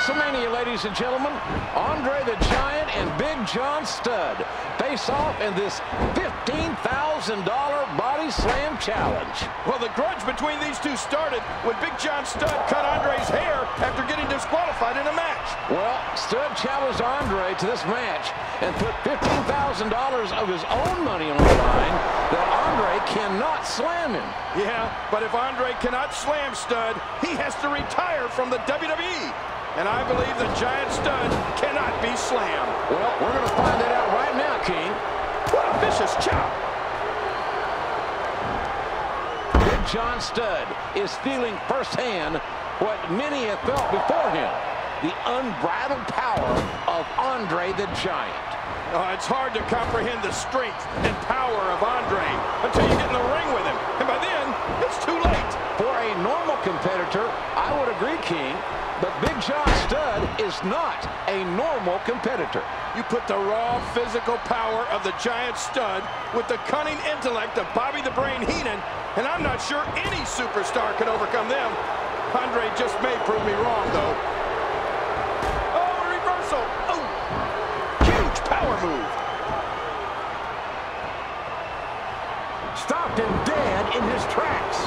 WrestleMania, ladies and gentlemen. Andre the Giant and Big John Studd face off in this $15,000 Body Slam Challenge. Well, the grudge between these two started when Big John Studd cut Andre's hair after getting disqualified in a match. Well, Studd challenged Andre to this match and put $15,000 of his own money on the line that Andre cannot slam him. Yeah, but if Andre cannot slam Studd, he has to retire from the WWE. And I believe the Giant Studd cannot be slammed. Well, we're going to find that out right now, King. What a vicious chop. Big John Studd is feeling firsthand what many have felt before him. The unbridled power of Andre the Giant. Oh, it's hard to comprehend the strength and power of Andre until you get in the ring with him. And by then, it's too late. For a normal competitor, I would agree, King, but Big John Studd is not a normal competitor. You put the raw physical power of the giant Studd with the cunning intellect of Bobby the Brain Heenan, and I'm not sure any superstar can overcome them. Andre just may prove me wrong, though. Oh, reversal. Oh, huge power move. Stopped him dead in his tracks.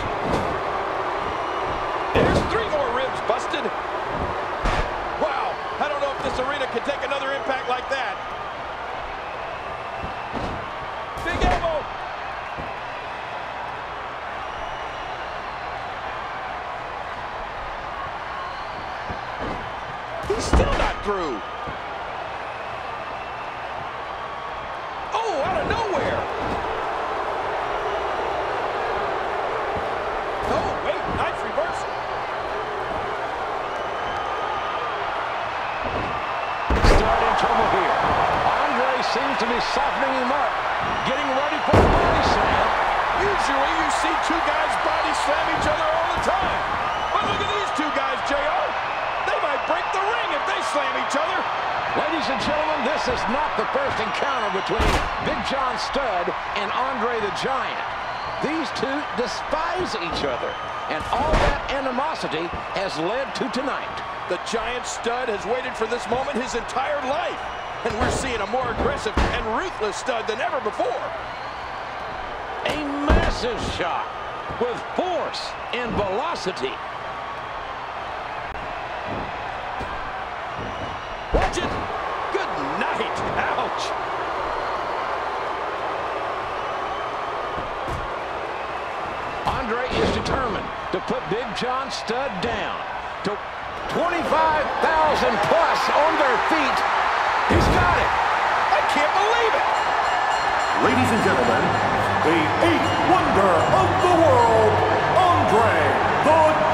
There's three more ribs busted. Wow, I don't know if this arena can take another impact like that. Big elbow. He's still not through. Oh, out of nowhere. Oh, wait, nice reversal. Studd in trouble here. Andre seems to be softening him up, getting ready for the body slam. Usually you see two guys body slam each other all the time. But look at these two guys, JR. They might break the ring if they slam each other. Ladies and gentlemen, this is not the first encounter between Big John Studd and Andre the Giant. These two despise each other, and all that animosity has led to tonight. The giant Studd has waited for this moment his entire life. And we're seeing a more aggressive and ruthless Studd than ever before. A massive shot with force and velocity. Watch it. Good Andre is determined to put Big John Studd down to 25,000 plus on their feet. He's got it. I can't believe it. Ladies and gentlemen, the eighth wonder of the world, Andre the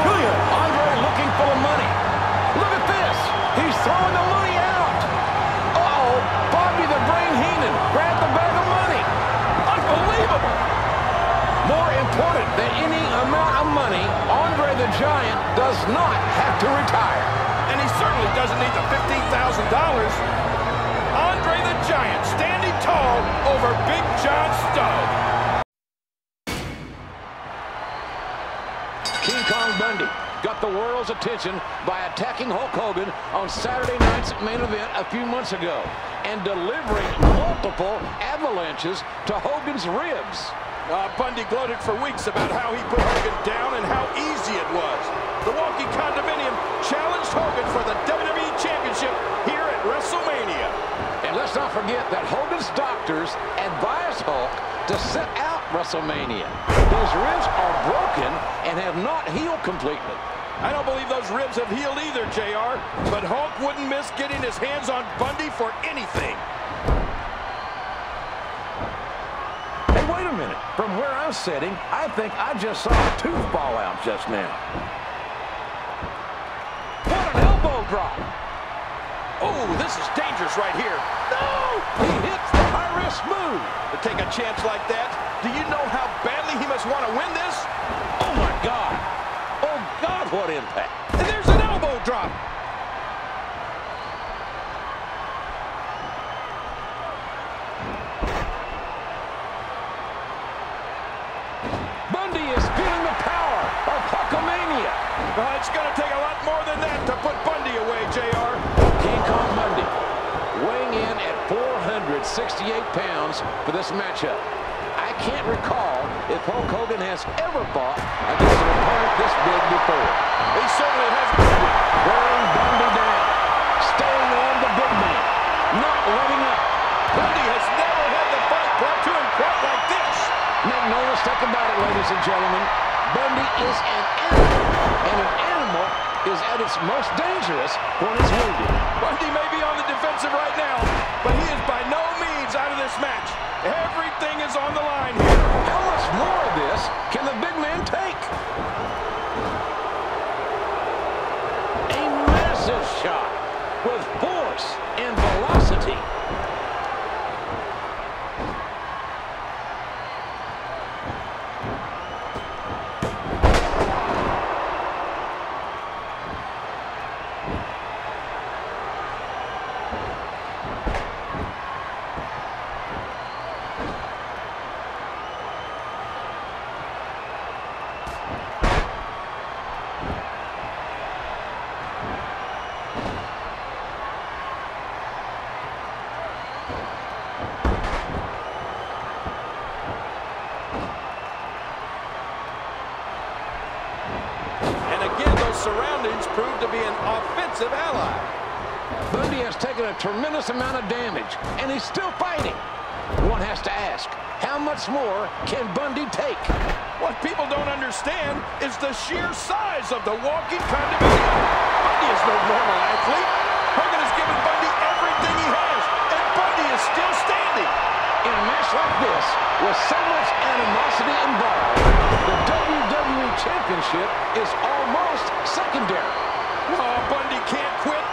does not have to retire. And he certainly doesn't need the $15,000. Andre the Giant standing tall over Big John Studd. King Kong Bundy got the world's attention by attacking Hulk Hogan on Saturday night's main event a few months ago and delivering multiple avalanches to Hogan's ribs. Uh, Bundy gloated for weeks about how he put Hogan down and how easy it was. The Walking Condominium challenged Hogan for the WWE Championship here at WrestleMania. And let's not forget that Hogan's doctors advised Hulk to sit out WrestleMania. His ribs are broken and have not healed completely. I don't believe those ribs have healed either, JR, but Hulk wouldn't miss getting his hands on Bundy for anything. Hey, wait a minute. From where I'm sitting, I think I just saw a tooth fall out just now. Elbow drop. Oh, this is dangerous right here. No! He hits the high-risk move. To take a chance like that, do you know how badly he must want to win this? Oh, my God. Oh, God, what impact. And there's an elbow drop. Bundy is feeling the power of Hulkamania. Uh, it's going to take a lot more than that to put Bundy away, JR. 168 pounds for this matchup. I can't recall if Hulk Hogan has ever fought against an opponent this big before. He certainly has. Wearing Bundy down. Staying on the big man. Not letting up. Bundy has never had the fight brought to him quite like this. Make no mistake about it, ladies and gentlemen. Bundy is an animal, and an animal is at its most dangerous when it's wounded. Bundy may be on the defensive right now, but he is by no this match. Everything is on the line here. How much more of this can the big man take? A massive shot with force and velocity. And again, those surroundings prove to be an offensive ally. Bundy has taken a tremendous amount of damage, and he's still fighting. One has to ask, how much more can Bundy take? What people don't understand is the sheer size of the walking condominium. Bundy is no normal athlete. Hogan has given Bundy everything he has, and Bundy is still standing. In a match like this, with so much animosity involved, the WWE Championship is almost secondary. Oh, Bundy can't quit,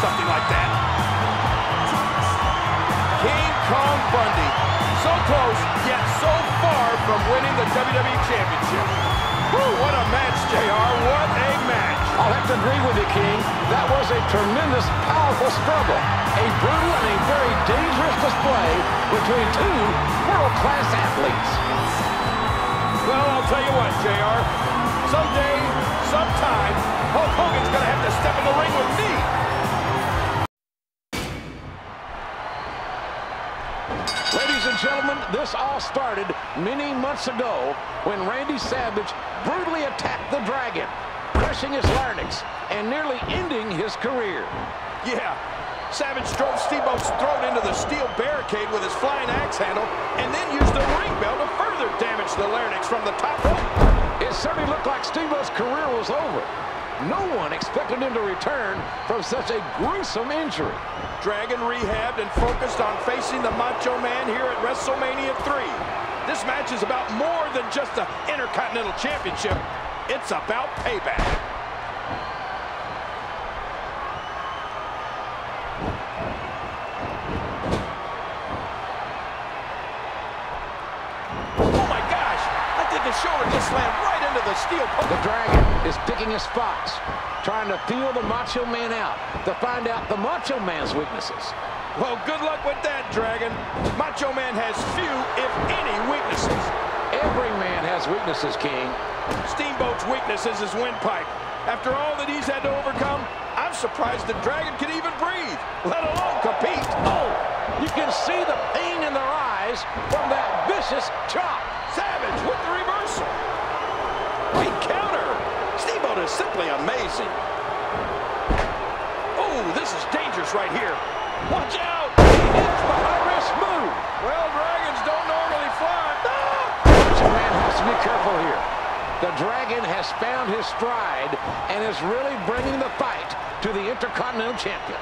something like that. King Kong Bundy. So close, yet so far from winning the WWE Championship. Whew, what a match, JR. What a match. I'll have to agree with you, King. That was a tremendous, powerful struggle. A brutal and a very dangerous display between two world-class athletes. Well, I'll tell you what, JR. Someday, sometime, Hulk Hogan's going to have to step in the ring with me. This all started many months ago when Randy Savage brutally attacked the Dragon, crushing his larynx and nearly ending his career. Yeah, Savage drove Steamboat's throat into the steel barricade with his flying axe handle and then used the ring bell to further damage the larynx from the top rope. It certainly looked like Steve-O's career was over. No one expected him to return from such a gruesome injury. Dragon rehabbed and focused on facing the Macho Man here at WrestleMania 3. This match is about more than just the Intercontinental Championship. It's about payback. Oh my gosh! I think his shoulder just slammed right the steel. The Dragon is picking his spots, trying to feel the Macho Man out to find out the Macho Man's weaknesses. Well, good luck with that, Dragon. Macho Man has few, if any, weaknesses. Every man has weaknesses, King. Steamboat's weaknesses is his windpipe. After all that he's had to overcome, I'm surprised the Dragon can even breathe, let alone compete. Oh, you can see the pain in their eyes from that vicious chop. Savage with the reversal. Great counter. Steamboat is simply amazing. Oh, this is dangerous right here. Watch out! It's the high-risk move. Well, dragons don't normally fly. Ah! Macho Man has to be careful here. The Dragon has found his stride and is really bringing the fight to the Intercontinental Champion.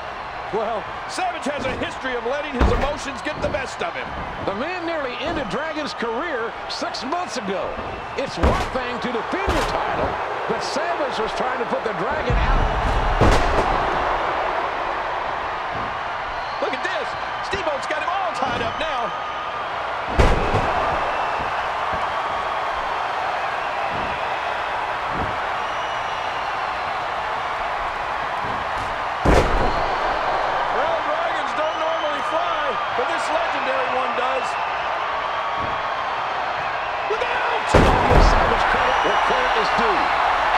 Well, Savage has a history of letting his emotions get the best of him. The man nearly ended Dragon's career six months ago. It's one thing to defend your title, but Savage was trying to put the Dragon out. Look at this. Steamboat's got him all tied up now. Well, dragons don't normally fly, but this legendary one does. Look out! Give Savage credit where credit is due.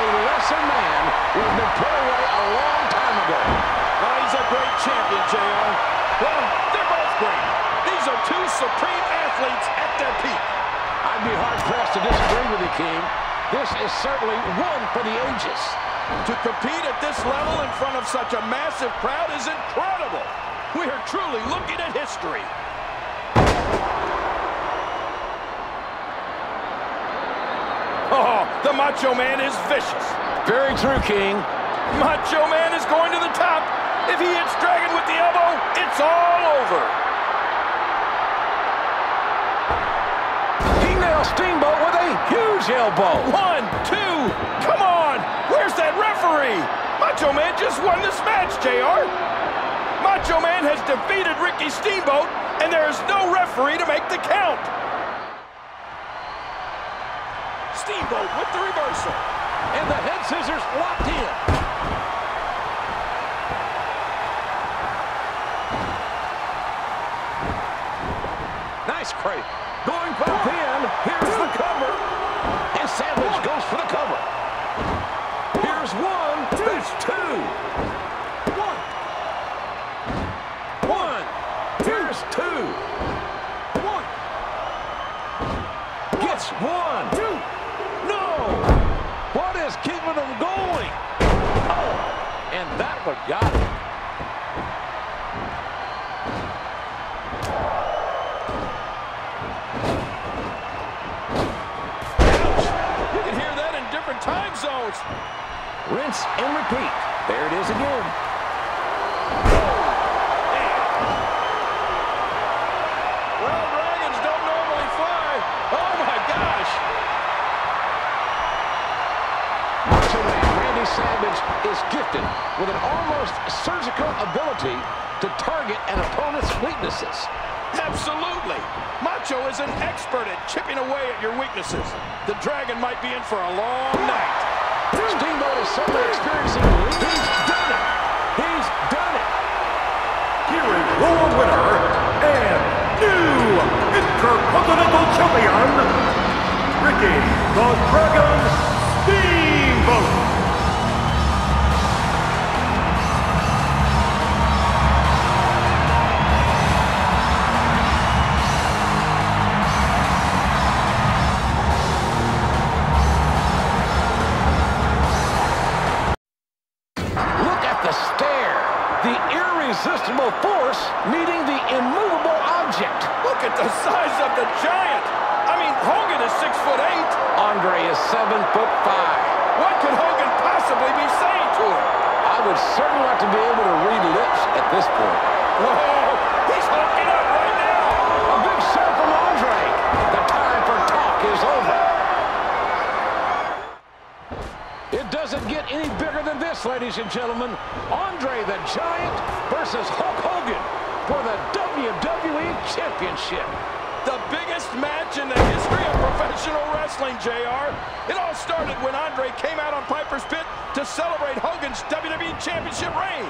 A lesser man would have been put away a long time ago. Oh, he's a great champion, JR. Well, they're both great. These are two supreme athletes at their peak. I'd be hard-pressed to disagree with you, King. This is certainly one for the ages. To compete at this level in front of such a massive crowd is incredible. We are truly looking at history. Oh, the Macho Man is vicious. Very true, King. Macho Man is going to the top. If he hits Dragon with the elbow, it's all over. Nails Steamboat with a huge elbow. One, two, come on! Where's that referee? Macho Man just won this match, JR. Macho Man has defeated Ricky Steamboat, and there is no referee to make the count. Steamboat with the reversal. And the head scissors locked in. Nice crate. Going for the pin. Here's the cover. And Goes for the cover. Here's one. That's two. One. One. Here's two. One. Gets one. Two. No. What is keeping them going? Oh. And that one got him. Zones. Rinse and repeat. There it is again. Well, dragons don't normally fly. Oh, my gosh. Macho Randy Savage is gifted with an almost surgical ability to target an opponent's weaknesses. Absolutely. Macho is an expert at chipping away at your weaknesses. The Dragon might be in for a long night. Steamboat is certainly experiencing He's done it. He's done it. Here is your winner and new Intercontinental Champion, Ricky the Dragon Steamboat. Ladies and gentlemen. Andre the Giant versus Hulk Hogan for the WWE Championship. The biggest match in the history of professional professional wrestling, JR. It all started when Andre came out on Piper's Pit to celebrate Hogan's WWE Championship reign.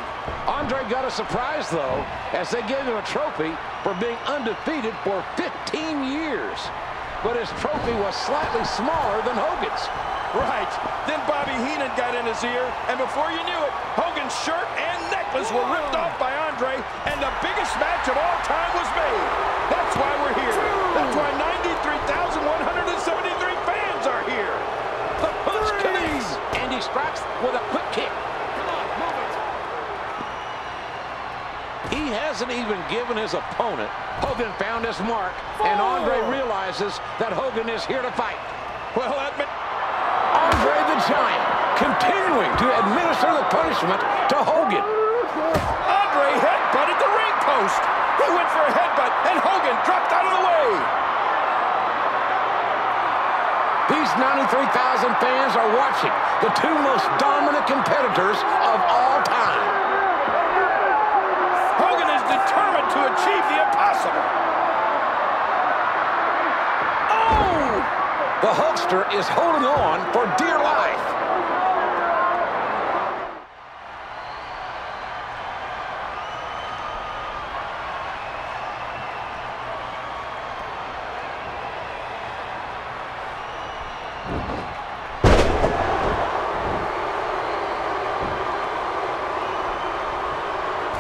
Andre got a surprise, though, as they gave him a trophy for being undefeated for 15 years. But his trophy was slightly smaller than Hogan's. Right. Then Bobby Heenan got in his ear, and before you knew it, Hogan's shirt and necklace were ripped off by Andre, and the biggest match of all time was made. That's why we're here. That's why 93,173 fans are here. The punch connects, and he strikes with a quick kick. He hasn't even given his opponent. Hogan found his mark, and Andre realizes that Hogan is here to fight. Well, admit Andre the Giant continuing to administer the punishment to Hogan. Andre headbutted the ring post. He went for a headbutt, and Hogan dropped out of the way. These 93,000 fans are watching the two most dominant competitors of all time. Hogan is determined to achieve the impossible. The Hulkster is holding on for dear life.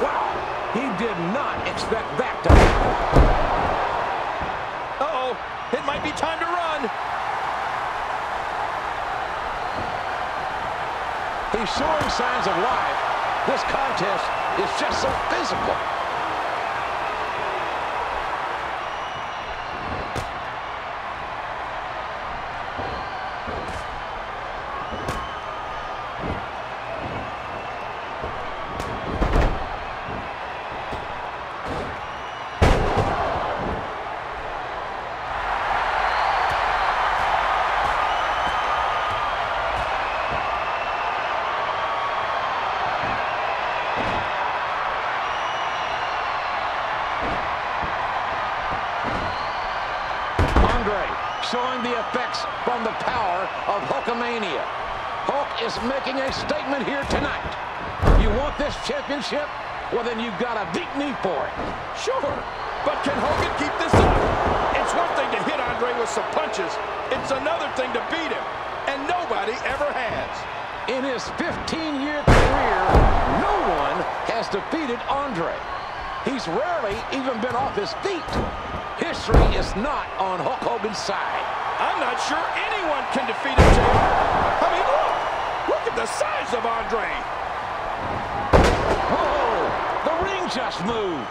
Wow, he did not expect that to happen. Uh-oh, it might be time to run. He's showing signs of life. This contest is just so physical. Andre showing the effects from the power of Hulkamania. Hulk is making a statement here tonight. You want this championship? Well, then you've got to beat me for it. Sure, but can Hogan keep this up? It's one thing to hit Andre with some punches. It's another thing to beat him, and nobody ever has. In his 15-year career, no one has defeated Andre. He's rarely even been off his feet. History is not on Hulk Hogan's side. I'm not sure anyone can defeat him, JR. I mean, look. Look at the size of Andre. Whoa! The ring just moved.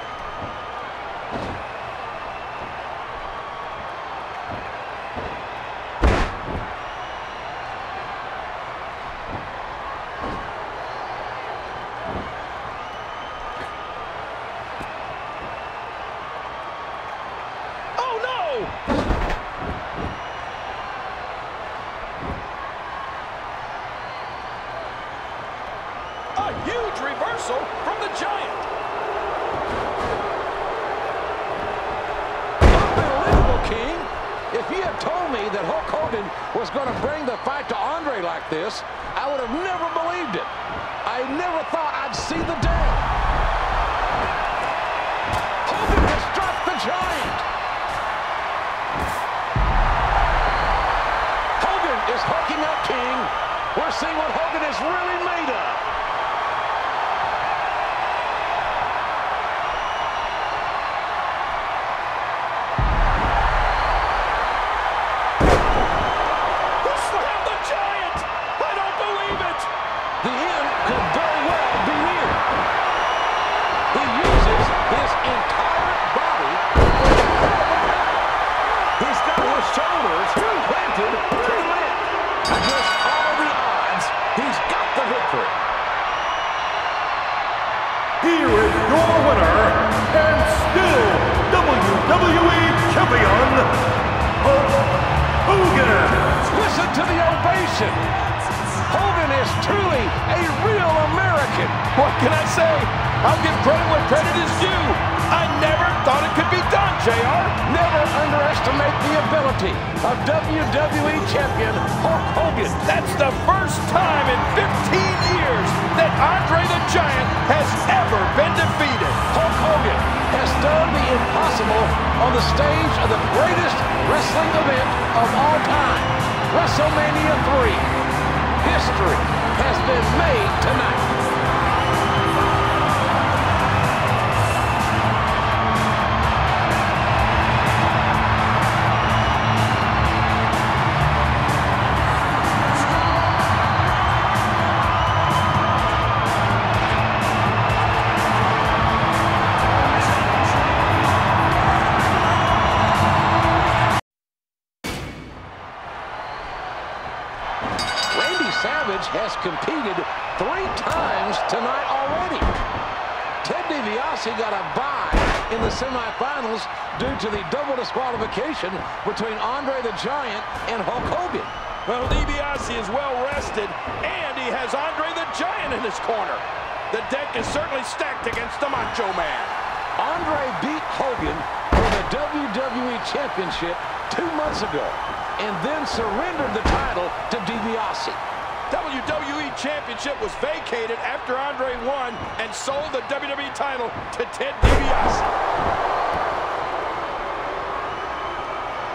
Championship was vacated after Andre won and sold the WWE title to Ted DiBiase.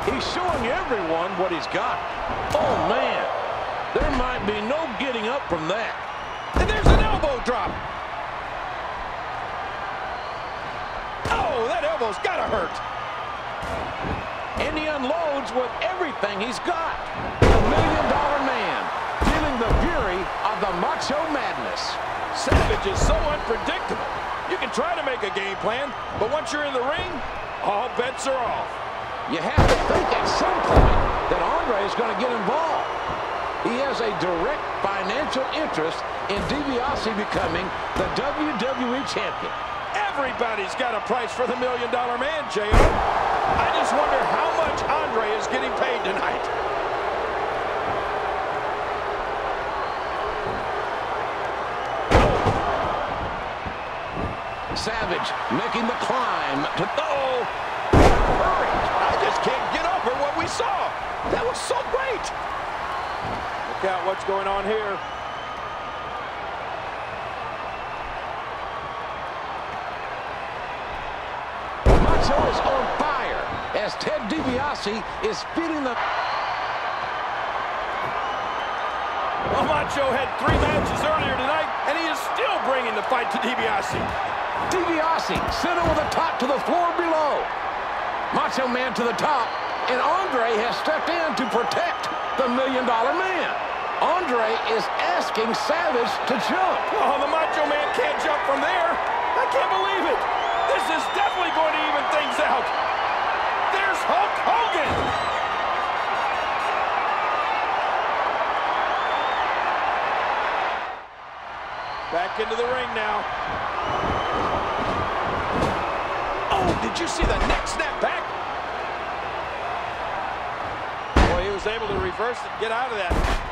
He's showing everyone what he's got. Oh, man. There might be no getting up from that. And there's an elbow drop. Oh, that elbow's got to hurt. And he unloads with everything he's got. The Million Dollar Man the fury of the Macho Madness. Savage is so unpredictable. You can try to make a game plan, but once you're in the ring, all bets are off. You have to think at some point that Andre is going to get involved. He has a direct financial interest in DiBiase becoming the WWE Champion. Everybody's got a price for the Million Dollar Man, JR. I just wonder how much Andre is getting paid tonight. Savage making the climb to oh courage. I just can't get over what we saw. That was so great. Look out what's going on here. Macho is on fire as Ted DiBiase is feeding the well, Macho had three matches earlier tonight, and he is still bringing the fight to DiBiase. DiBiase sent with a top to the floor below. Macho Man to the top, and Andre has stepped in to protect the Million Dollar Man. Andre is asking Savage to jump. Oh, the Macho Man can't jump from there. I can't believe it. This is definitely going to even things out. There's Hulk Hogan. Back into the ring now. Did you see the neck snap back? Boy, he was able to reverse it and get out of that.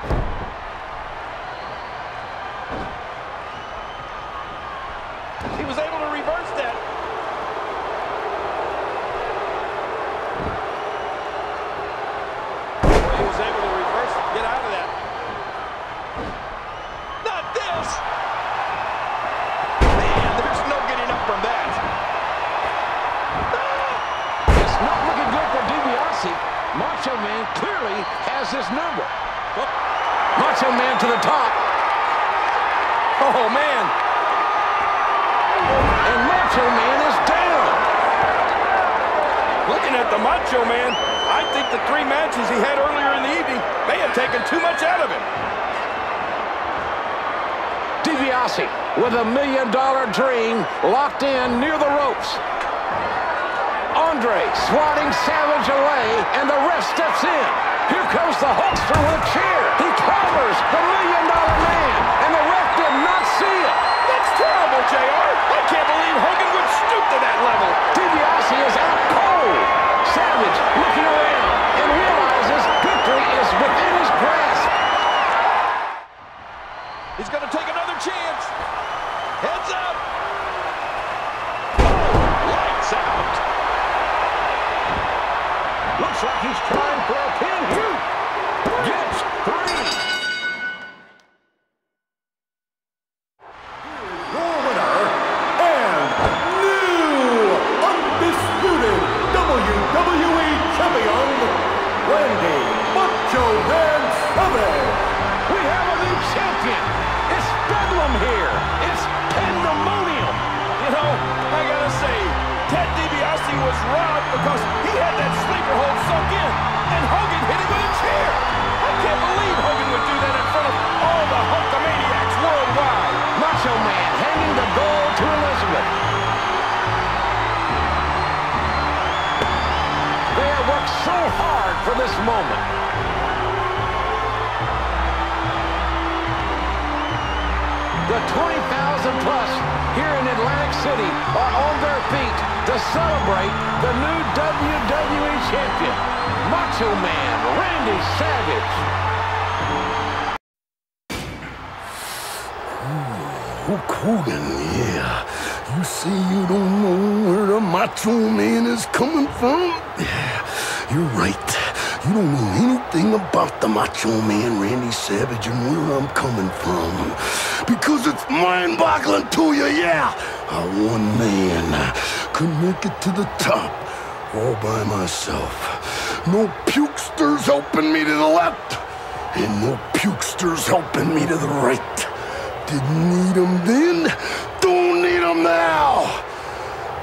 The 20,000 plus here in Atlantic City are on their feet to celebrate the new WWE Champion, Macho Man Randy Savage. Hulk Hogan, yeah. You say you don't know where the Macho Man is coming from? Yeah, you're right. You don't know anything about the Macho Man, Randy Savage, and where I'm coming from. Because it's mind-boggling to you, yeah. How one man could make it to the top all by myself. No pukesters helping me to the left, and no pukesters helping me to the right. Didn't need him then, don't need him now.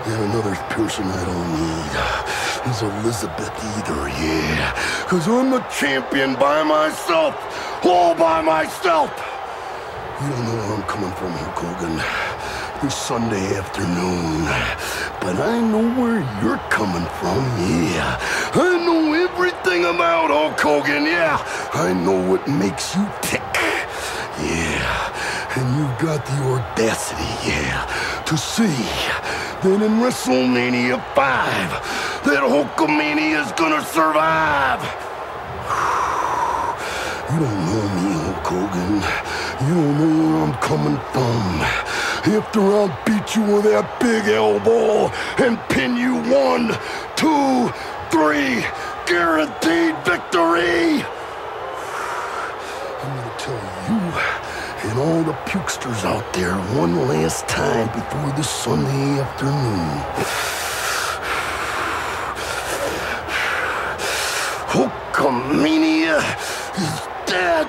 And another person I don't need is Elizabeth either, yeah. Cause I'm the champion by myself, all by myself. You don't know where I'm coming from, Hulk Hogan. This Sunday afternoon. But I know where you're coming from, yeah. I know everything about Hulk Hogan, yeah. I know what makes you tick. Yeah, and you've got the audacity, yeah, to see that in WrestleMania 5, that Hulkamania is gonna survive. You don't know me, Hulk Hogan. You don't know where I'm coming from. After I'll beat you with that big elbow and pin you one, two, three, guaranteed victory. All the pukesters out there one last time before this Sunday afternoon. Hulkamania is dead.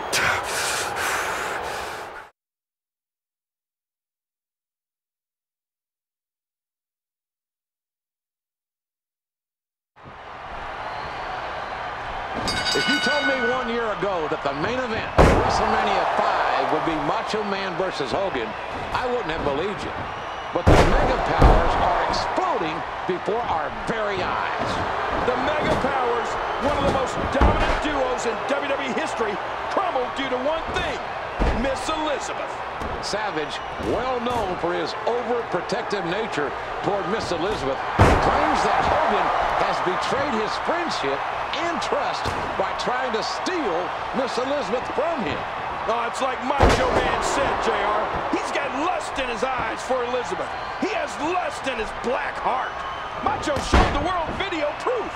If you told me one year ago that the main event WrestleMania 5 would be Macho Man versus Hogan, I wouldn't have believed you. But the mega powers are exploding before our very eyes. The Mega Powers, one of the most dominant duos in WWE history, crumbled due to one thing, Miss Elizabeth. Savage, well known for his overprotective nature toward Miss Elizabeth, claims that Hogan has betrayed his friendship and trust by trying to steal Miss Elizabeth from him. Oh, it's like Macho Man said, JR. He's got lust in his eyes for Elizabeth. He has lust in his black heart. Macho showed the world video proof.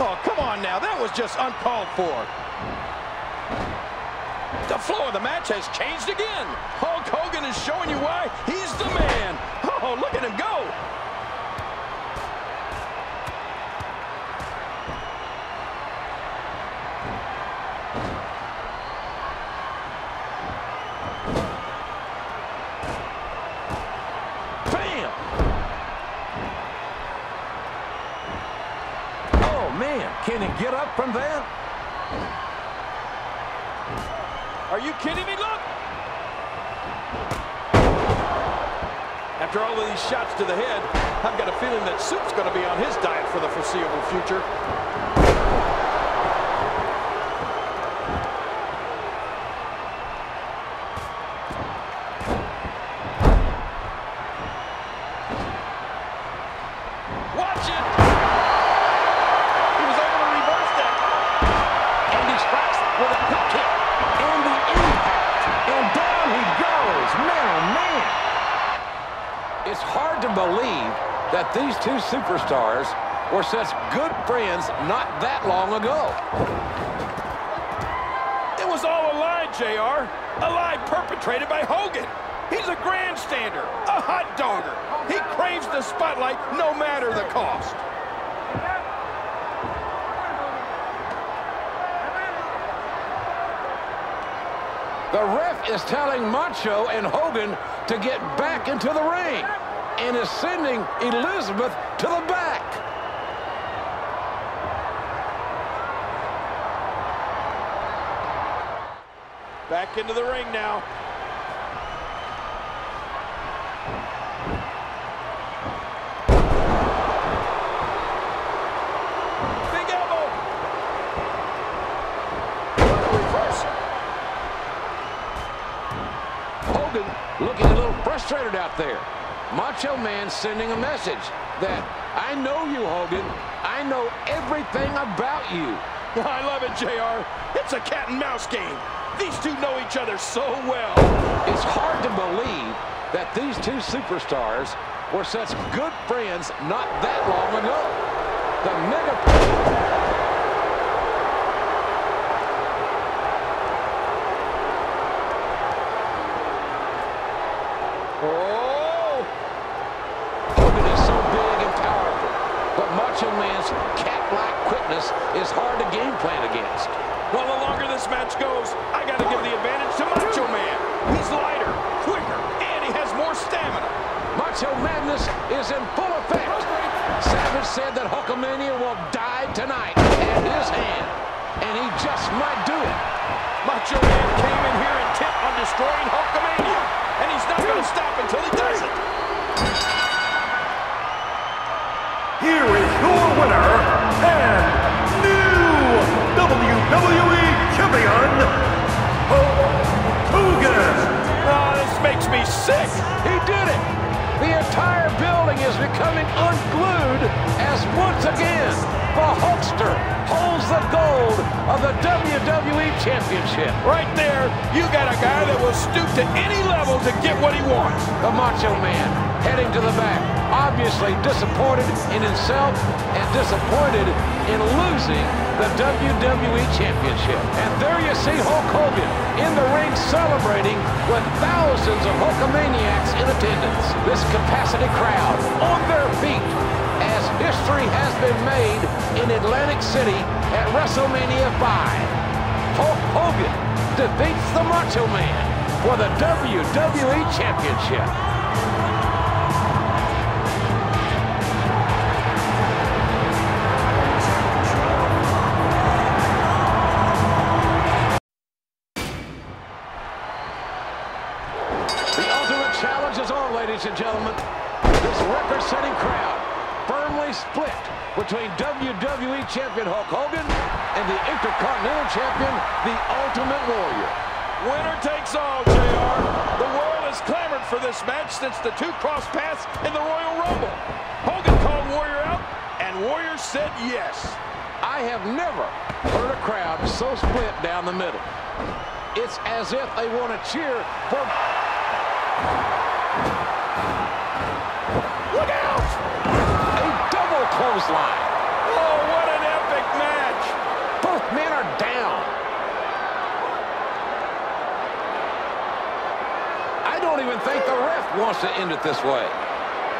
Oh, come on now. That was just uncalled for. The flow of the match has changed again. Hulk Hogan is showing you why he's the man. Oh, look at him go. Bam! Oh, man, can he get up from that? Are you kidding me? Look! After all of these shots to the head, I've got a feeling that Soup's going to be on his diet for the foreseeable future. Watch it! He was believe that these two superstars were such good friends not that long ago. It was all a lie, JR. A lie perpetrated by Hogan. He's a grandstander, a hot dogger. He craves the spotlight no matter the cost. The ref is telling Macho and Hogan to get back into the ring and is sending Elizabeth to the back. Back into the ring now. Big elbow. Reversal. Hogan looking a little frustrated out there. Macho Man sending a message that I know you, Hogan. I know everything about you. I love it, JR. It's a cat and mouse game. These two know each other so well. It's hard to believe that these two superstars were such good friends not that long ago. The mega... Oh! Hogan is so big and powerful, but Macho Man's cat-like quickness is hard to game plan against. Well, the longer this match goes, I got to give the advantage to Macho Man. He's lighter, quicker, and he has more stamina. Macho Madness is in full effect. Savage said that Hulkamania will die tonight at his hand, and he just might do it. Macho Man came in here intent on destroying Hulkamania, and he's not going to stop until he does it. Here is your winner and WWE Champion, Hulk Hogan. Oh, this makes me sick. He did it! The entire building is becoming unglued as once again the Hulkster holds the gold of the WWE Championship. Right there, you got a guy that will stoop to any level to get what he wants. The Macho Man heading to the back, obviously disappointed in himself and disappointed in losing the WWE Championship. And there you see Hulk Hogan in the ring celebrating with thousands of Hulkamaniacs in attendance. This capacity crowd on their feet as history has been made in Atlantic City at WrestleMania 5. Hulk Hogan defeats the Macho Man for the WWE Championship. Champion Hulk Hogan and the Intercontinental Champion, the Ultimate Warrior. Winner takes all, JR. The world has clamored for this match since the two crossed paths in the Royal Rumble. Hogan called Warrior out, and Warrior said yes. I have never heard a crowd so split down the middle. It's as if they want to cheer for... Look out! A double clothesline. Oh, what an epic match! Both men are down. I don't even think the ref wants to end it this way.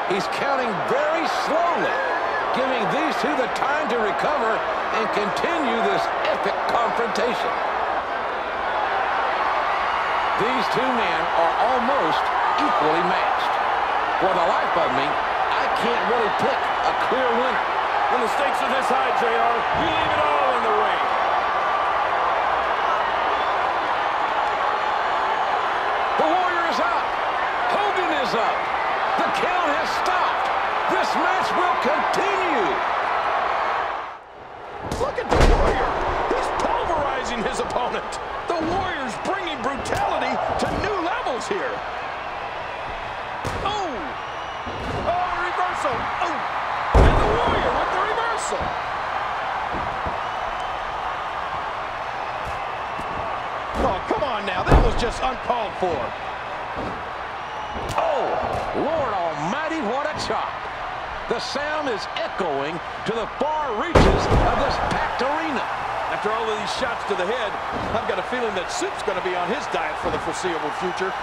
He's counting very slowly, giving these two the time to recover and continue this epic confrontation. These two men are almost equally matched. For the life of me, I can't really pick a clear winner. When the stakes are this high, JR, you leave it all in the ring. The Warrior is up. Hogan is up. The count has stopped. This match will continue. Look at the Warrior. He's pulverizing his opponent. The Warrior's bringing brutality to new levels here. Oh! Oh, reversal. Oh! And the Warrior with the reversal. Oh, come on now. That was just uncalled for. What a chop. The sound is echoing to the far reaches of this packed arena. After all of these shots to the head, I've got a feeling that Sip's going to be on his diet for the foreseeable future.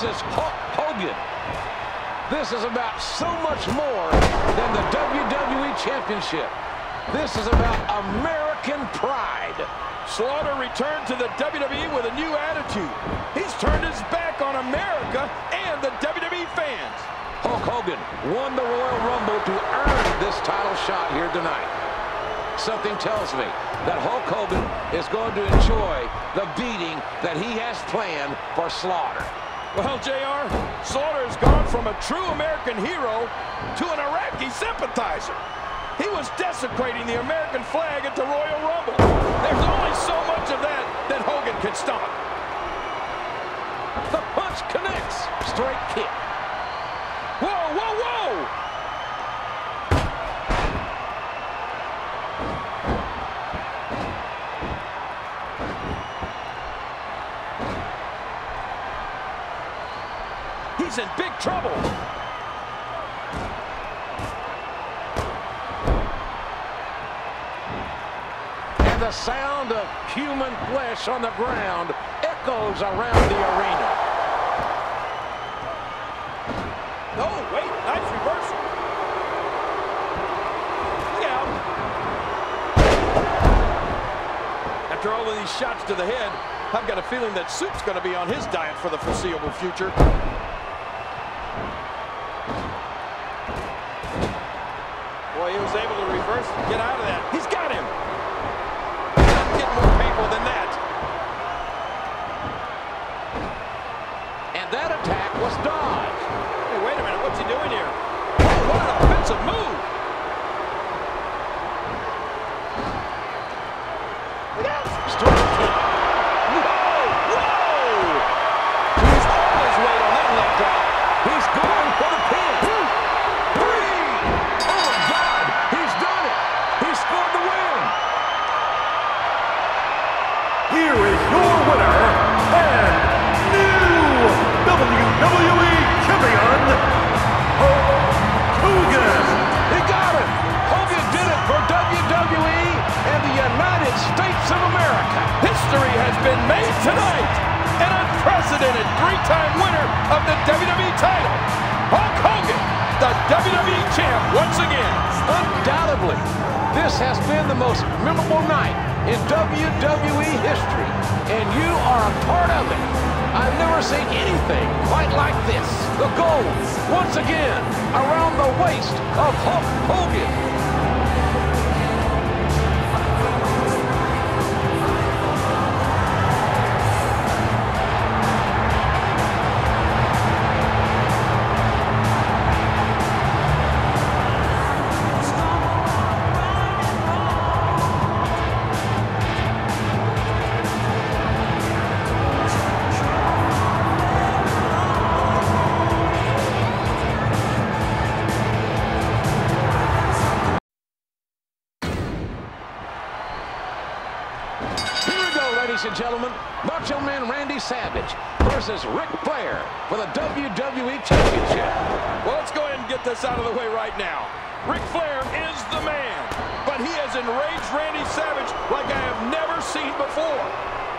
versus Hulk Hogan. This is about so much more than the WWE Championship. This is about American pride. Slaughter returned to the WWE with a new attitude. He's turned his back on America and the WWE fans. Hulk Hogan won the Royal Rumble to earn this title shot here tonight. Something tells me that Hulk Hogan is going to enjoy the beating that he has planned for Slaughter. Well, JR, Slaughter has gone from a true American hero to an Iraqi sympathizer. He was desecrating the American flag at the Royal Rumble. There's only so much of that that Hogan can stop. The punch connects. Straight kick. Whoa, whoa, whoa! He's in big trouble. And the sound of on the ground echoes around the arena. No, wait, nice reversal. Look out. After all of these shots to the head, I've got a feeling that Soup's going to be on his diet for the foreseeable future. Boy, he was able to reverse and get out of that. He's and gentlemen. Macho Man Randy Savage versus Ric Flair for the WWE Championship. Well, let's go ahead and get this out of the way right now. Ric Flair is the man, but he has enraged Randy Savage like I have never seen before.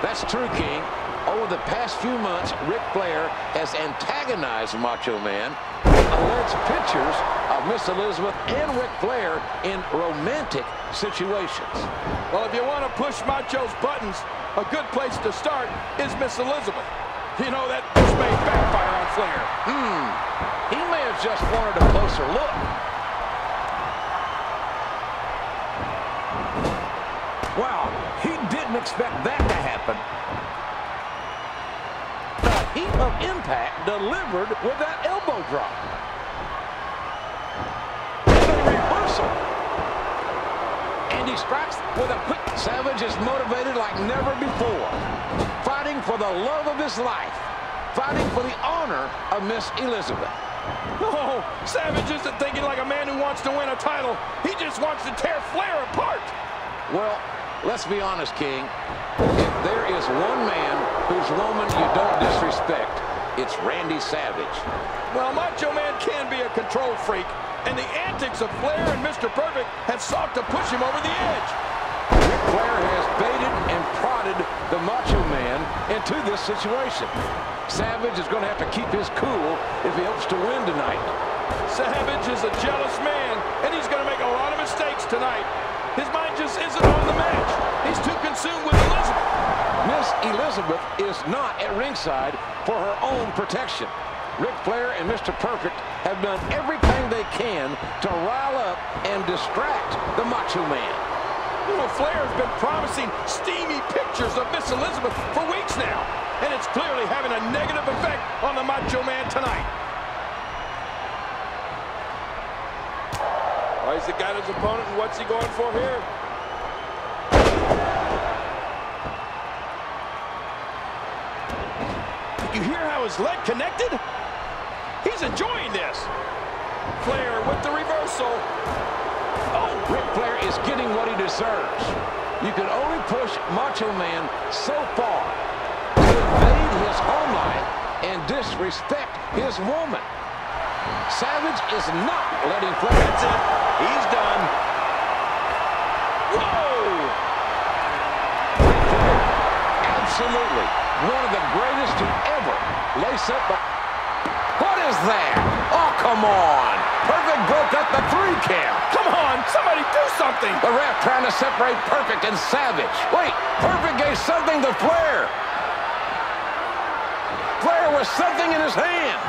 That's true, King. Over the past few months, Ric Flair has antagonized Macho Man with alleged pictures of Miss Elizabeth and Ric Flair in romantic situations. Well, if you want to push Macho's buttons, a good place to start is Miss Elizabeth. You know, that this may backfire on Flair. Hmm. He may have just wanted a closer look. Wow, he didn't expect that to happen. A heap of impact delivered with that elbow drop. And a reversal. And he strikes with a quick. Savage is motivated like never before. Fighting for the love of his life. Fighting for the honor of Miss Elizabeth. Oh, Savage isn't thinking like a man who wants to win a title. He just wants to tear Flair apart. Well, let's be honest, King. If there is one man whose woman you don't disrespect, it's Randy Savage. Well, Macho Man can be a control freak, and the antics of Flair and Mr. Perfect have sought to push him over the edge. Flair has baited and prodded the Macho Man into this situation. Savage is going to have to keep his cool if he hopes to win tonight. Savage is a jealous man, and he's going to make a lot of mistakes tonight. His mind just isn't on the match. He's too consumed with Elizabeth. Miss Elizabeth is not at ringside for her own protection. Ric Flair and Mr. Perfect have done everything they can to rile up and distract the Macho Man. You know, Flair has been promising steamy pictures of Miss Elizabeth for weeks now, and it's clearly having a negative effect on the Macho Man tonight. Oh, he's got his opponent, and what's he going for here? Did You hear how his leg connected? He's enjoying this. Flair with the reversal. Oh, Ric Flair is getting what he deserves. You can only push Macho Man so far to invade his home life and disrespect his woman. Savage is not letting Flair. That's it. He's done. Whoa! Absolutely. One of the greatest to ever lace up. What is that? Oh, come on. Perfect broke up the three count. Come on, somebody do something. The ref trying to separate Perfect and Savage. Wait, Perfect gave something to Flair. Flair with something in his hand.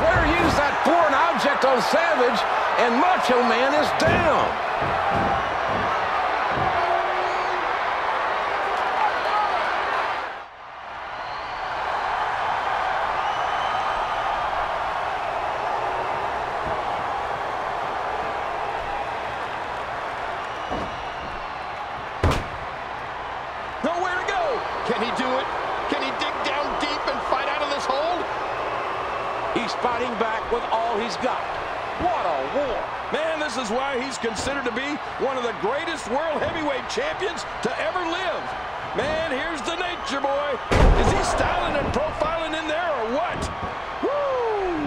Flair used that foreign object on Savage, and Macho Man is down. Considered to be one of the greatest world heavyweight champions to ever live. Man, here's the nature boy. Is he styling and profiling in there or what? Woo!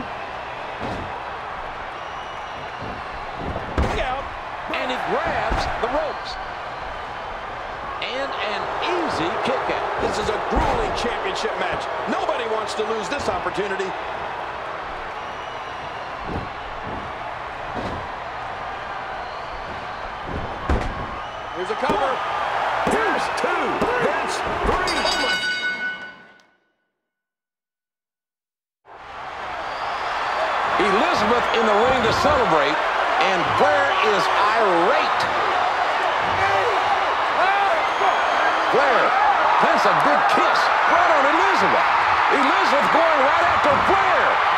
Look out. And he grabs the ropes. And an easy kick out. This is a grueling championship match. Nobody wants to lose this opportunity. Here's a cover. Here's two. That's three. Elizabeth in the ring to celebrate, and Flair is irate. Flair plants a big kiss right on Elizabeth. Elizabeth going right after Flair.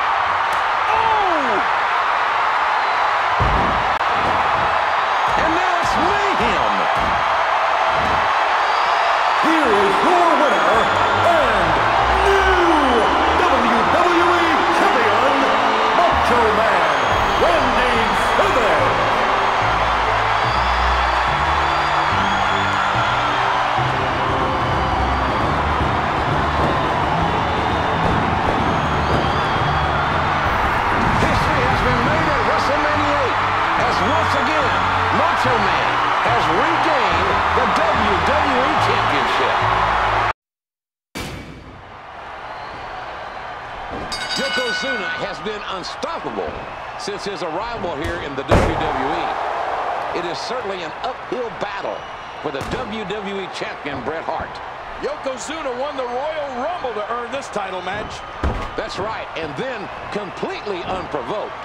Since his arrival here in the WWE. It is certainly an uphill battle for the WWE Champion Bret Hart. Yokozuna won the Royal Rumble to earn this title match. That's right, and then completely unprovoked,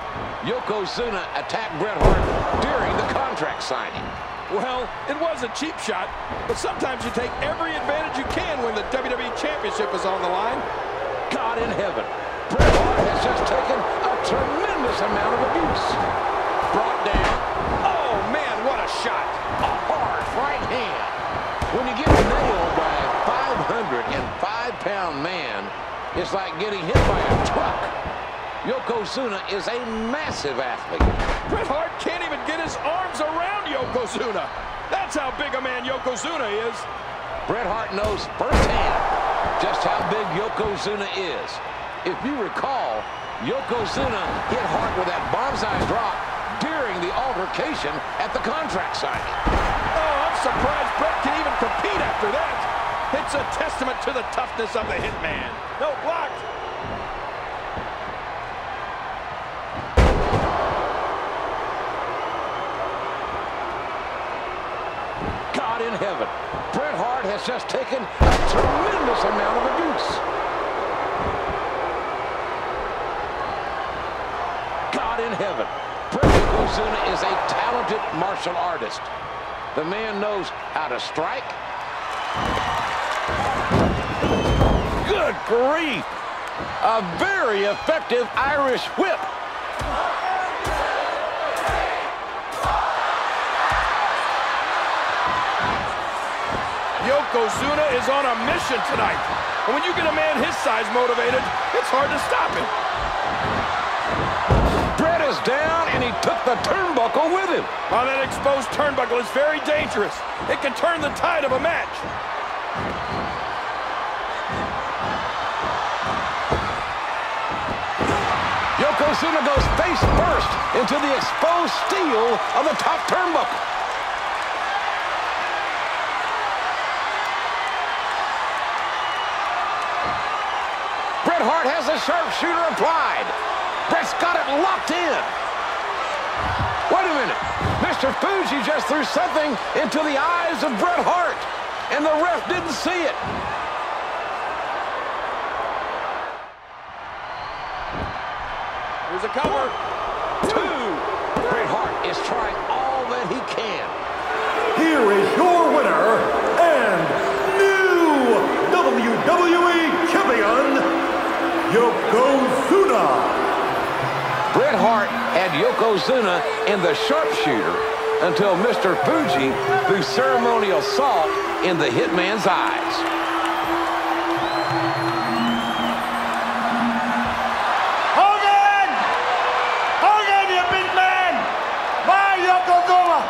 Yokozuna attacked Bret Hart during the contract signing. Well, it was a cheap shot, but sometimes you take every advantage you can when the WWE Championship is on the line. God in heaven, Bret Hart has just taken a tremendous amount of abuse. Brought down, Oh, man, what a shot. a hard right hand. When you get nailed by a 505-pound man, it's like getting hit by a truck. Yokozuna is a massive athlete. Bret Hart can't even get his arms around Yokozuna. That's how big a man Yokozuna is. Bret Hart knows firsthand just how big Yokozuna is. If you recall, Yokozuna hit hard with that Banzai drop during the altercation at the contract signing. Oh, I'm surprised Bret can even compete after that. It's a testament to the toughness of the Hitman. No, blocked. God in heaven, Bret Hart has just taken a tremendous amount of abuse. God in heaven, Bret Yokozuna is a talented martial artist. The man knows how to strike. Good grief. A very effective Irish whip. Yokozuna is on a mission tonight. And when you get a man his size motivated, it's hard to stop him. Down, and he took the turnbuckle with him. Now that exposed turnbuckle is very dangerous. It can turn the tide of a match. Yokozuna goes face first into the exposed steel of the top turnbuckle. Bret Hart has the sharpshooter applied. Bret's got it locked in. Wait a minute. Mr. Fuji just threw something into the eyes of Bret Hart, and the ref didn't see it. Here's a cover. Two. Bret Hart is trying all that he can. Here is your winner and new WWE Champion, Yokozuna. Bret Hart had Yokozuna in the sharpshooter until Mr. Fuji threw ceremonial salt in the hitman's eyes. Hogan! Hogan, you big man! My Yokozuna!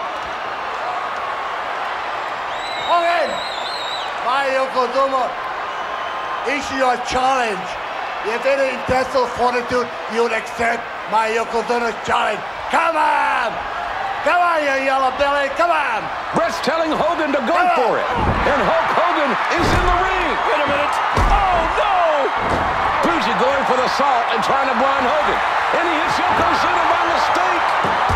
Hogan! My Yokozuna! Issue your challenge. If any intestinal fortitude, you would accept my Yokozuna challenge. Come on! Come on, you yellow belly! Come on! Bret's telling Hogan to go for it, and Hulk Hogan is in the ring. Wait a minute. Oh, no! Fuji going for the salt and trying to blind Hogan, and he hits Yokozuna by mistake.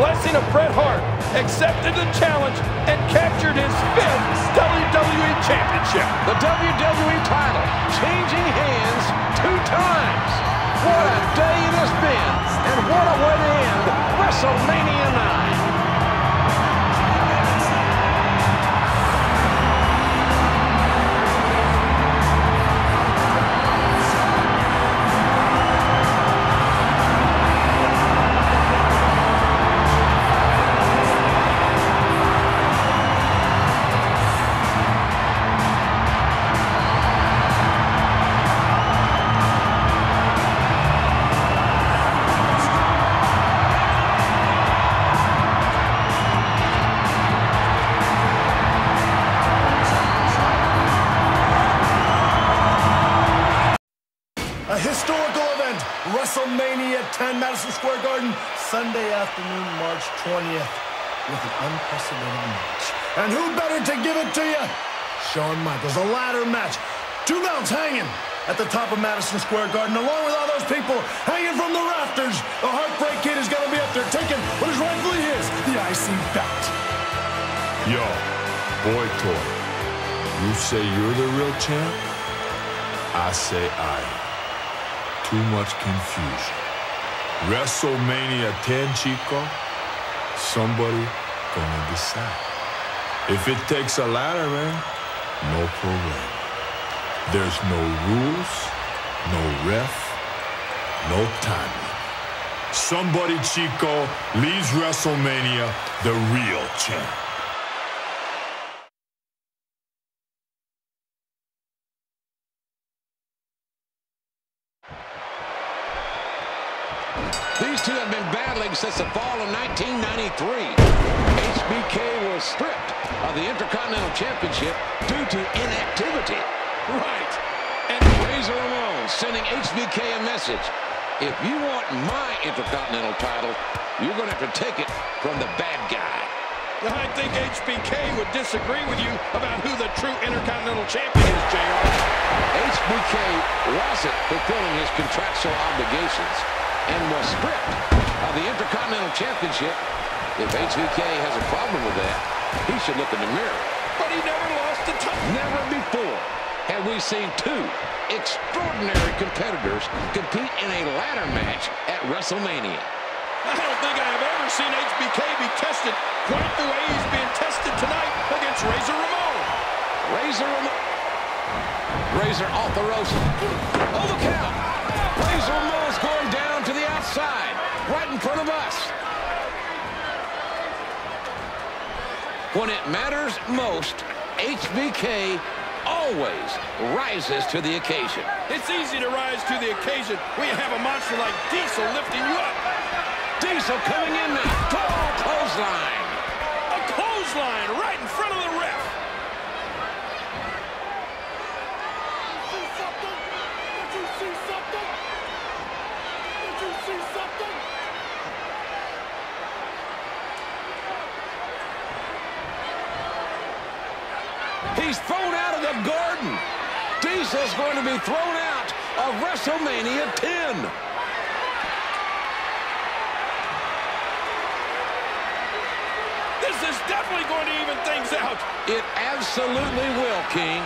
Blessing of Bret Hart, accepted the challenge and captured his fifth WWE Championship. The WWE title changing hands two times. What a day it has been, and what a way to end WrestleMania 9. To give it to you? Shawn Michaels, a ladder match. Two belts hanging at the top of Madison Square Garden, along with all those people hanging from the rafters. The Heartbreak Kid is going to be up there taking what is rightfully his, the IC belt. Yo, boy toy, you say you're the real champ? I say I am. Too much confusion. WrestleMania 10, Chico? Somebody gonna decide. If it takes a ladder, man, no problem. There's no rules, no ref, no timing. Somebody, Chico, leaves WrestleMania the real champ. These two have been battling since the fall of 1993. HBK was stripped of the Intercontinental Championship due to inactivity. Right. And Razor Ramon sending HBK a message. If you want my Intercontinental title, you're going to have to take it from the bad guy. I think HBK would disagree with you about who the true Intercontinental Champion is, JR. HBK wasn't fulfilling his contractual obligations and was stripped of the Intercontinental Championship. If HBK has a problem with that, he should look in the mirror. But he never lost a title. Never before have we seen two extraordinary competitors compete in a ladder match at WrestleMania. I don't think I have ever seen HBK be tested quite the way he's being tested tonight against Razor Ramon. Razor Ramon. Razor off the ropes. Oh, look out. Razor Ramon's going down to the outside, right in front of us. When it matters most, HBK always rises to the occasion. It's easy to rise to the occasion when you have a monster like Diesel lifting you up. Diesel coming in now. Full clothesline. A clothesline right in front of the ref. see something? Did you see something? Did you see something? He's thrown out of the garden. Diesel's going to be thrown out of WrestleMania 10. This is definitely going to even things out. It absolutely will, King.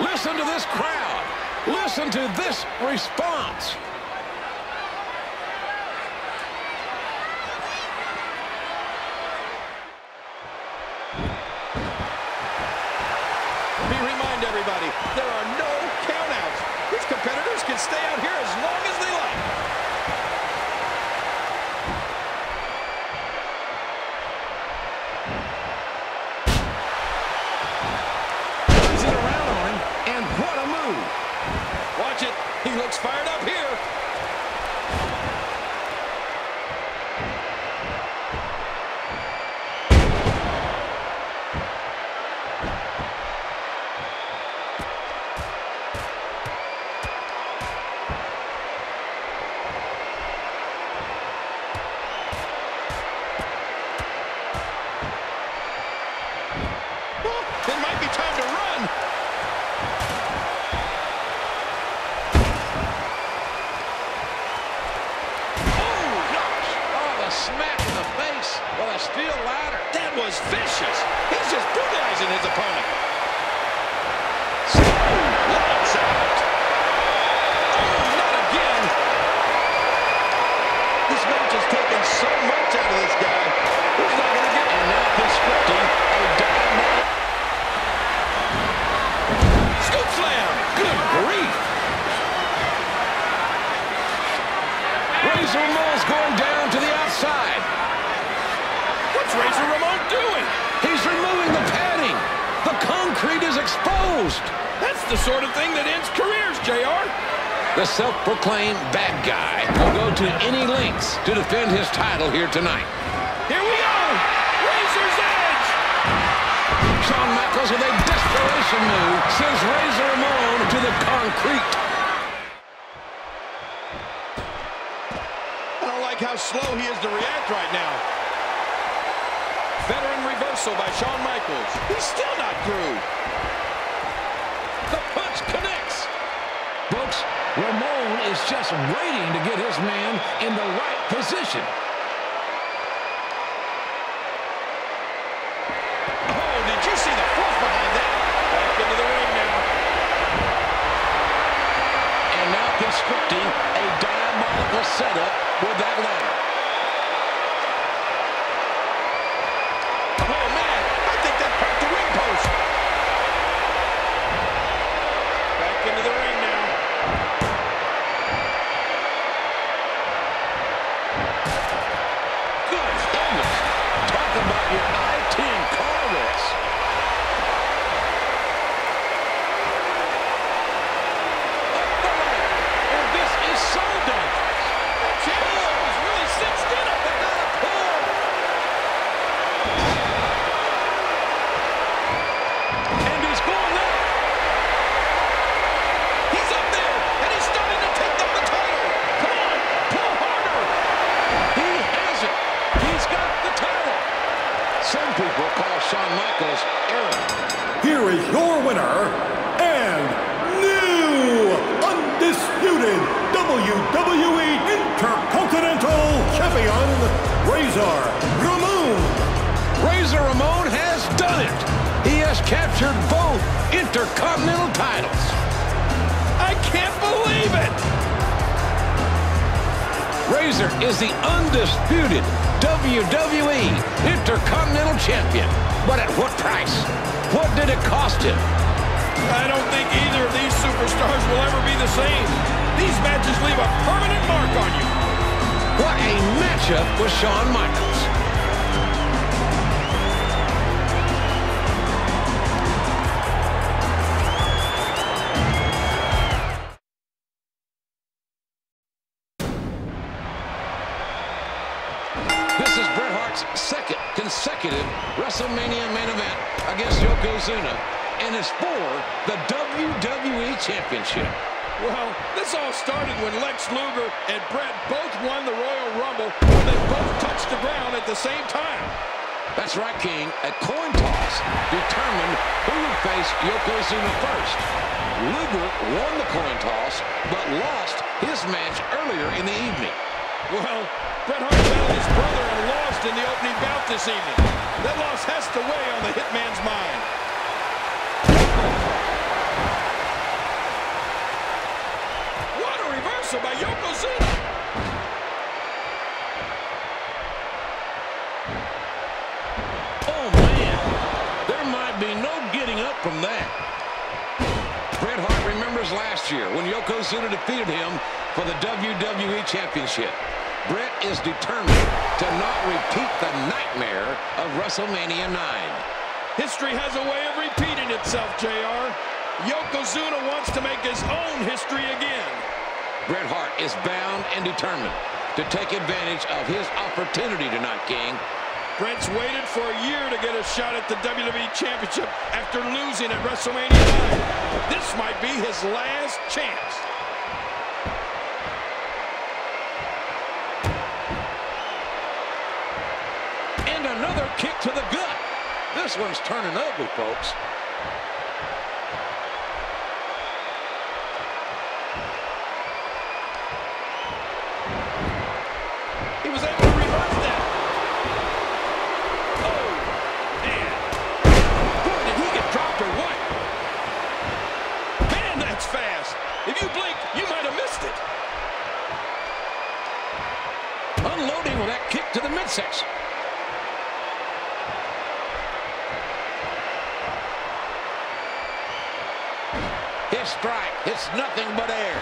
Listen to this crowd. Listen to this response. Let me remind everybody, there are no countouts. These competitors can stay out here Razor Ramon. Razor Ramon has done it. He has captured both Intercontinental titles. I can't believe it! Razor is the undisputed WWE Intercontinental Champion. But at what price? What did it cost him? I don't think either of these superstars will ever be the same. These matches leave a permanent mark on you. A matchup with Shawn Michaels. This is Bret Hart's second consecutive WrestleMania main event against Yokozuna, and is for the WWE Championship. Well, this all started when Lex Luger and Bret both at the same time. That's right, King. A coin toss determined who would face Yokozuna first. Luger won the coin toss, but lost his match earlier in the evening. Well, Bret Hart battled his brother and lost in the opening bout this evening. That loss has to weigh on the Hitman's mind. What a reversal by Yokozuna! From that. Bret Hart remembers last year when Yokozuna defeated him for the WWE Championship. Bret is determined to not repeat the nightmare of WrestleMania 9. History has a way of repeating itself, JR. Yokozuna wants to make his own history again. Bret Hart is bound and determined to take advantage of his opportunity tonight, King. Bret's waited for a year to get a shot at the WWE Championship after losing at WrestleMania 9. This might be his last chance. And another kick to the gut. This one's turning ugly, folks. He was able to reverse that. Oh, man. Boy, did he get dropped or what? Man, that's fast. If you blink, you might have missed it. Unloading with that to. His strike hits nothing but air.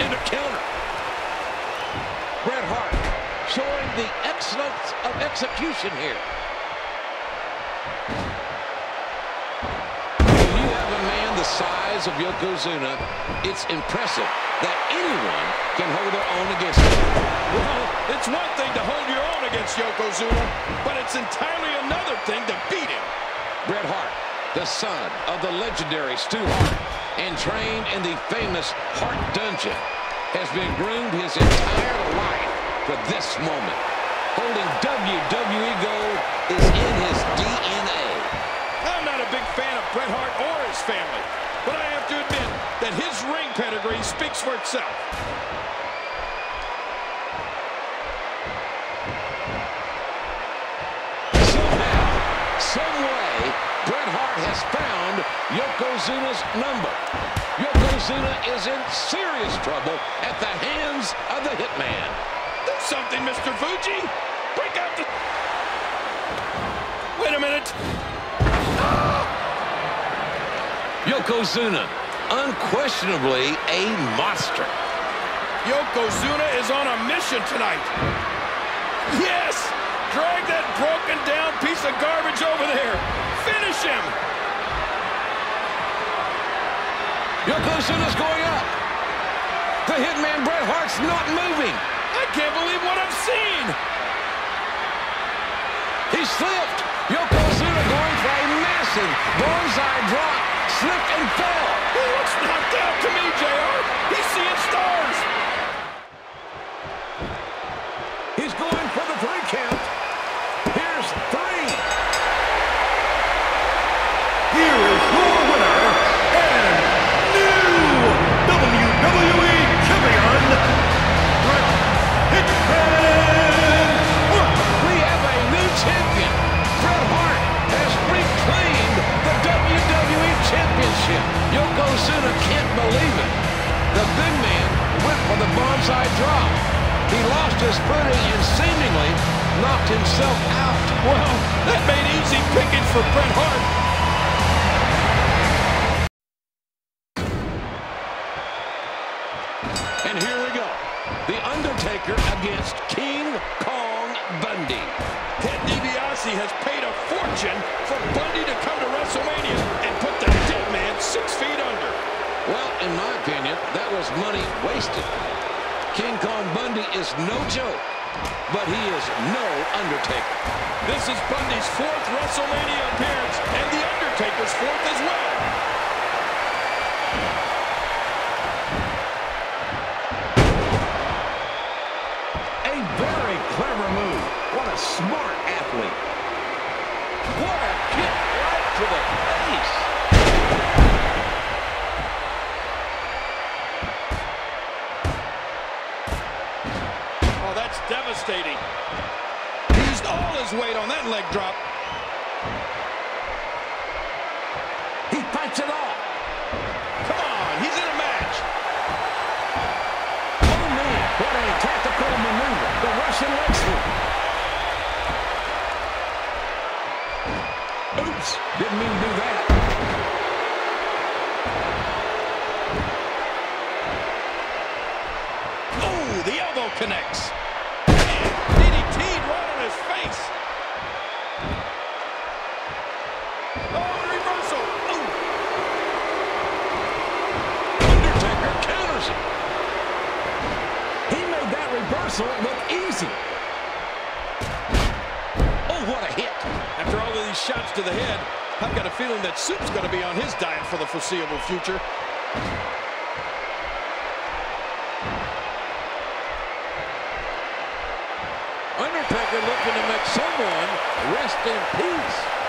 And a counter. Bret Hart showing the excellence of execution here. The size of Yokozuna, it's impressive that anyone can hold their own against him. Well, it's one thing to hold your own against Yokozuna, but it's entirely another thing to beat him. Bret Hart, the son of the legendary Stu Hart, and trained in the famous Hart Dungeon, has been groomed his entire life for this moment. Holding WWE gold is in his DNA. I'm not a big fan of Bret Hart family, but I have to admit that his ring pedigree speaks for itself. Somehow, some way, Bret Hart has found Yokozuna's number. Yokozuna is in serious trouble at the hands of the Hitman. Do something, Mr. Fuji. Break out the... Wait a minute. Yokozuna, unquestionably a monster. Yokozuna is on a mission tonight. Yes! Drag that broken down piece of garbage over there. Finish him. Yokozuna's going up. The Hitman Bret Hart's not moving. I can't believe what I've seen. He slipped. Yokozuna going for a massive Banzai drop. Slipped and fell. Blindside drop. He lost his footing and seemingly knocked himself out. Well, that made easy pickings for Bret Hart. And here we go. The Undertaker against King Kong Bundy. Ted DiBiase has paid a fortune for Bundy to come to money wasted. King Kong Bundy is no joke, but he is no Undertaker. This is Bundy's fourth WrestleMania appearance and The Undertaker's fourth as well. A very clever move. What a smart athlete. What a kick right to the face. Devastating. He used all his weight on that leg drop. He fights it off. Come on, he's in a match. Oh, man. What a tactical maneuver. The Russian leg sweep. Oops. Didn't mean to do that. Oh, the elbow connects. Man, DDT'd right on his face. Oh, the reversal. Ooh. Undertaker counters it. He made that reversal look easy. Oh, what a hit. After all of these shots to the head, I've got a feeling that Soup's going to be on his diet for the foreseeable future. Undertaker looking to make someone rest in peace.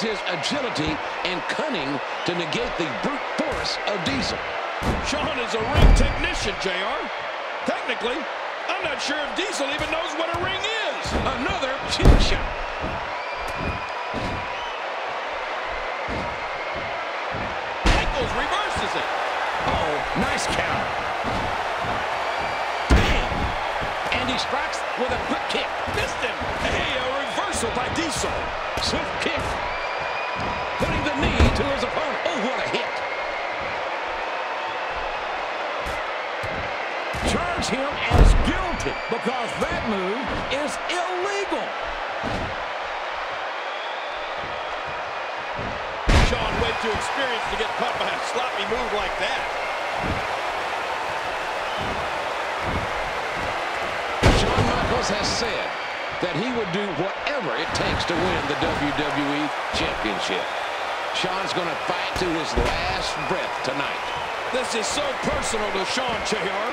his agility and cunning to negate the brute force of Diesel. Shawn is a ring technician, JR. Technically, I'm not sure if Diesel even knows what a ring is. Another chin shot. to win the WWE Championship. Shawn's going to fight to his last breath tonight. This is so personal to Shawn Chahar.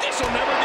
This will never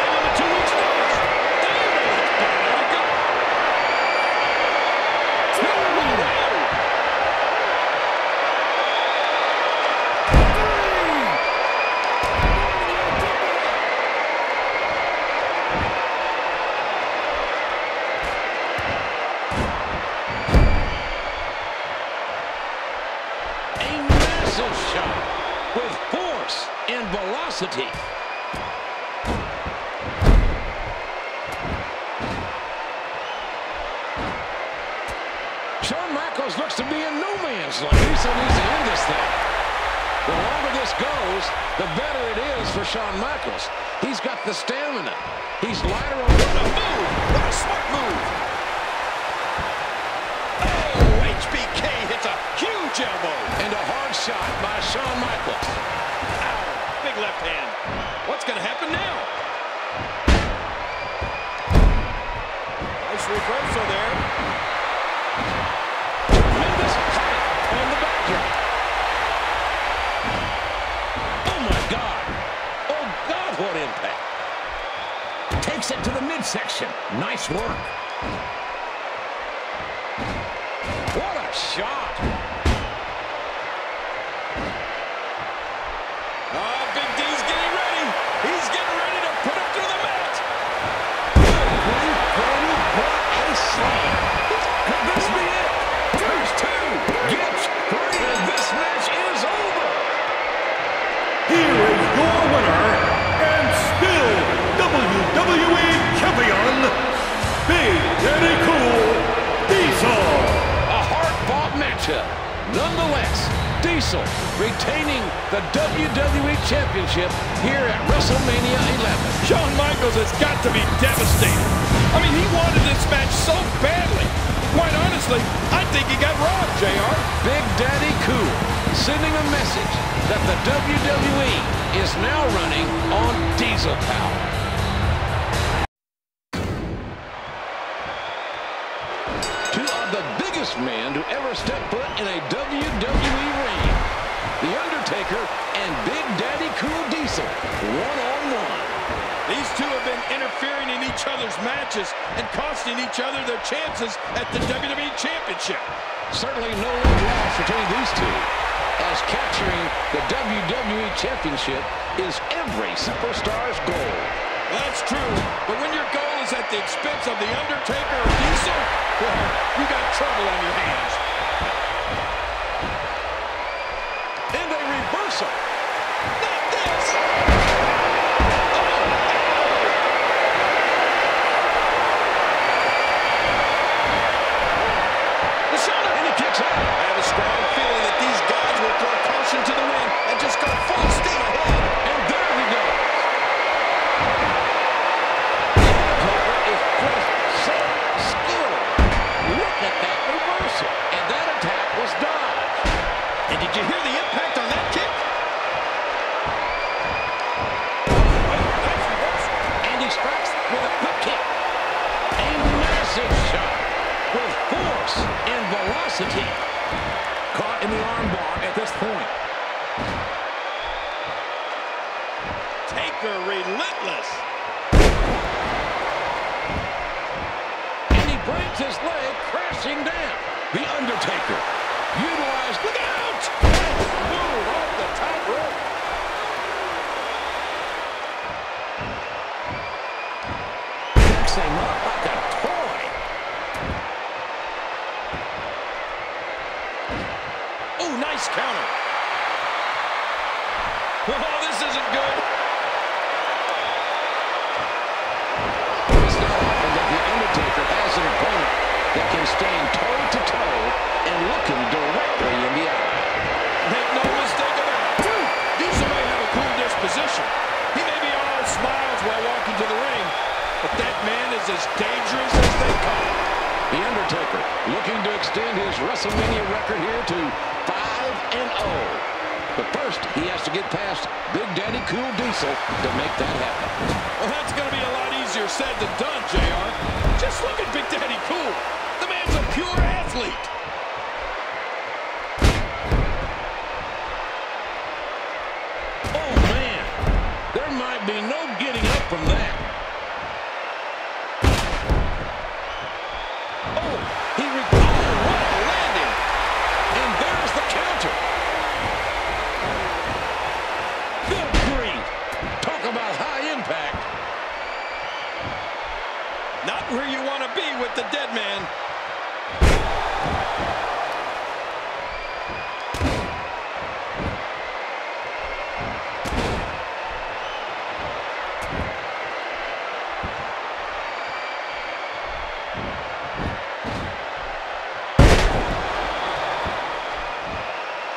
where you want to be with the dead man.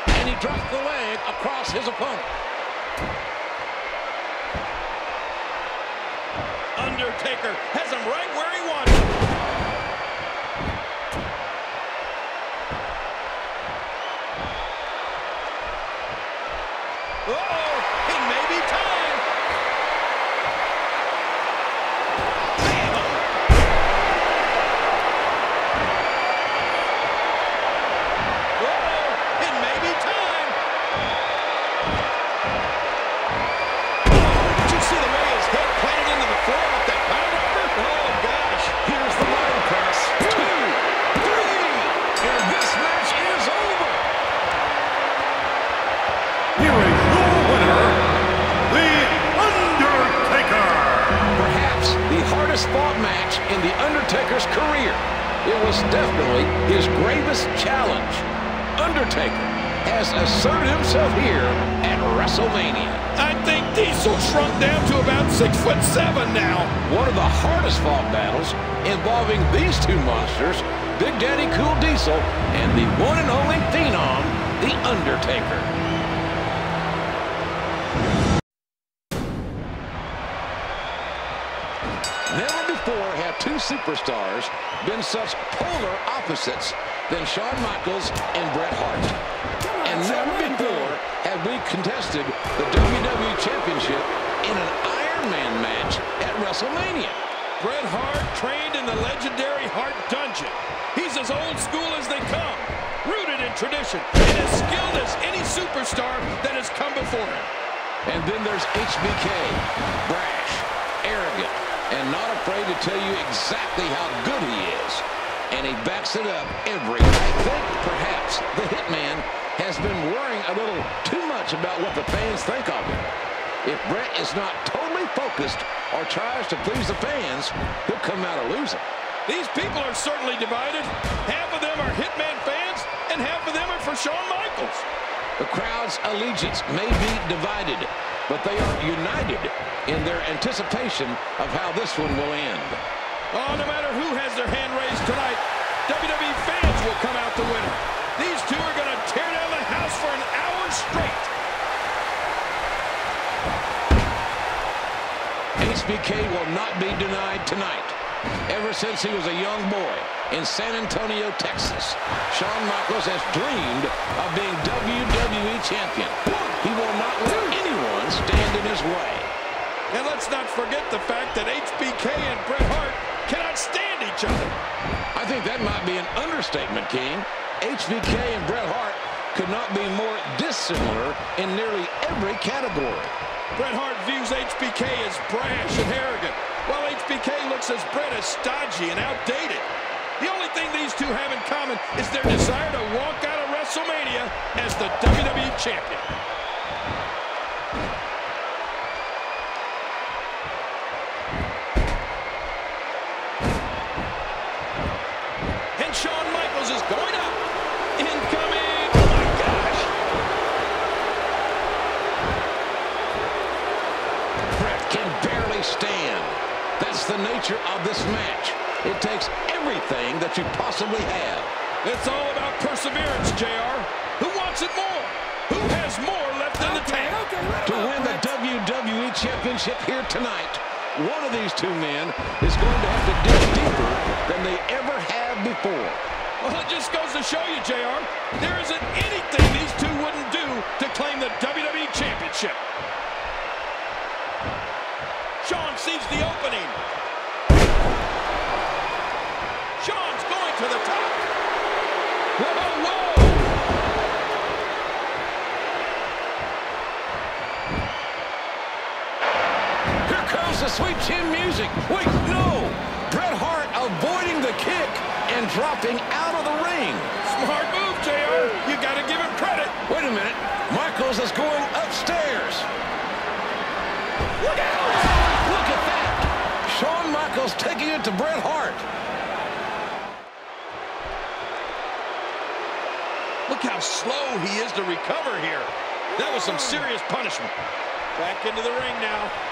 And he dropped the leg across his opponent. Has him right where he wants Shawn Michaels and Bret Hart. And never before have we contested the WWE Championship in an Iron Man match at WrestleMania. Bret Hart trained in the legendary Hart Dungeon. He's as old school as they come, rooted in tradition, and as skilled as any superstar that has come before him. And then there's HBK, brash, arrogant, and not afraid to tell you exactly how good he is. And he backs it up every. I think perhaps the Hitman has been worrying a little too much about what the fans think of him. If Bret is not totally focused or tries to please the fans, he'll come out a loser. These people are certainly divided. Half of them are Hitman fans, and half of them are for Shawn Michaels. The crowd's allegiance may be divided, but they are united in their anticipation of how this one will end. Oh, no matter who has their hand raised tonight, WWE fans will come out the winner. These two are going to tear down the house for an hour straight. HBK will not be denied tonight. Ever since he was a young boy in San Antonio, Texas, Shawn Michaels has dreamed of being WWE Champion. He will not let anyone stand in his way. And let's not forget the fact that HBK and Bret Hart cannot stand each other. I think that might be an understatement, King. HBK and Bret Hart could not be more dissimilar in nearly every category. Bret Hart views HBK as brash and arrogant, while HBK looks as Bret as stodgy and outdated. The only thing these two have in common is their desire to walk out of WrestleMania as the WWE Champion. The nature of this match. It takes everything that you possibly have. It's all about perseverance, JR. Who wants it more? Who has more left in the tank? To win the WWE Championship here tonight, one of these two men is going to have to dig deeper than they ever have before. Well, it just goes to show you, JR, there isn't anything these two wouldn't do to claim the WWE Championship. Shawn sees the opening. Shawn's going to the top. Whoa, whoa! Here comes the sweet chin music. Wait, no! Bret Hart avoiding the kick and dropping out of the ring. Smart move, JR. You got to give him credit. Wait a minute. Michaels is going upstairs. Look out! Look at that! Shawn Michaels taking it to Bret Hart. Look how slow he is to recover here. That was some hmm. serious punishment. Back into the ring now.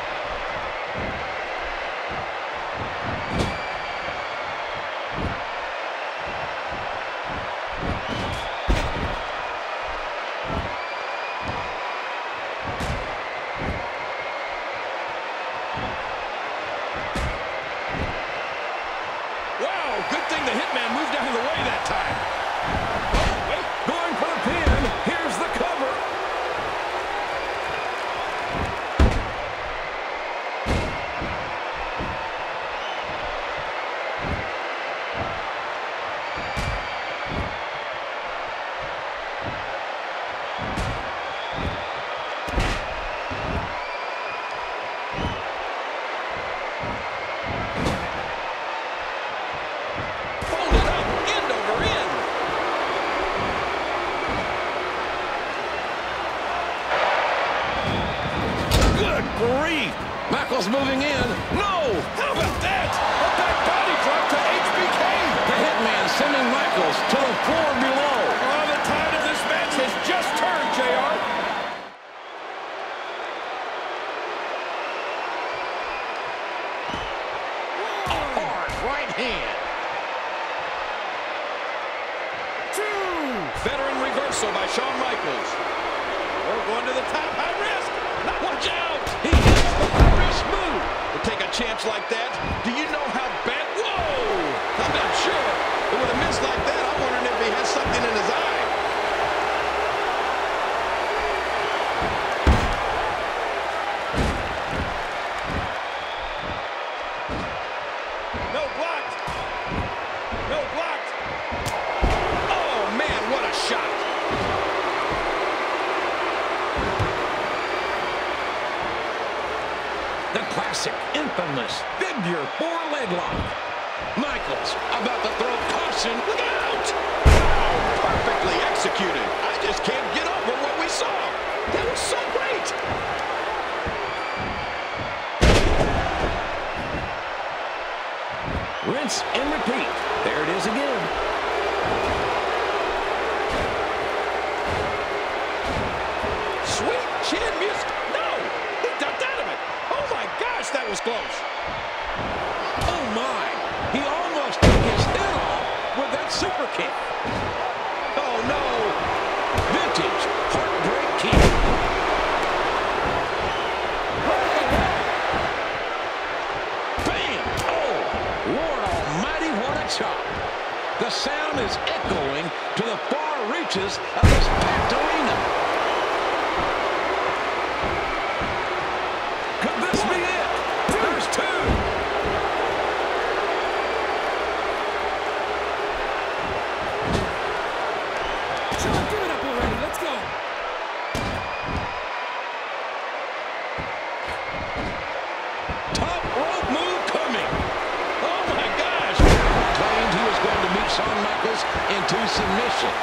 through submission.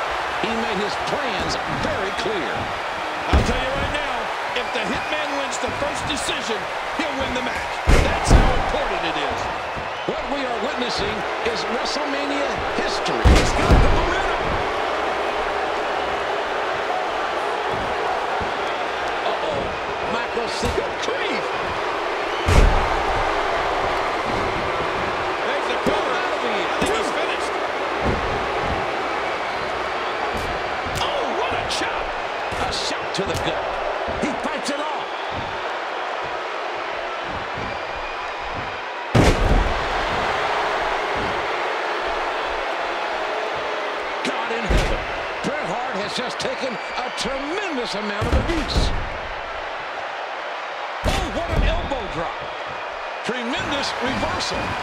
He made his plans very clear. I'll tell you right now, if the Hitman wins the first decision, he'll win the match. That's how important it is. What we are witnessing is WrestleMania history. He's got the momentum. Uh-oh. Michael Cicco. reversal.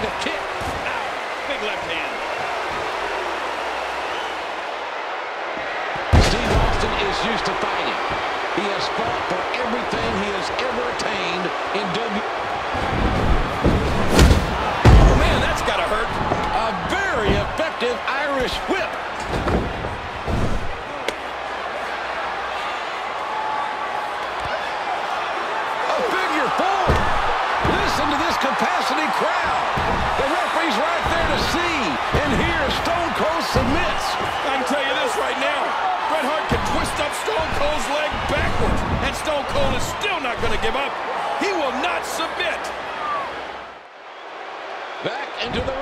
kind. not going to give up. He will not submit. Back into the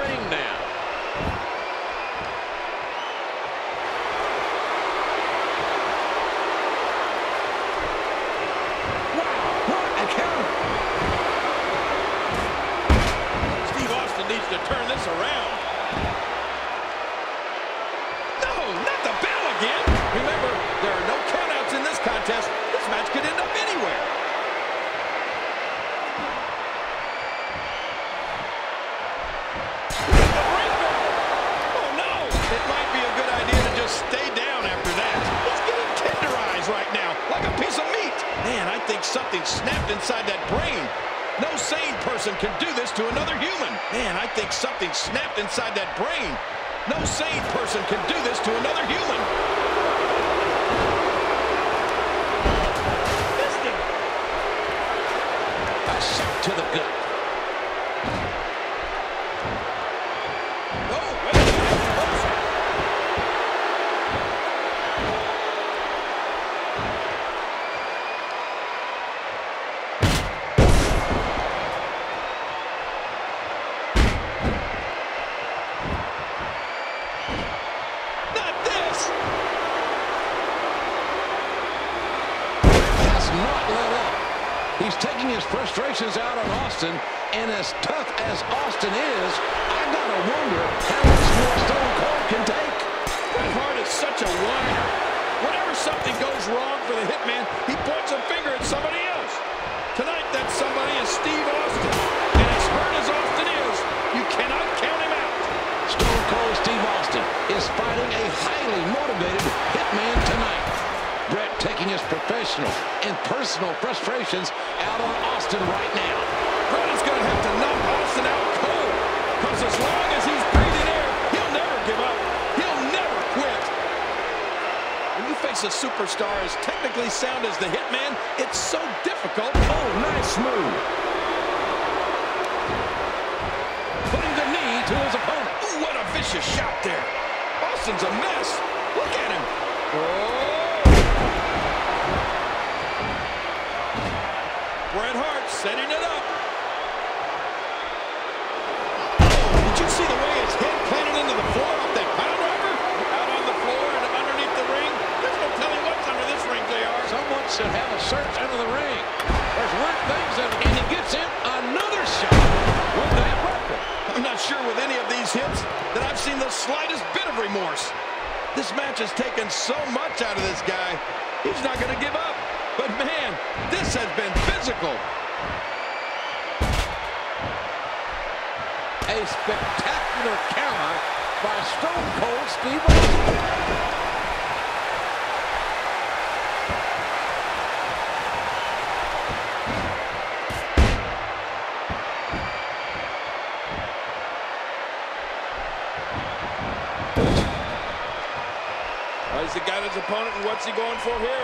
for here?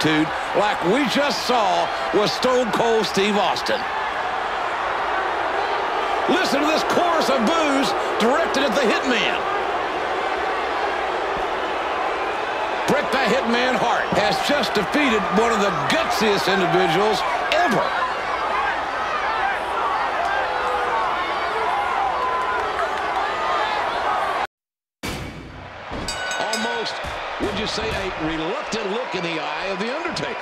Fortitude like we just saw with Stone Cold Steve Austin. Listen to this chorus of boos directed at the Hitman. Bret the Hitman Hart has just defeated one of the gutsiest individuals ever. Look in the eye of The Undertaker.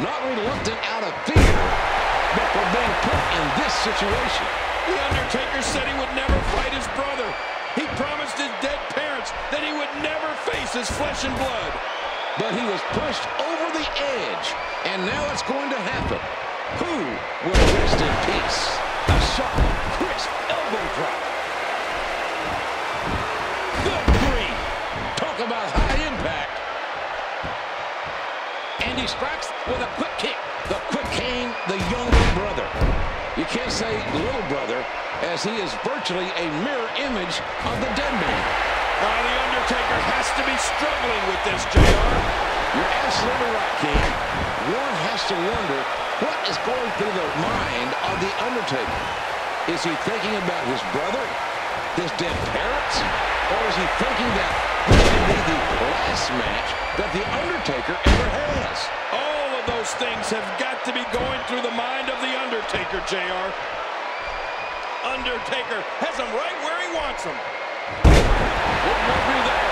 Not reluctant out of fear, but for being put in this situation. The Undertaker said he would never fight his brother. He promised his dead parents that he would never face his flesh and blood. But he was pushed over the edge, and now it's going to happen. Who will rest in peace? Say little brother, as he is virtually a mirror image of the dead man. Uh, the Undertaker has to be struggling with this, JR. You're absolutely right, King. One has to wonder what is going through the mind of The Undertaker. Is he thinking about his brother, his dead parents, or is he thinking that this could be the last match that The Undertaker ever has? All of those things have got to be going through the mind of the Undertaker, JR. Undertaker has him right where he wants him. What will be there?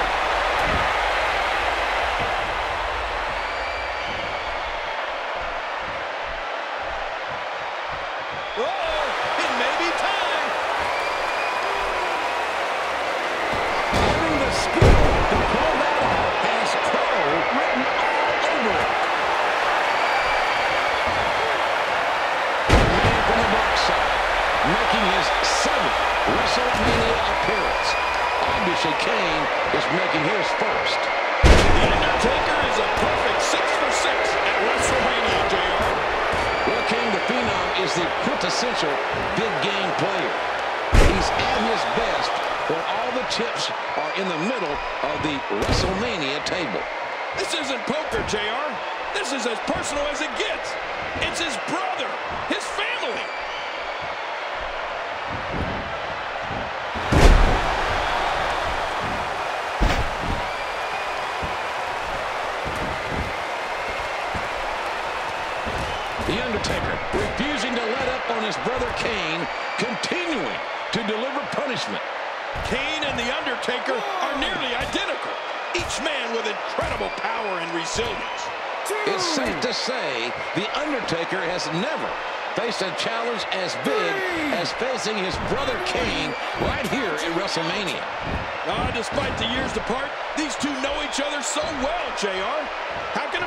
Oh, it may be time. Having the skill to pull that off has Crow written all over it. Man from the dark side, making his seventh WrestleMania appearance. Obviously, Kane is making his first. The Undertaker is a perfect six for six at WrestleMania, JR. Well, King, the Phenom is the quintessential big game player. He's at his best when all the chips are in the middle of the WrestleMania table. This isn't poker, JR. This is as personal as it gets. It's his brother, his family. The Undertaker refusing to let up on his brother Kane, continuing to deliver punishment. Kane and The Undertaker are nearly identical. Each man with incredible power and resilience. It's safe to say The Undertaker has never faced a challenge as big his brother Kane right here at WrestleMania. Ah, despite the years apart, these two know each other so well, JR. How can a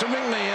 to Ringley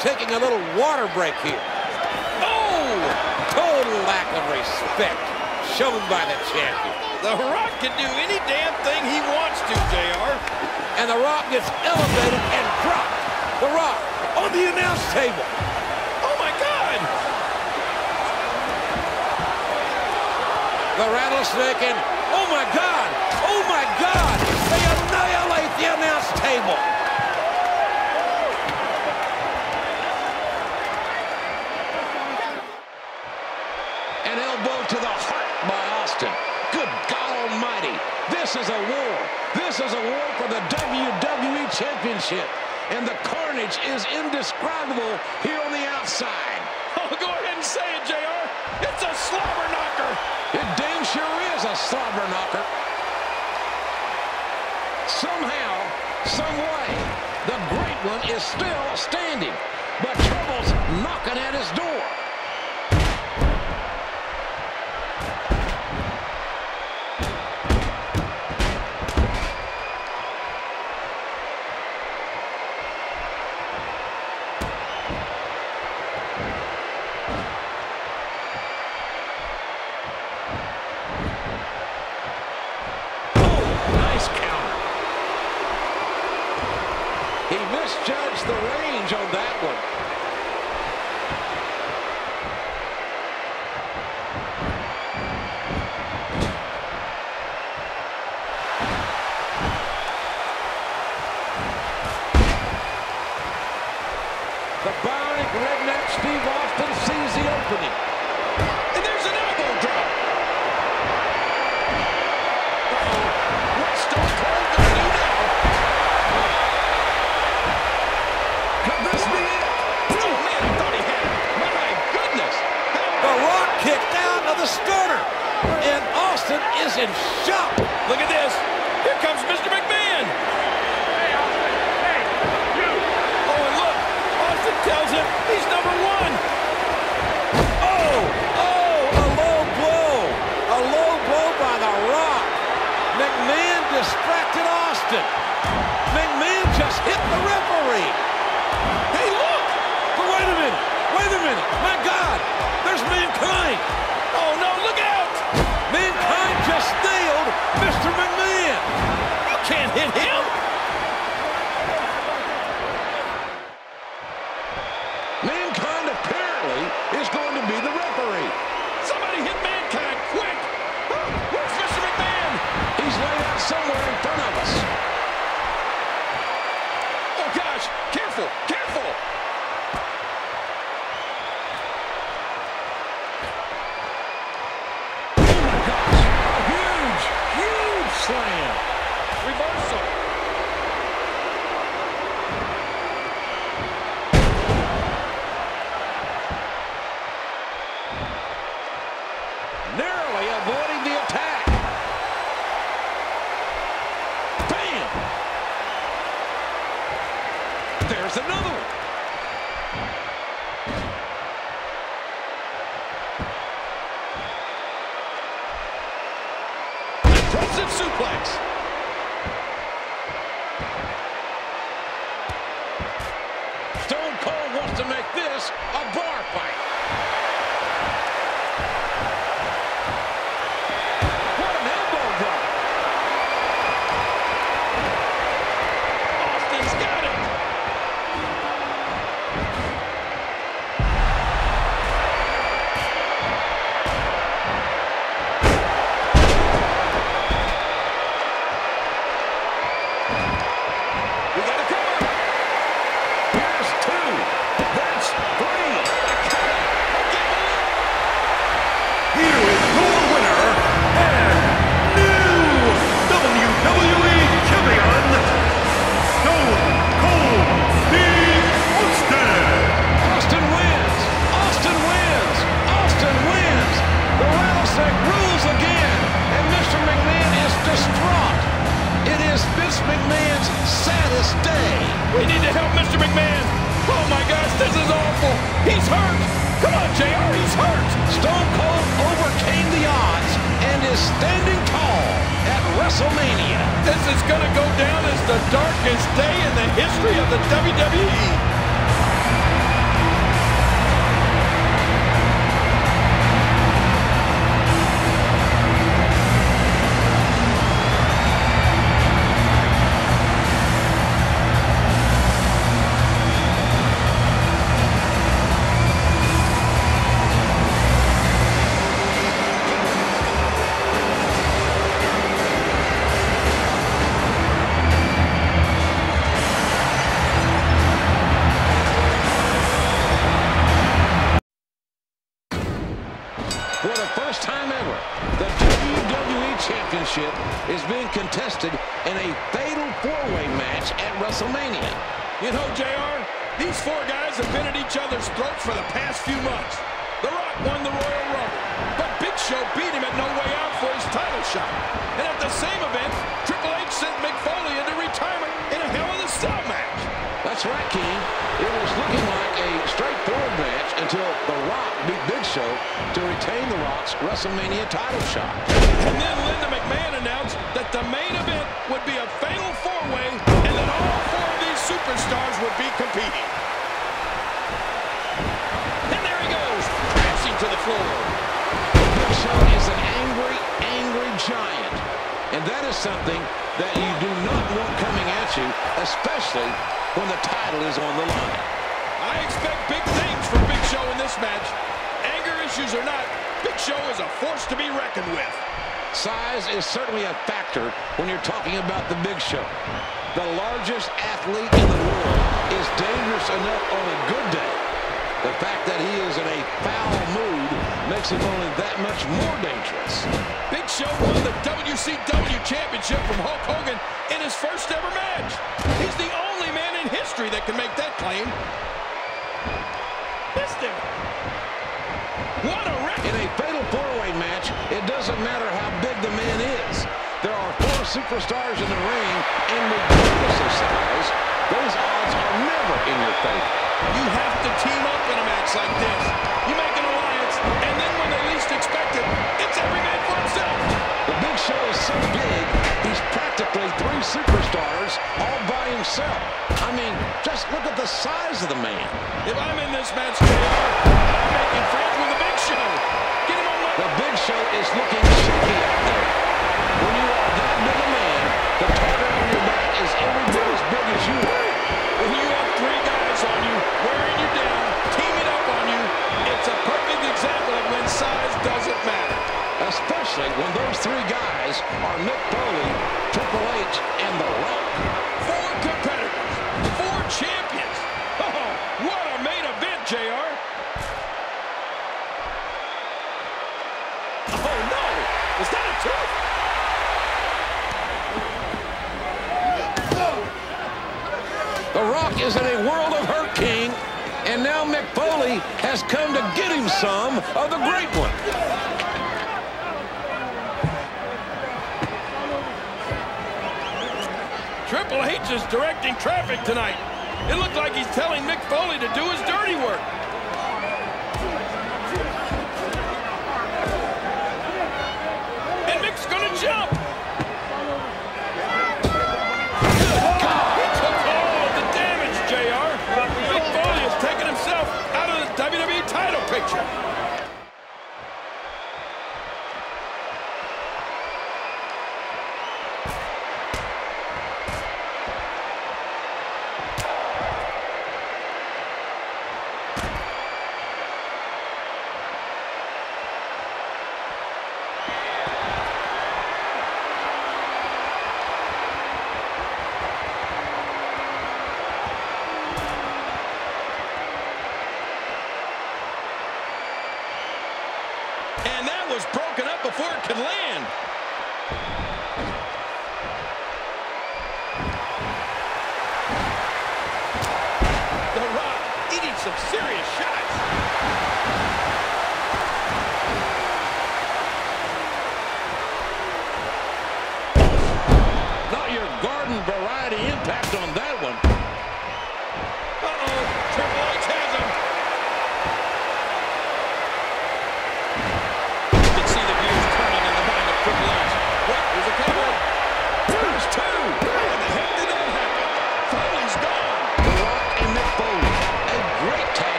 taking a little water break here. Oh! Total lack of respect shown by the champion. The Rock can do any damn thing he wants to, JR. And The Rock gets elevated and dropped. The Rock on the announce table. Oh, my God! The Rattlesnake and, oh, my God! Oh, my God! They annihilate the announce table. championship. And the carnage is indescribable here on the outside. Oh, go ahead and say it, JR. It's a slobber knocker. It damn sure is a slobber knocker. Somehow, someway, the Great One is still standing, but trouble's knocking at his door.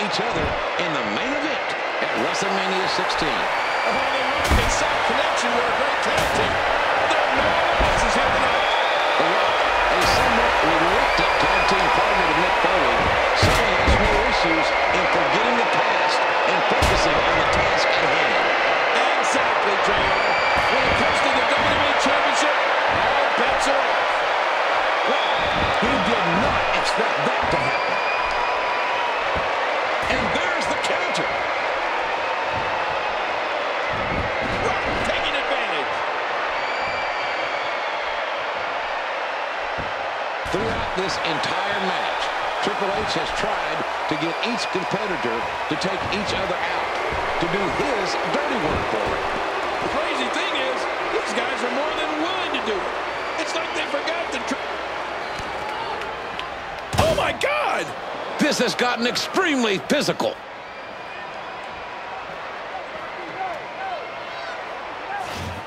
each other in the main event at WrestleMania 16. A holding inside connection with a great tag team. each competitor to take each other out, to do his dirty work for him. The crazy thing is, these guys are more than willing to do it. It's like they forgot to... Oh, my God! This has gotten extremely physical.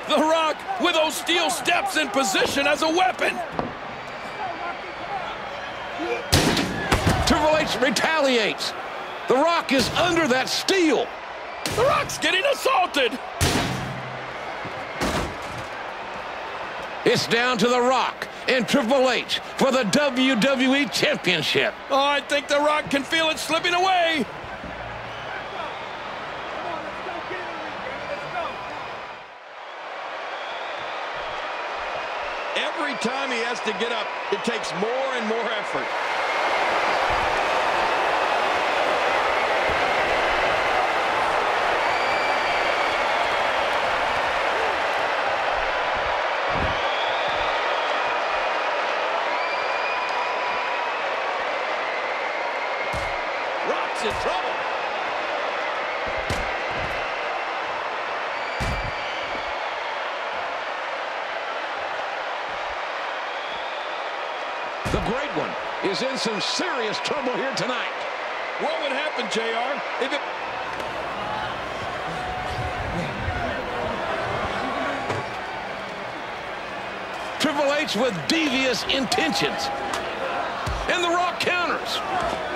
The Rock with those steel steps in position as a weapon. Rollins retaliates. The Rock is under that steel. The Rock's getting assaulted. It's down to The Rock and Triple H for the WWE Championship. Oh, I think The Rock can feel it slipping away. Every time he has to get up, it takes more and more effort. in some serious trouble here tonight. What would happen, JR, if it... Triple H with devious intentions. And The Rock counters.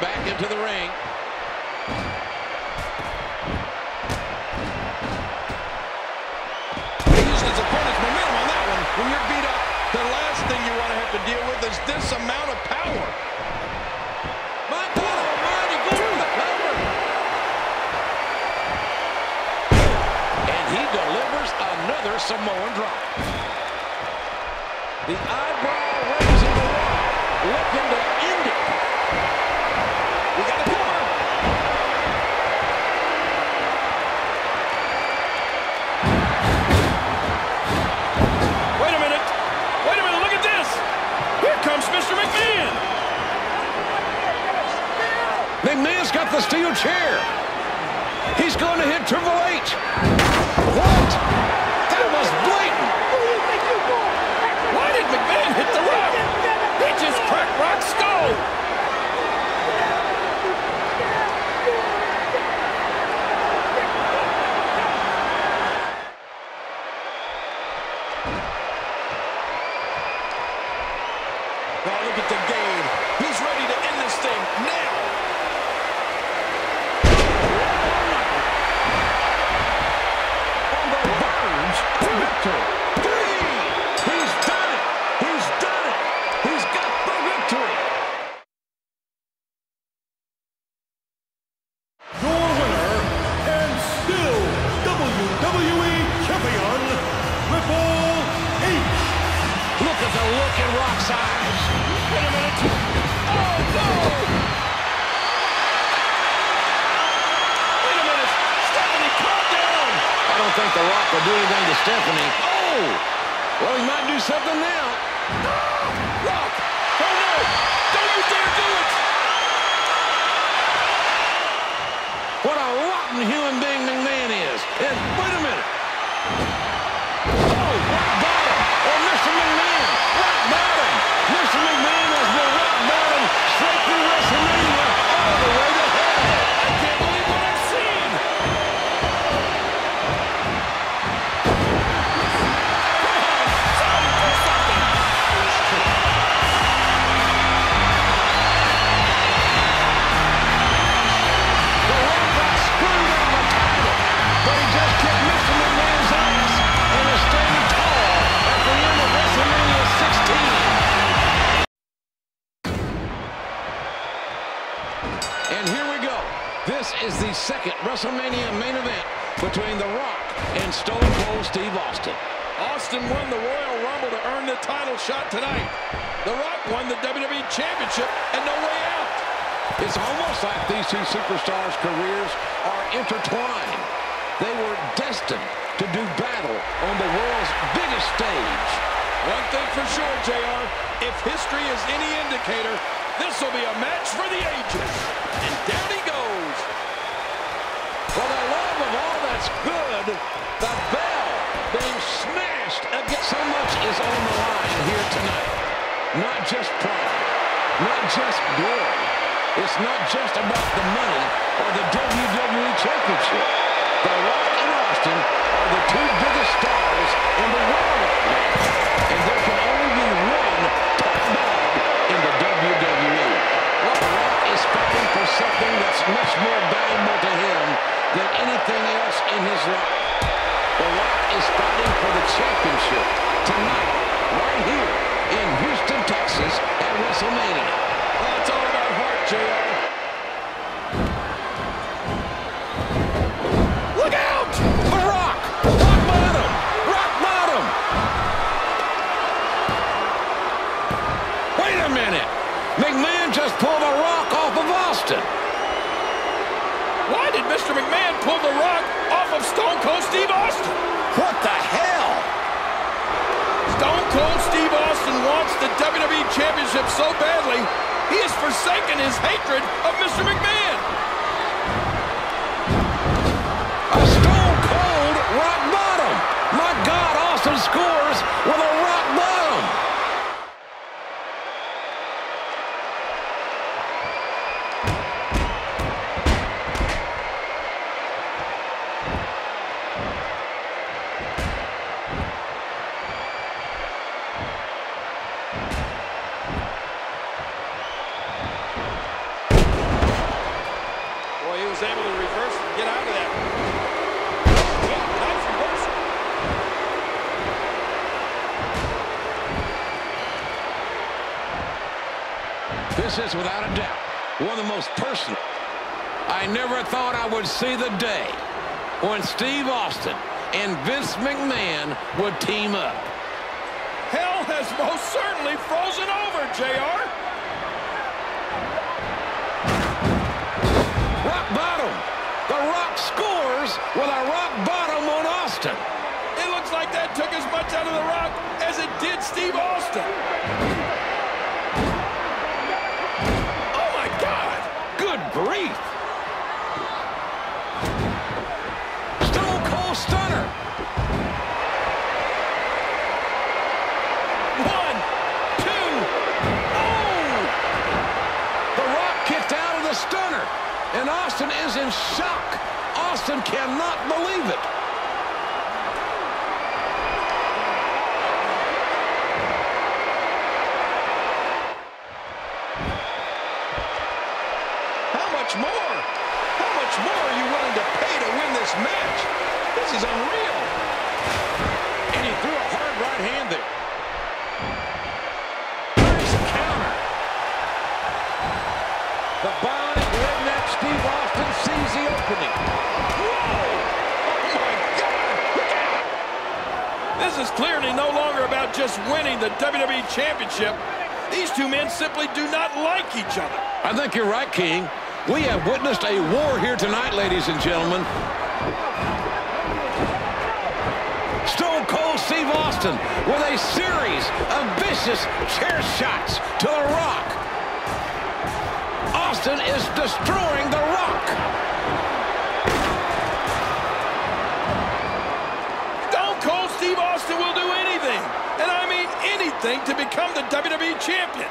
back into the ring. superstar's career almost personal. I never thought I would see the day when Steve Austin and Vince McMahon would team up. Hell has most certainly frozen over, JR. Rock bottom. The Rock scores with a rock bottom on Austin. It looks like that took as much out of The Rock as it did Steve Austin. Stone Cold Stunner. One, two, oh! The Rock kicked out of the Stunner, and Austin is in shock. Austin cannot believe it. winning the WWE Championship, these two men simply do not like each other. I think you're right, King. We have witnessed a war here tonight, ladies and gentlemen. Stone Cold Steve Austin with a series of vicious chair shots to The Rock. Austin is destroying The Rock. thing to become the WWE Champion.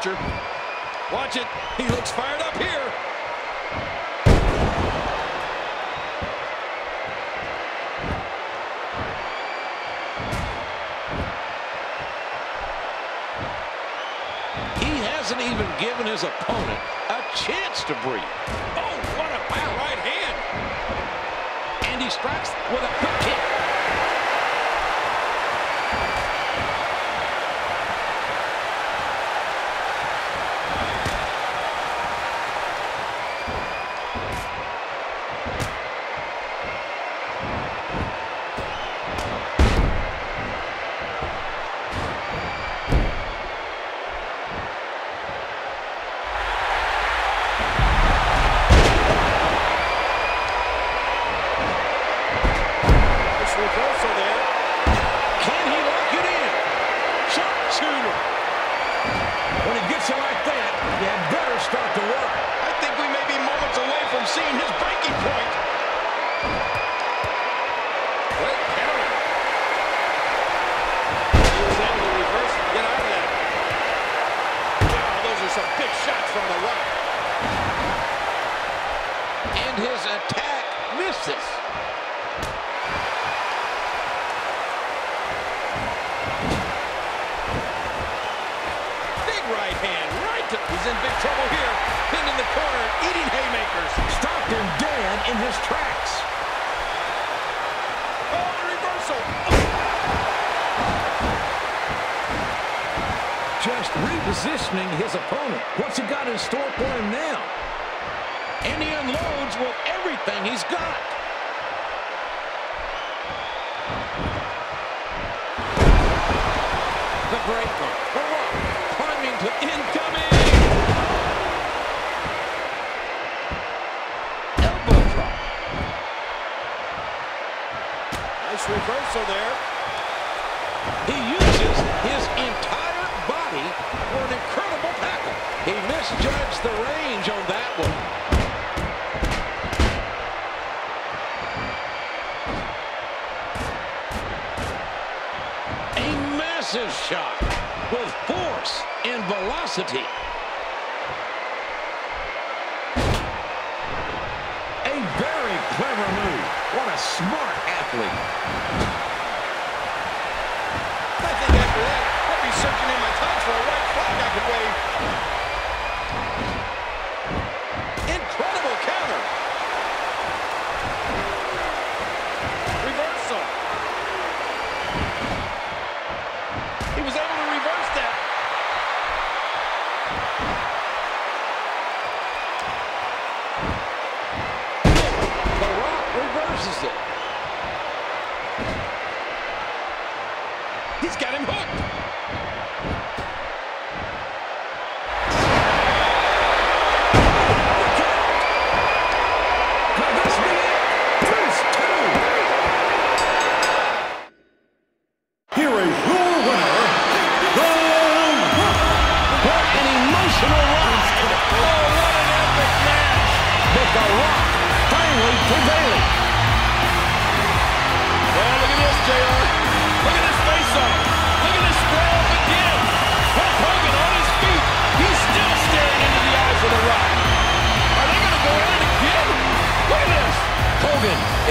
future.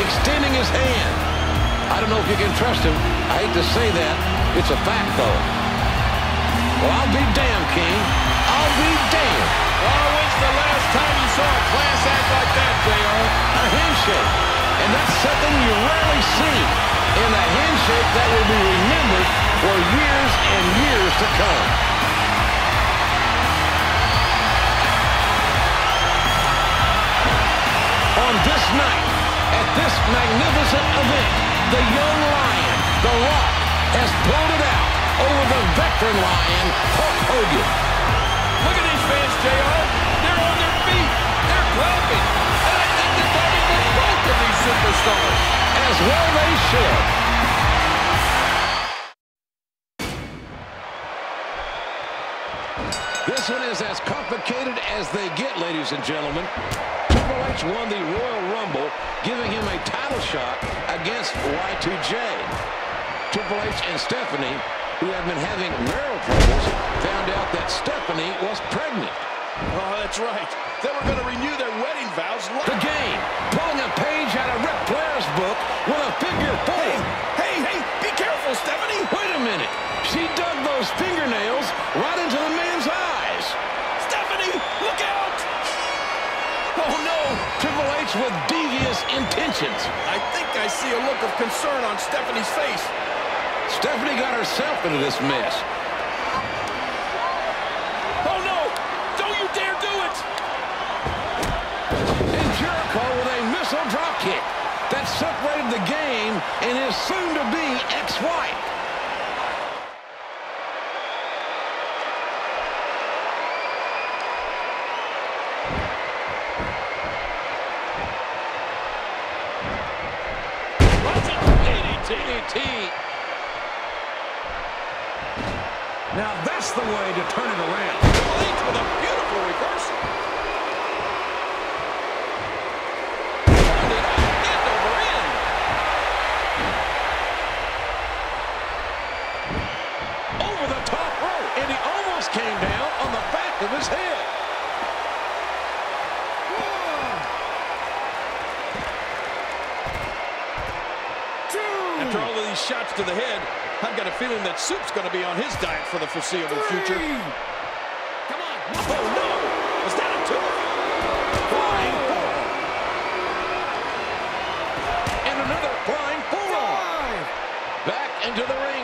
extending his hand. I don't know if you can trust him. I hate to say that. It's a fact, though. Well, I'll be damned, King. I'll be damned. Well, when's the last time you saw a class act like that, JR? A handshake. And that's something you rarely see. And a handshake that will be remembered for years and years to come. on this night at this magnificent event, the young lion, The Rock, has pulled it out over the veteran lion, Hulk Hogan. Look at these fans, JR. They're on their feet. They're clapping. And I think they're clapping for both of these superstars. As well they should. This one is as complicated as they get, ladies and gentlemen. Triple H won the Royal Rumble, giving him a title shot against Y2J. Triple H and Stephanie, who have been having marital troubles, found out that Stephanie was pregnant. Oh, that's right. They were going to renew their wedding vows. The game, pulling a page out of Ric Flair's book with a figure four. Hey, hey, hey, be careful, Stephanie. Wait a minute. She dug those fingernails right into the man's eyes. Triple H with devious intentions. I think I see a look of concern on Stephanie's face. Stephanie got herself into this mess. Oh, no. Don't you dare do it. And Jericho with a missile dropkick that separated the game and his soon-to-be ex-wife. What's it? DDT. DDT. That's the way to turn it around. Triple with a beautiful reversal. Turned it on end over end. Over the top rope, and he almost came down on the back of his head. After all of these shots to the head, I've got a feeling that Soup's going to be on his diet for the foreseeable future. Come on. Oh, no! Was that a two? Flying forearm. And another flying forearm. Back into the ring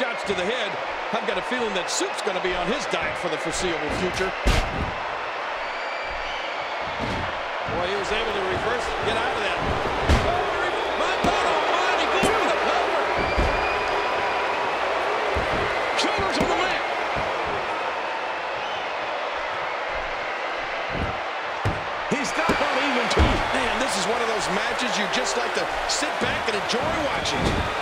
shots to the head. I've got a feeling that Soup's going to be on his diet for the foreseeable future. Boy, he was able to reverse, get out of that. one of those matches you just like to sit back and enjoy watching.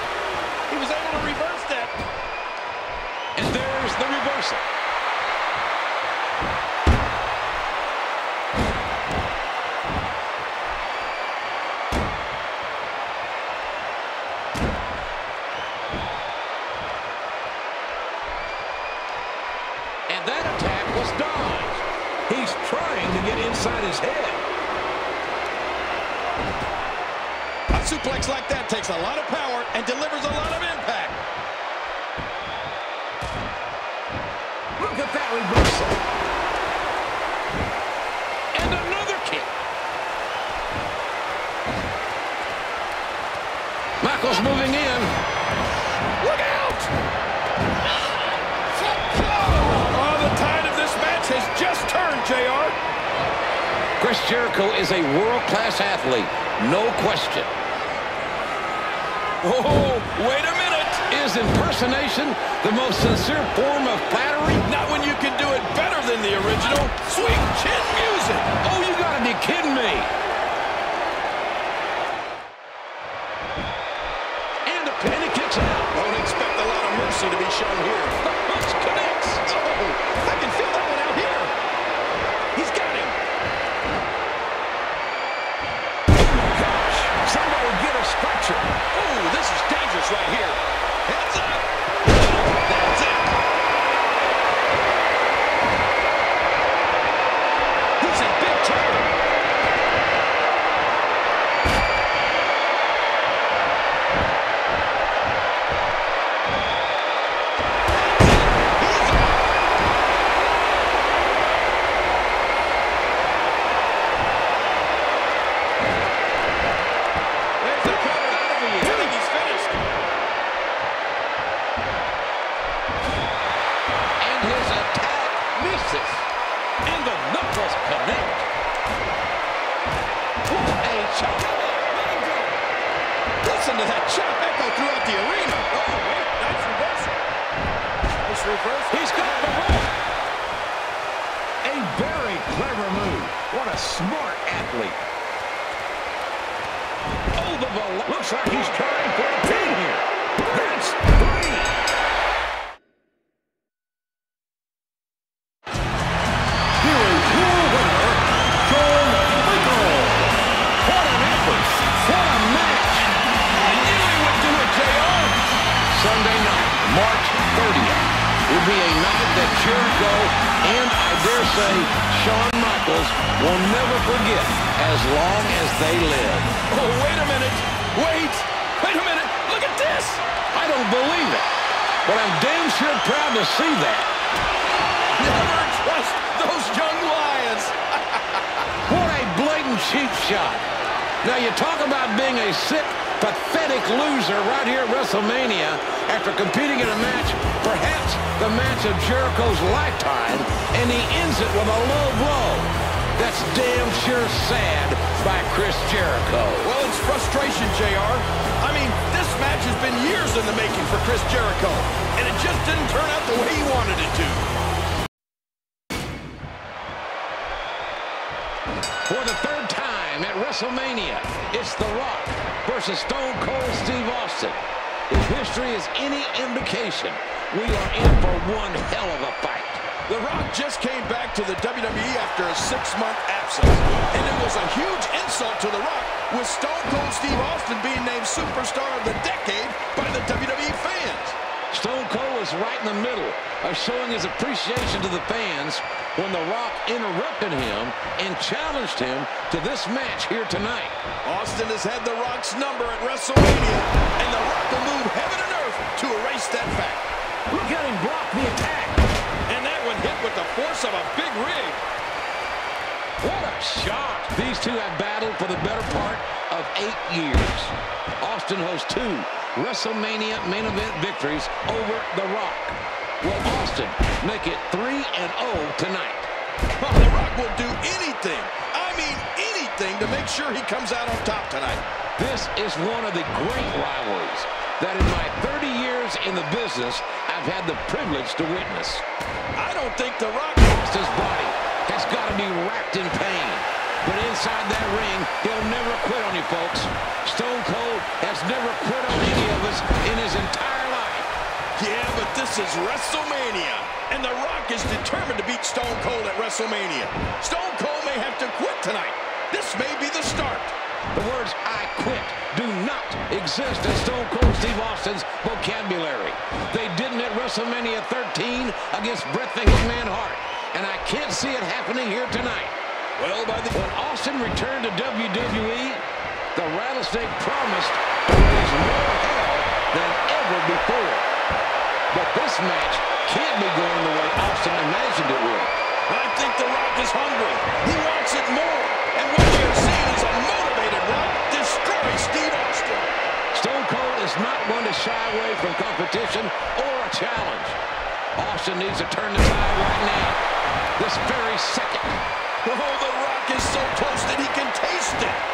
great rivalries that in my 30 years in the business, I've had the privilege to witness. I don't think The Rock lost his body. Has got to be racked in pain. But inside that ring, he'll never quit on you, folks. Stone Cold has never quit on any of us in his entire life. Yeah, but this is WrestleMania, and The Rock is determined to beat Stone Cold at WrestleMania. Stone Cold may have to quit tonight. This may be the start. The words I quit do not exist in Stone Cold Steve Austin's vocabulary. They didn't at WrestleMania 13 against Bret the Hitman Hart, and I can't see it happening here tonight. Well, by the when Austin returned to WWE, the Rattlesnake promised there is more hell than ever before. But this match can't be going the way Austin imagined it would. I think The Rock is hungry. He wants it more. not one to shy away from competition or a challenge. Austin needs to turn the tide right now. This very second. Oh, The Rock is so close that he can taste it.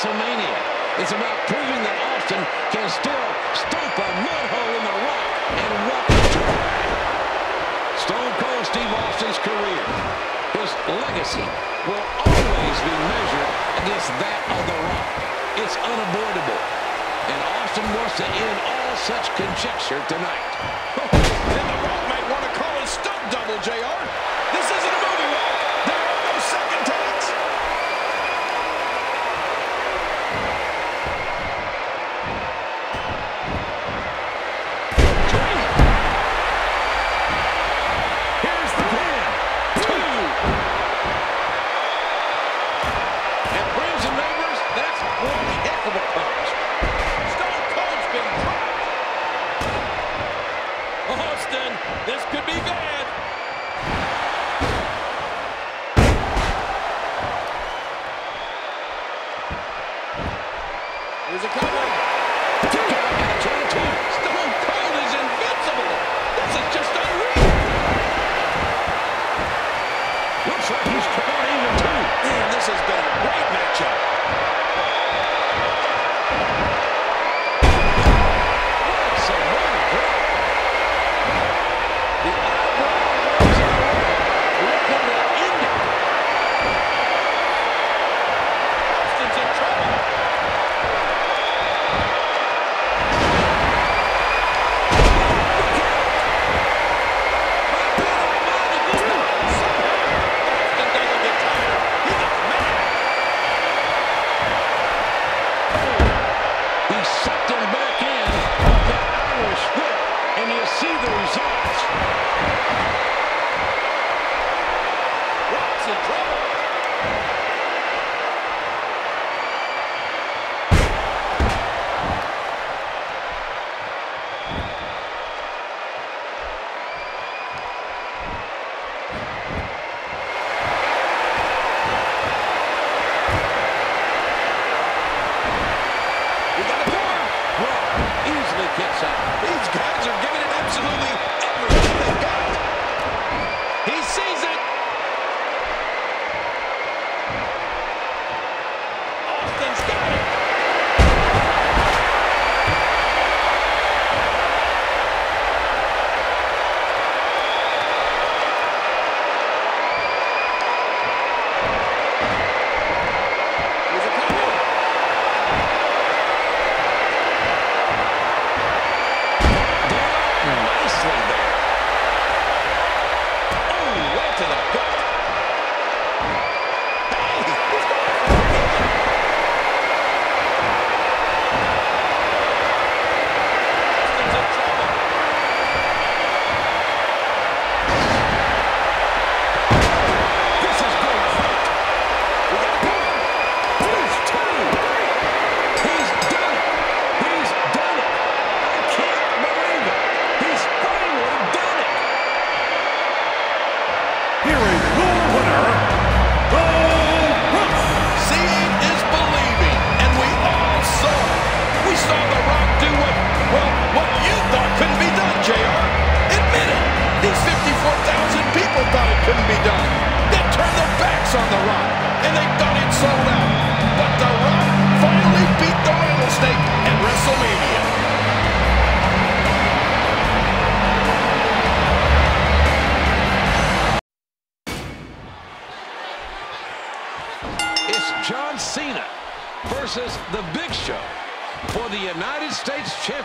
WrestleMania. It's about proving that Austin can still stomp a mud hole in the rock and walk it Stone Cold Steve Austin's career, his legacy, will always be measured against that of the rock. It's unavoidable. And Austin wants to end all such conjecture tonight. and the rock might want to call a stunt double, JR.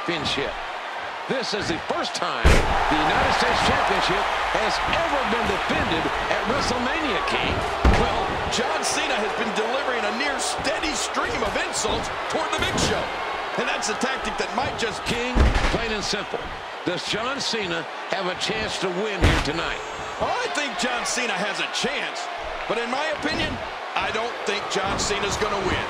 Championship. This is the first time the United States Championship has ever been defended at WrestleMania, King. Well, John Cena has been delivering a near steady stream of insults toward the Big Show. And that's a tactic that might just... King, plain and simple. Does John Cena have a chance to win here tonight? Oh, I think John Cena has a chance. But in my opinion, I don't think John Cena's going to win.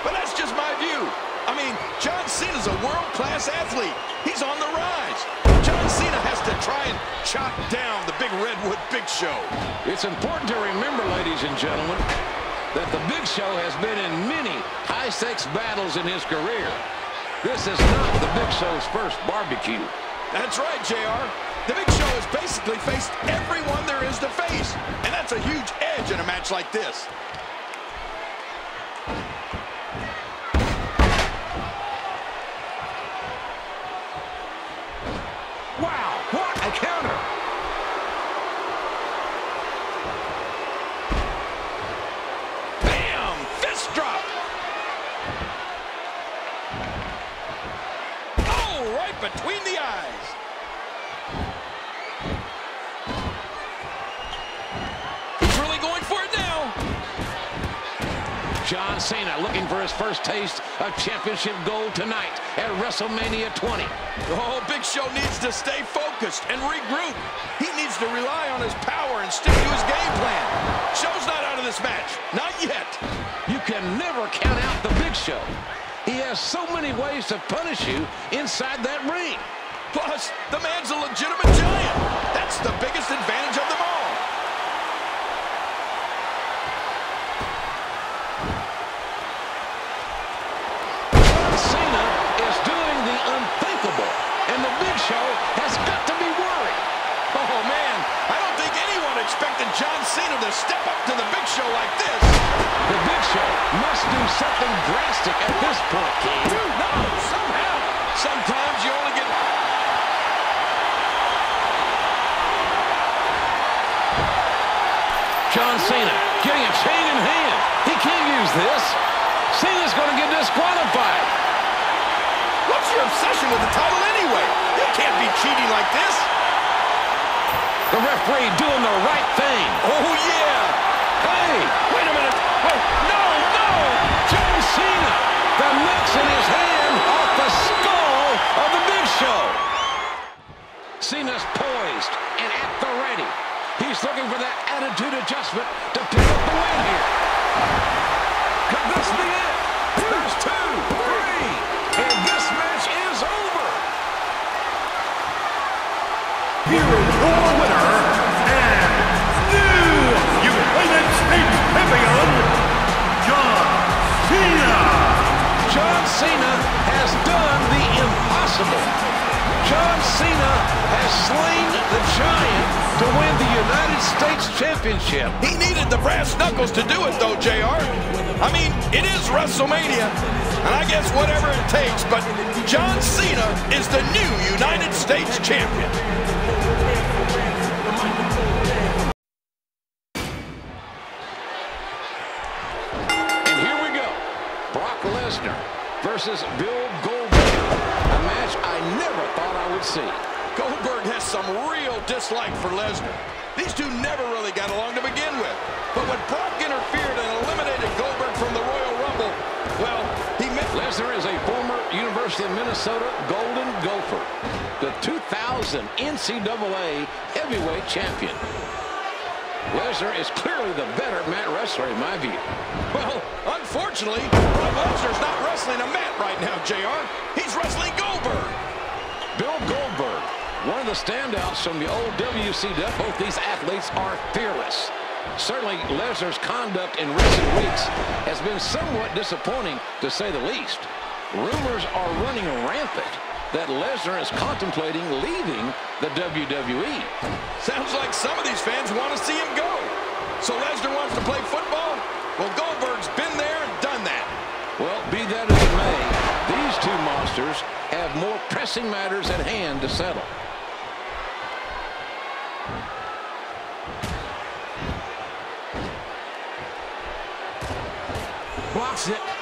But that's just my view. I mean, John Cena's a world-class athlete. He's on the rise. John Cena has to try and chop down the big Redwood Big Show. It's important to remember, ladies and gentlemen, that the Big Show has been in many high-stakes battles in his career. This is not the Big Show's first barbecue. That's right, JR. The Big Show has basically faced everyone there is to face. And that's a huge edge in a match like this. Taste of championship gold tonight at WrestleMania 20. Oh, Big Show needs to stay focused and regroup. He needs to rely on his power and stick to his game plan. Show's not out of this match. Not yet. You can never count out the Big Show. He has so many ways to punish you inside that ring. Plus, the man's a legitimate giant. That's the biggest advantage of them all. John Cena is doing the unthinkable, and the Big Show has got to be worried. Oh, man, I don't think anyone Cena to step up to the Big Show like this. The Big Show must do something drastic at this point, King. No, somehow. Sometimes you only get... John Cena getting a chain in hand. He can't use this. Cena's going to get disqualified. What's your obsession with the title anyway? You can't be cheating like this. The referee doing the right thing. Oh, yeah. Hey, Wait a minute. Oh, no, no. John Cena. The nuts in his hand off the skull of the Big Show. Cena's poised and at the ready. He's looking for that attitude adjustment to pick up the win here. Could this be it? There's two, three, and this match is over. Here is your winner and new United States champion, John Cena. John Cena has done the impossible. John Cena has slain the giant to win the United States Championship. He needed the brass knuckles to do it, though, JR. I mean, it is WrestleMania, and I guess whatever it takes, but John Cena is the new United States champion. Dislike for Lesnar. These two never really got along to begin with. But when Brock interfered and eliminated Goldberg from the Royal Rumble, well, he meant... Lesnar is a former University of Minnesota Golden Gopher, the 2000 NCAA heavyweight champion. Lesnar is clearly the better mat wrestler in my view. Well, unfortunately, Brock Lesnar's not wrestling a mat right now, JR. He's wrestling Goldberg. Bill Goldberg, one of the standouts from the old WCW. Both these athletes are fearless. Certainly, Lesnar's conduct in recent weeks has been somewhat disappointing, to say the least. Rumors are running rampant that Lesnar is contemplating leaving the WWE. Sounds like some of these fans want to see him go. So Lesnar wants to play football? Well, Goldberg's been there and done that. Well, be that as it may, these two monsters have more pressing matters at hand to settle. Blocks it.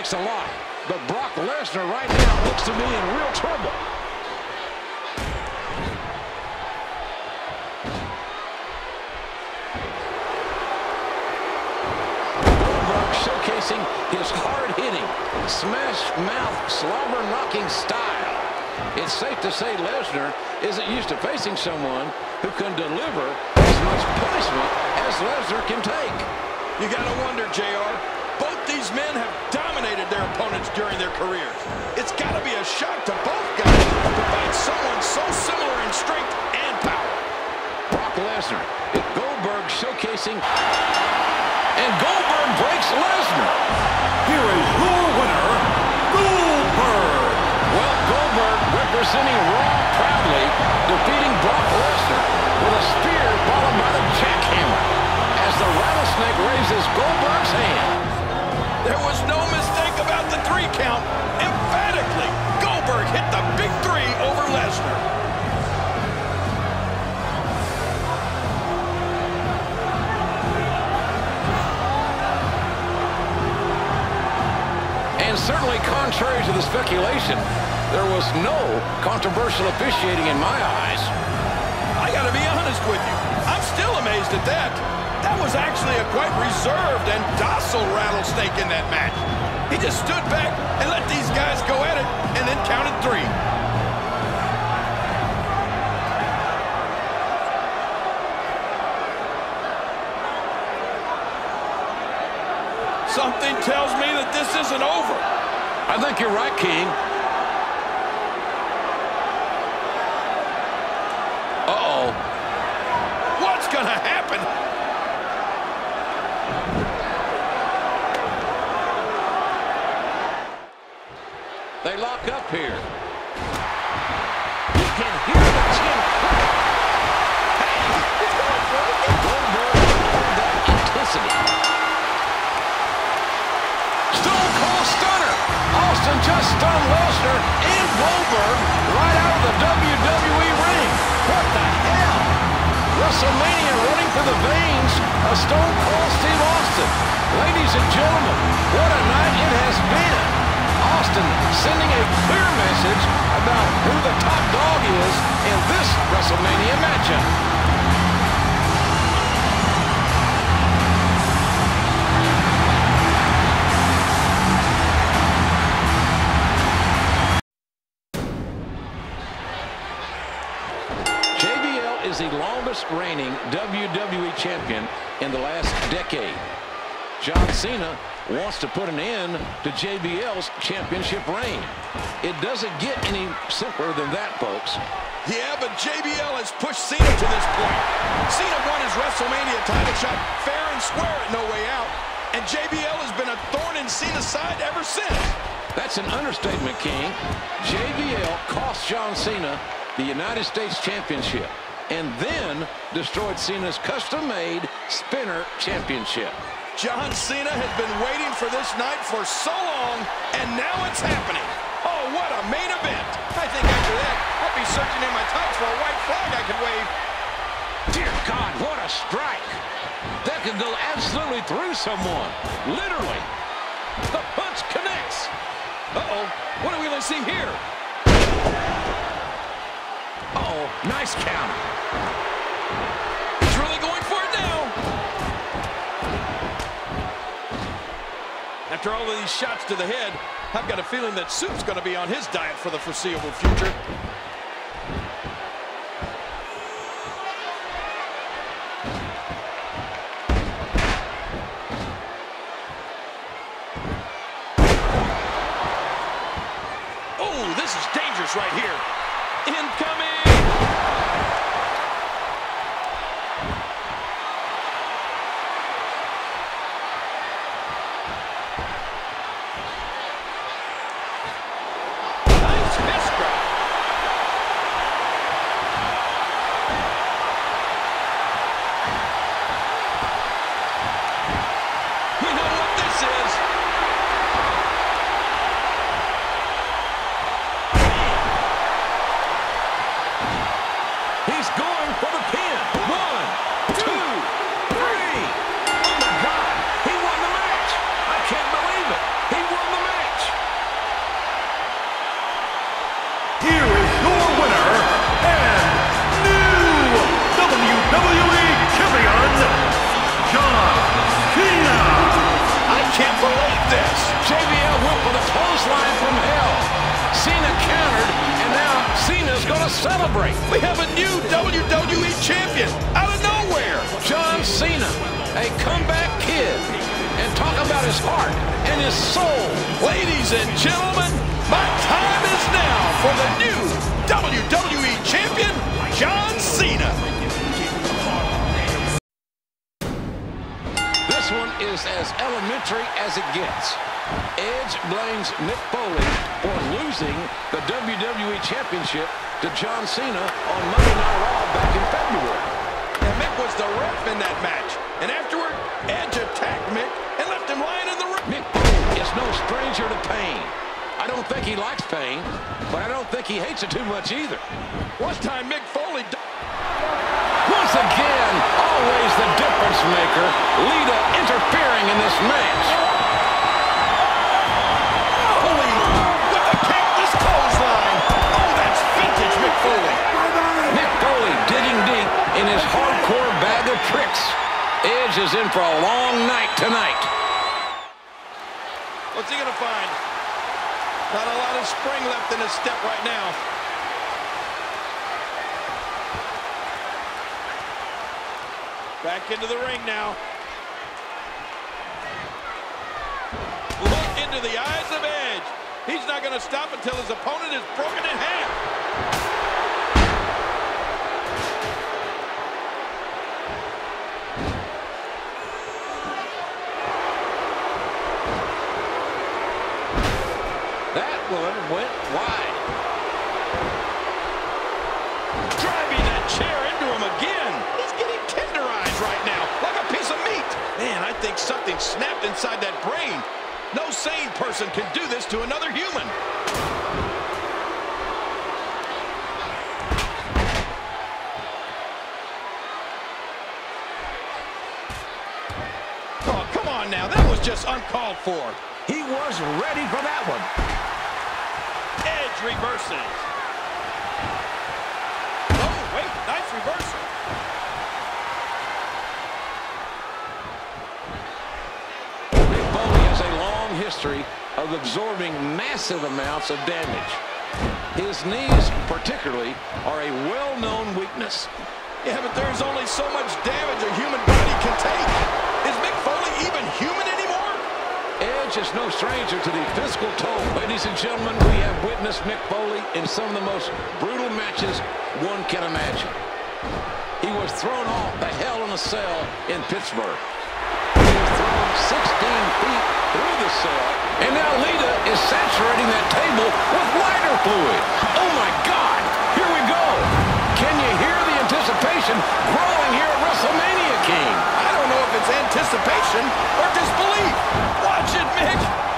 Takes a lot. But Brock Lesnar right now looks to be in real trouble. Goldberg showcasing his hard-hitting, smash-mouth, slobber-knocking style. It's safe to say Lesnar isn't used to facing someone who can deliver as much punishment as Lesnar can take. You gotta wonder, JR. Both these men have their opponents during their careers. It's gotta be a shock to both guys to find someone so similar in strength and power. Brock Lesnar. Goldberg showcasing. And Goldberg breaks Lesnar. Here is your winner, Goldberg. Well, Goldberg representing Raw proudly, defeating Brock Lesnar with a spear followed by the jackhammer as the rattlesnake raises Goldberg's hand. There was no mistake about the three count. Emphatically, Goldberg hit the big three over Lesnar. And certainly contrary to the speculation, there was no controversial officiating in my eyes. I gotta be honest with you. I'm still amazed at that. Was actually a quite reserved and docile rattlesnake in that match. He just stood back and let these guys go at it and then counted three. Something tells me that this isn't over. I think you're right, King. JBL's championship reign. It doesn't get any simpler than that, folks. Yeah, but JBL has pushed Cena to this point. Cena won his WrestleMania title shot fair and square at No Way Out, and JBL has been a thorn in Cena's side ever since. That's an understatement, King. JBL cost John Cena the United States Championship and then destroyed Cena's custom-made Spinner Championship. John Cena has been waiting for this night for so long, and now it's happening. Oh, what a main event. I think after that, I'll be searching in my tights for a white flag I can wave. Dear God, what a strike. That can go absolutely through someone. Literally. The punch connects. Uh-oh, what are we going to see here? Uh-oh, nice counter. After all of these shots to the head, I've got a feeling that Soup's going to be on his diet for the foreseeable future. Back into the ring now. Look into the eyes of Edge. He's not going to stop until his opponent is broken in half. inside that brain. No sane person can do this to another human. Oh, come on now. That was just uncalled for. He was ready for that one. Edge reverses. history of absorbing massive amounts of damage. His knees, particularly, are a well-known weakness. Yeah, but there's only so much damage a human body can take. Is Mick Foley even human anymore? Edge is no stranger to the physical toll. Ladies and gentlemen, we have witnessed Mick Foley in some of the most brutal matches one can imagine. He was thrown off the Hell in a Cell in Pittsburgh. He was thrown 16 feet and now Lita is saturating that table with lighter fluid. Oh, my God. Here we go. Can you hear the anticipation growing here at WrestleMania, King? I don't know if it's anticipation or disbelief. Watch it, Mitch.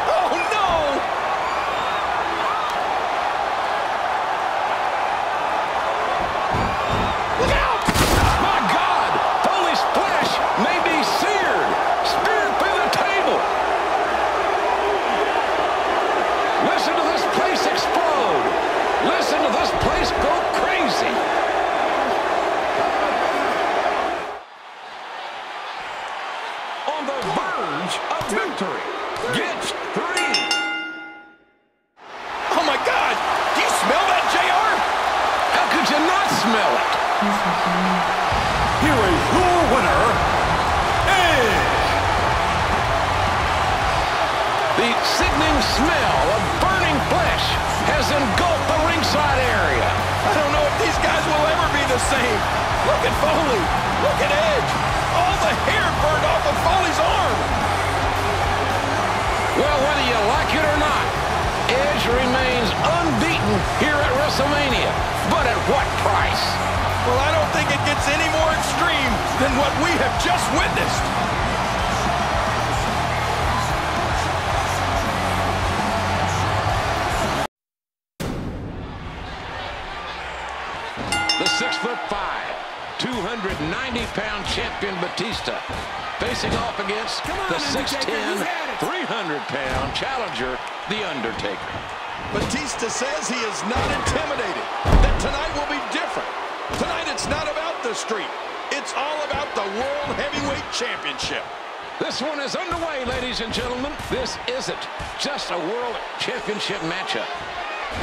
This isn't just a World Championship matchup.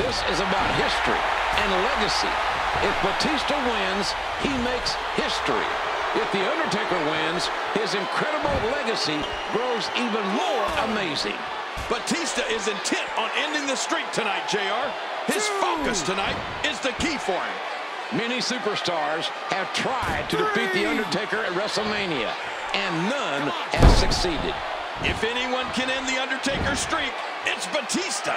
This is about history and legacy. If Batista wins, he makes history. If The Undertaker wins, his incredible legacy grows even more amazing. Batista is intent on ending the streak tonight, JR. His focus tonight is the key for him. Many superstars have tried to defeat The Undertaker at WrestleMania, and none has succeeded. If anyone can end The Undertaker's streak, it's Batista.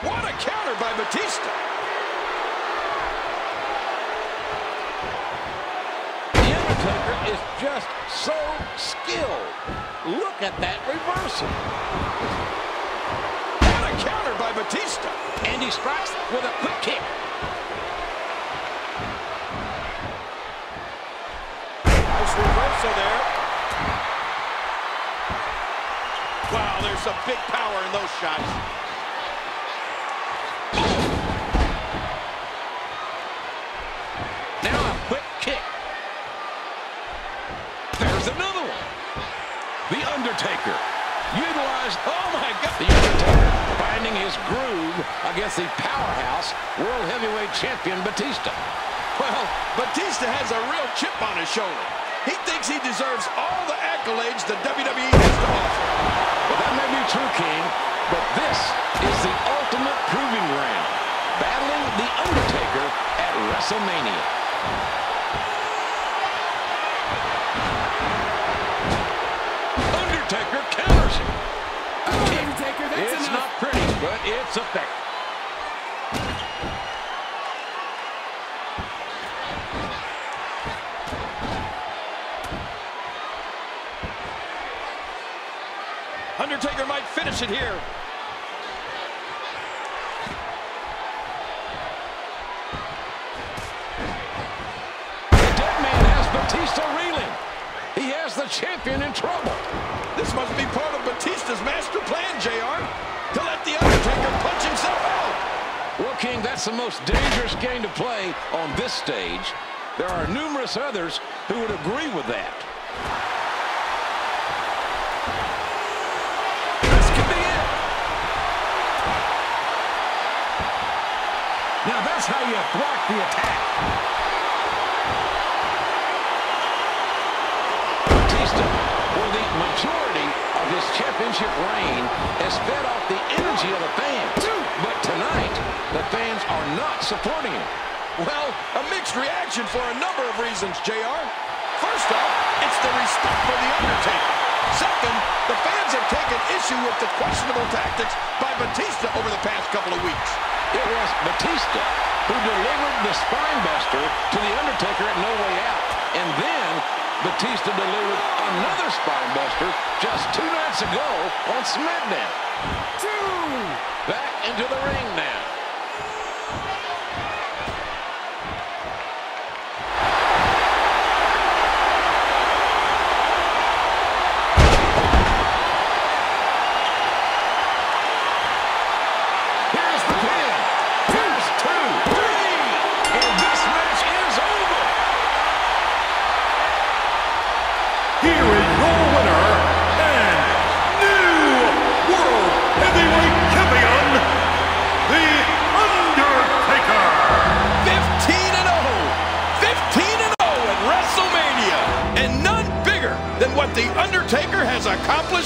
What a counter by Batista. The Undertaker is just so skilled. Look at that reversal. What a counter by Batista. And he strikes with a quick kick. Reversal there. Wow, there's some big power in those shots. Now a quick kick. There's another one. The Undertaker utilized, oh my God. The Undertaker finding his groove against the powerhouse World Heavyweight Champion Batista. Well, Batista has a real chip on his shoulder. He thinks he deserves all the accolades the WWE has to offer. Well, that may be true, King, but this is the ultimate proving ground. Battling The Undertaker at WrestleMania. Undertaker counters him. A. Undertaker, that's It's enough. not pretty, but it's effective. Undertaker might finish it here. The dead man has Batista reeling. He has the champion in trouble. This must be part of Batista's master plan, JR, to let The Undertaker punch himself out. Well, King, that's the most dangerous game to play on this stage. There are numerous others who would agree with that. Now that's how you thwart the attack. Batista, for the majority of his championship reign, has fed off the energy of the fans. But tonight, the fans are not supporting him. Well, a mixed reaction for a number of reasons, JR. First off, it's the respect for The Undertaker. Second, the fans have taken issue with the questionable tactics by Batista over the past couple of weeks. It was Batista who delivered the spine buster to The Undertaker at No Way Out. And then Batista delivered another spine buster just two nights ago on SmackDown. Two. Back into the ring now.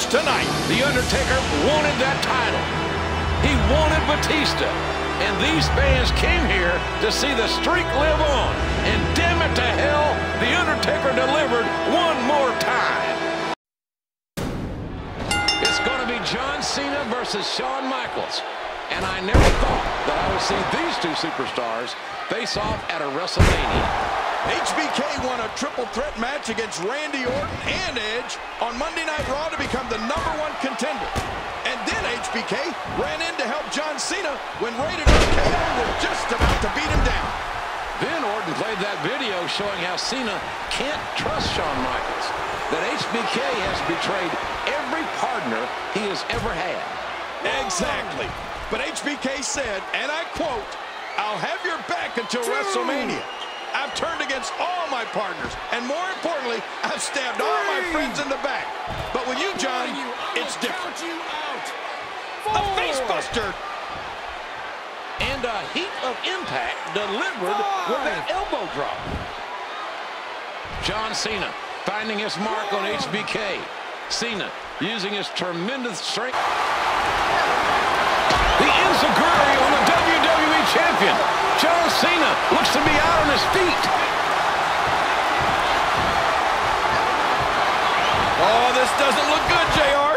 Tonight. The Undertaker wanted that title. He wanted Batista. And these fans came here to see the streak live on. And damn it to hell, The Undertaker delivered one more time. It's going to be John Cena versus Shawn Michaels. And I never thought that I would see these two superstars face off at a WrestleMania. HBK won a triple threat match against Randy Orton and Edge on Monday Night Raw to become the number one contender. And then HBK ran in to help John Cena when Rated RKO was just about to beat him down. Then Orton played that video showing how Cena can't trust Shawn Michaels. That HBK has betrayed every partner he has ever had. Exactly. But HBK said, and I quote, I'll have your back until WrestleMania. I've turned against all my partners. And more importantly, I've stabbed Three. all my friends in the back. But with you, John, you. it's different. You out. A facebuster And a heat of impact delivered Five. with an elbow drop. John Cena finding his mark Four. on HBK. Cena using his tremendous strength. The Enziguri on the WWE Champion. John Cena looks to be out on his feet. Oh, this doesn't look good, JR.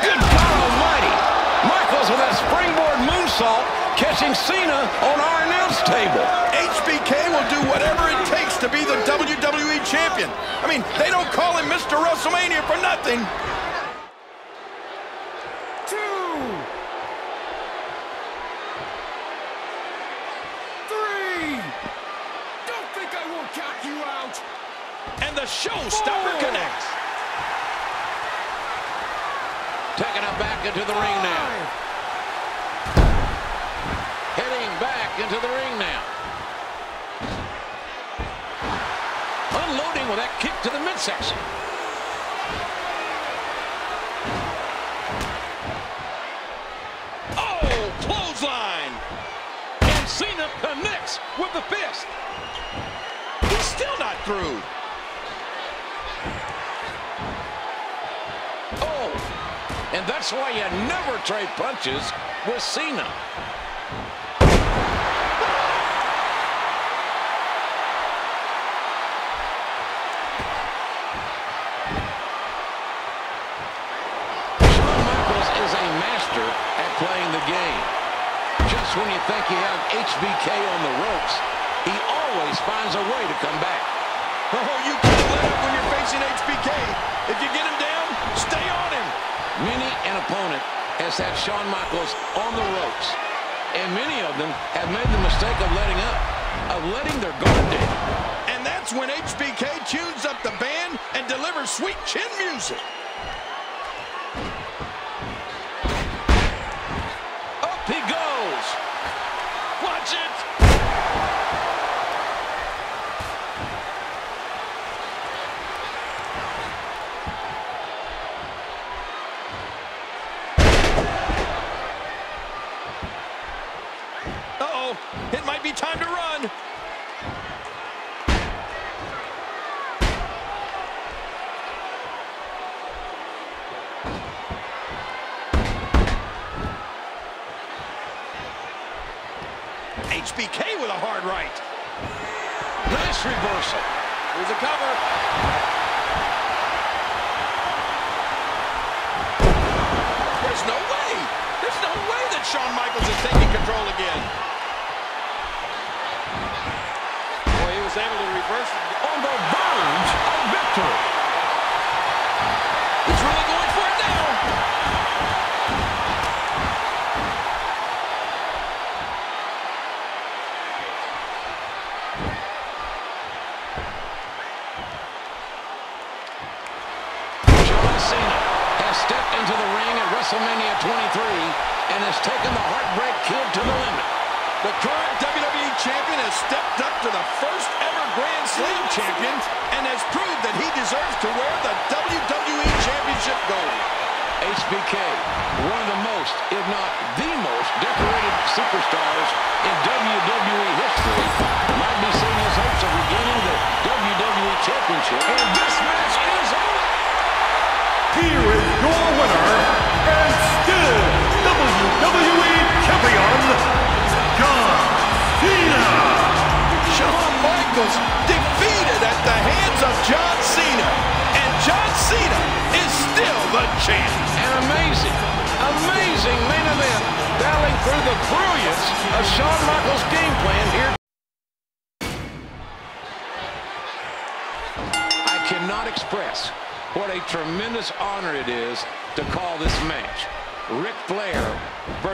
Good God almighty. Michaels with that springboard moonsault catching Cena on our announce table. HBK will do whatever it takes to be the WWE Champion. I mean, they don't call him Mr. WrestleMania for nothing. catches Racina. letting their guard down. And that's when HBK tunes up the band and delivers sweet chin music.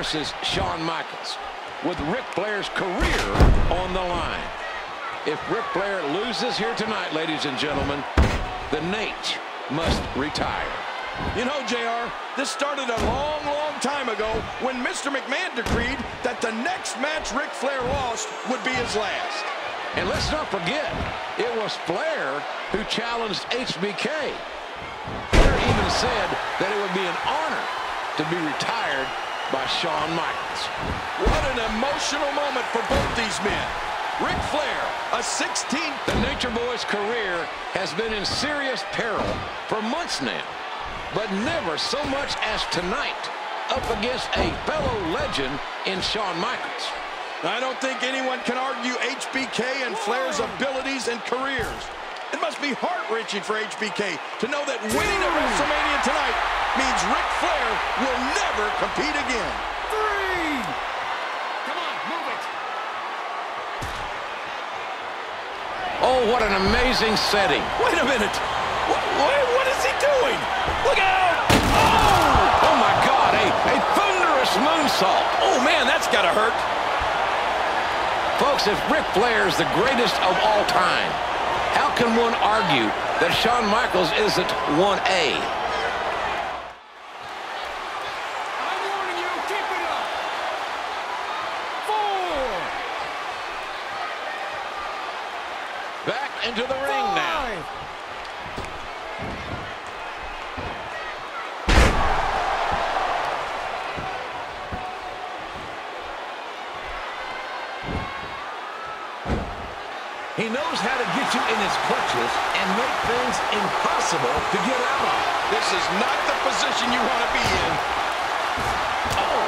versus Shawn Michaels with Ric Flair's career on the line. If Ric Flair loses here tonight, ladies and gentlemen, the Naitch must retire. You know, JR, this started a long, long time ago when Mr. McMahon decreed that the next match Ric Flair lost would be his last. And let's not forget, it was Flair who challenged HBK. Flair even said that it would be an honor to be retired by Shawn Michaels. What an emotional moment for both these men. Ric Flair, a 16th. The Nature Boy's career has been in serious peril for months now, but never so much as tonight up against a fellow legend in Shawn Michaels. I don't think anyone can argue HBK and Flair's abilities and careers. It must be heart-wrenching for HBK to know that winning at WrestleMania tonight means Ric Flair will never compete again. Three! Come on, move it! Oh, what an amazing setting. Wait a minute. What, what, what is he doing? Look out! Oh! Oh, my God, a, a thunderous moonsault. Oh, man, that's got to hurt. Folks, if Ric Flair is the greatest of all time, how can one argue that Shawn Michaels isn't 1A? I'm warning you, keep it up! Four! Back into the ring now. He knows how to get you in his clutches and make things impossible to get out of. This is not the position you want to be in. Oh,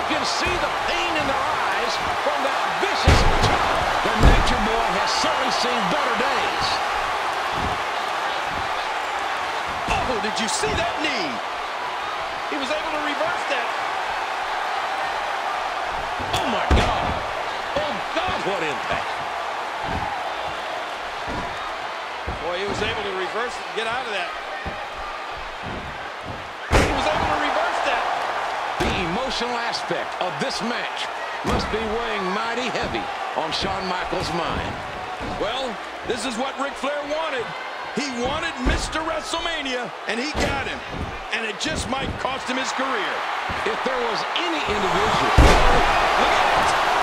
you can see the pain in their eyes from that certainly seen better days. Oh, did you see that knee? He was able to reverse that. Oh, my God. Oh, God, what impact. Boy, he was able to reverse it and get out of that. He was able to reverse that. The emotional aspect of this match must be weighing mighty heavy on Shawn Michaels' mind. Well, this is what Ric Flair wanted. He wanted Mr. WrestleMania, and he got him. And it just might cost him his career. If there was any individual Look at it.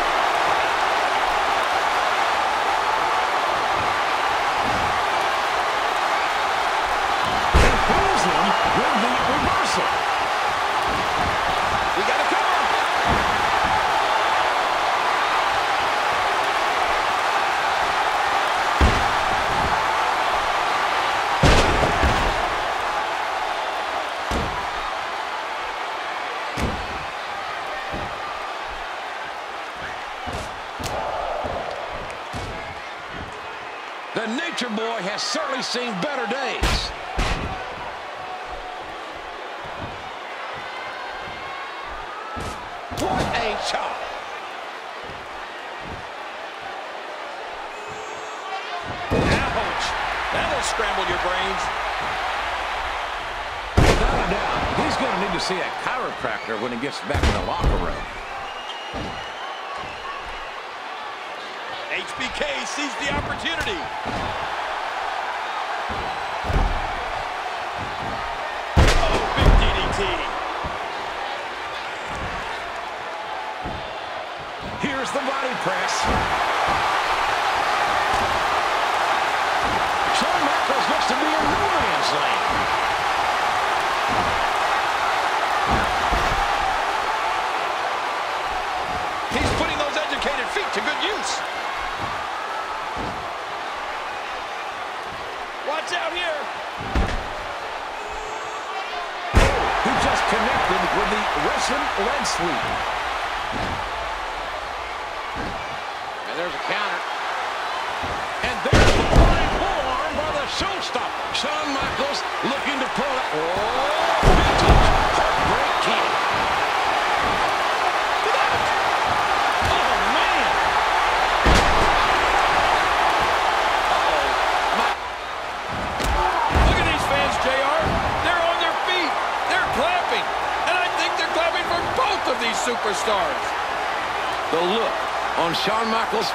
Has certainly seen better days. What a chop. Ouch. That'll scramble your brains. Without a doubt, he's going to need to see a chiropractor when he gets back in the locker room. HBK sees the opportunity. Oh. Here's the body press.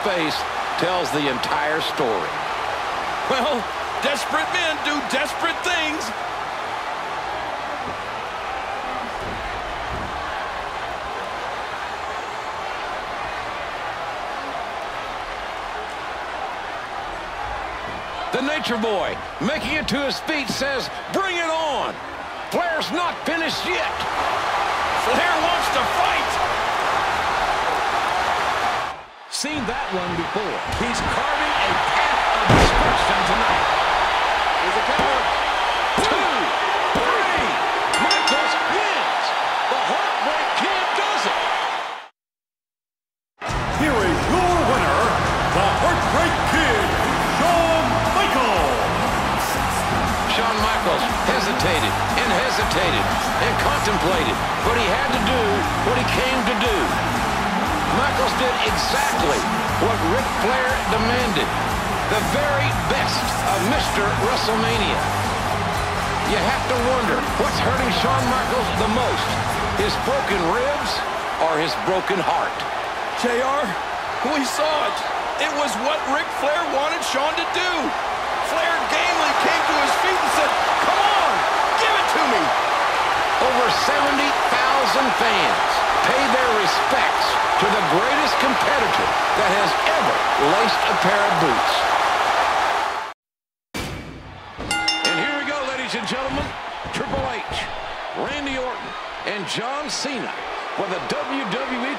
face tells the entire story. Well, desperate men do desperate things. The Nature Boy, making it to his feet, says, bring it on. Flair's not finished yet. Flair wants to fight. Seen that one before. He's carving a path of destruction tonight. Broken heart. JR, we saw it. It was what Ric Flair wanted Shawn to do. Flair gamely came to his feet and said, come on, give it to me. Over 70,000 fans pay their respects to the greatest competitor that has ever laced a pair of boots. And here we go, ladies and gentlemen. Triple H, Randy Orton, and John Cena for the WWE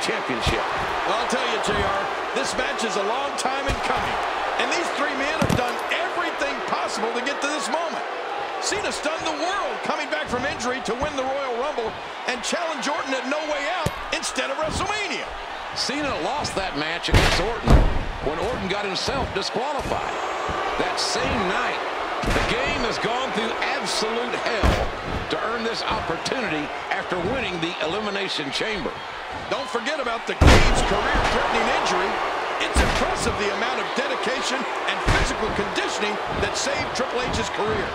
Championship. Well, I'll tell you, JR, this match is a long time in coming. And these three men have done everything possible to get to this moment. Cena stunned the world coming back from injury to win the Royal Rumble and challenge Orton at No Way Out instead of WrestleMania. Cena lost that match against Orton when Orton got himself disqualified. That same night, the game has gone through absolute hell earn this opportunity after winning the Elimination Chamber. Don't forget about the Cade's career-threatening injury. It's impressive the amount of dedication and physical conditioning that saved Triple H's career.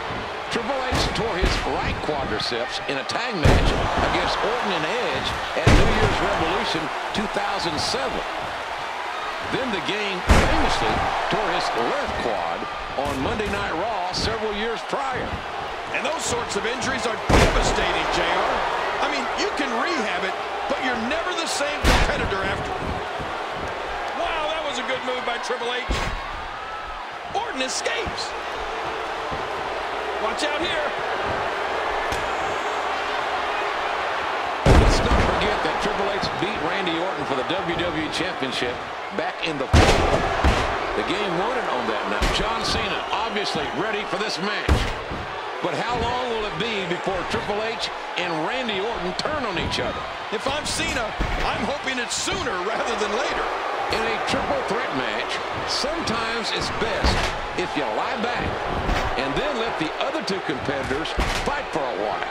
Triple H tore his right quadriceps in a tag match against Orton and Edge at New Year's Revolution 2007. Then the game famously tore his left quad on Monday Night Raw several years prior. And those sorts of injuries are devastating, JR. I mean, you can rehab it, but you're never the same competitor after. Wow, that was a good move by Triple H. Orton escapes. Watch out here. Let's not forget that Triple H beat Randy Orton for the WWE Championship back in the fall. The game it on that night. John Cena obviously ready for this match. But how long will it be before Triple H and Randy Orton turn on each other? If I'm Cena, I'm hoping it's sooner rather than later. In a triple threat match, sometimes it's best if you lie back and then let the other two competitors fight for a while.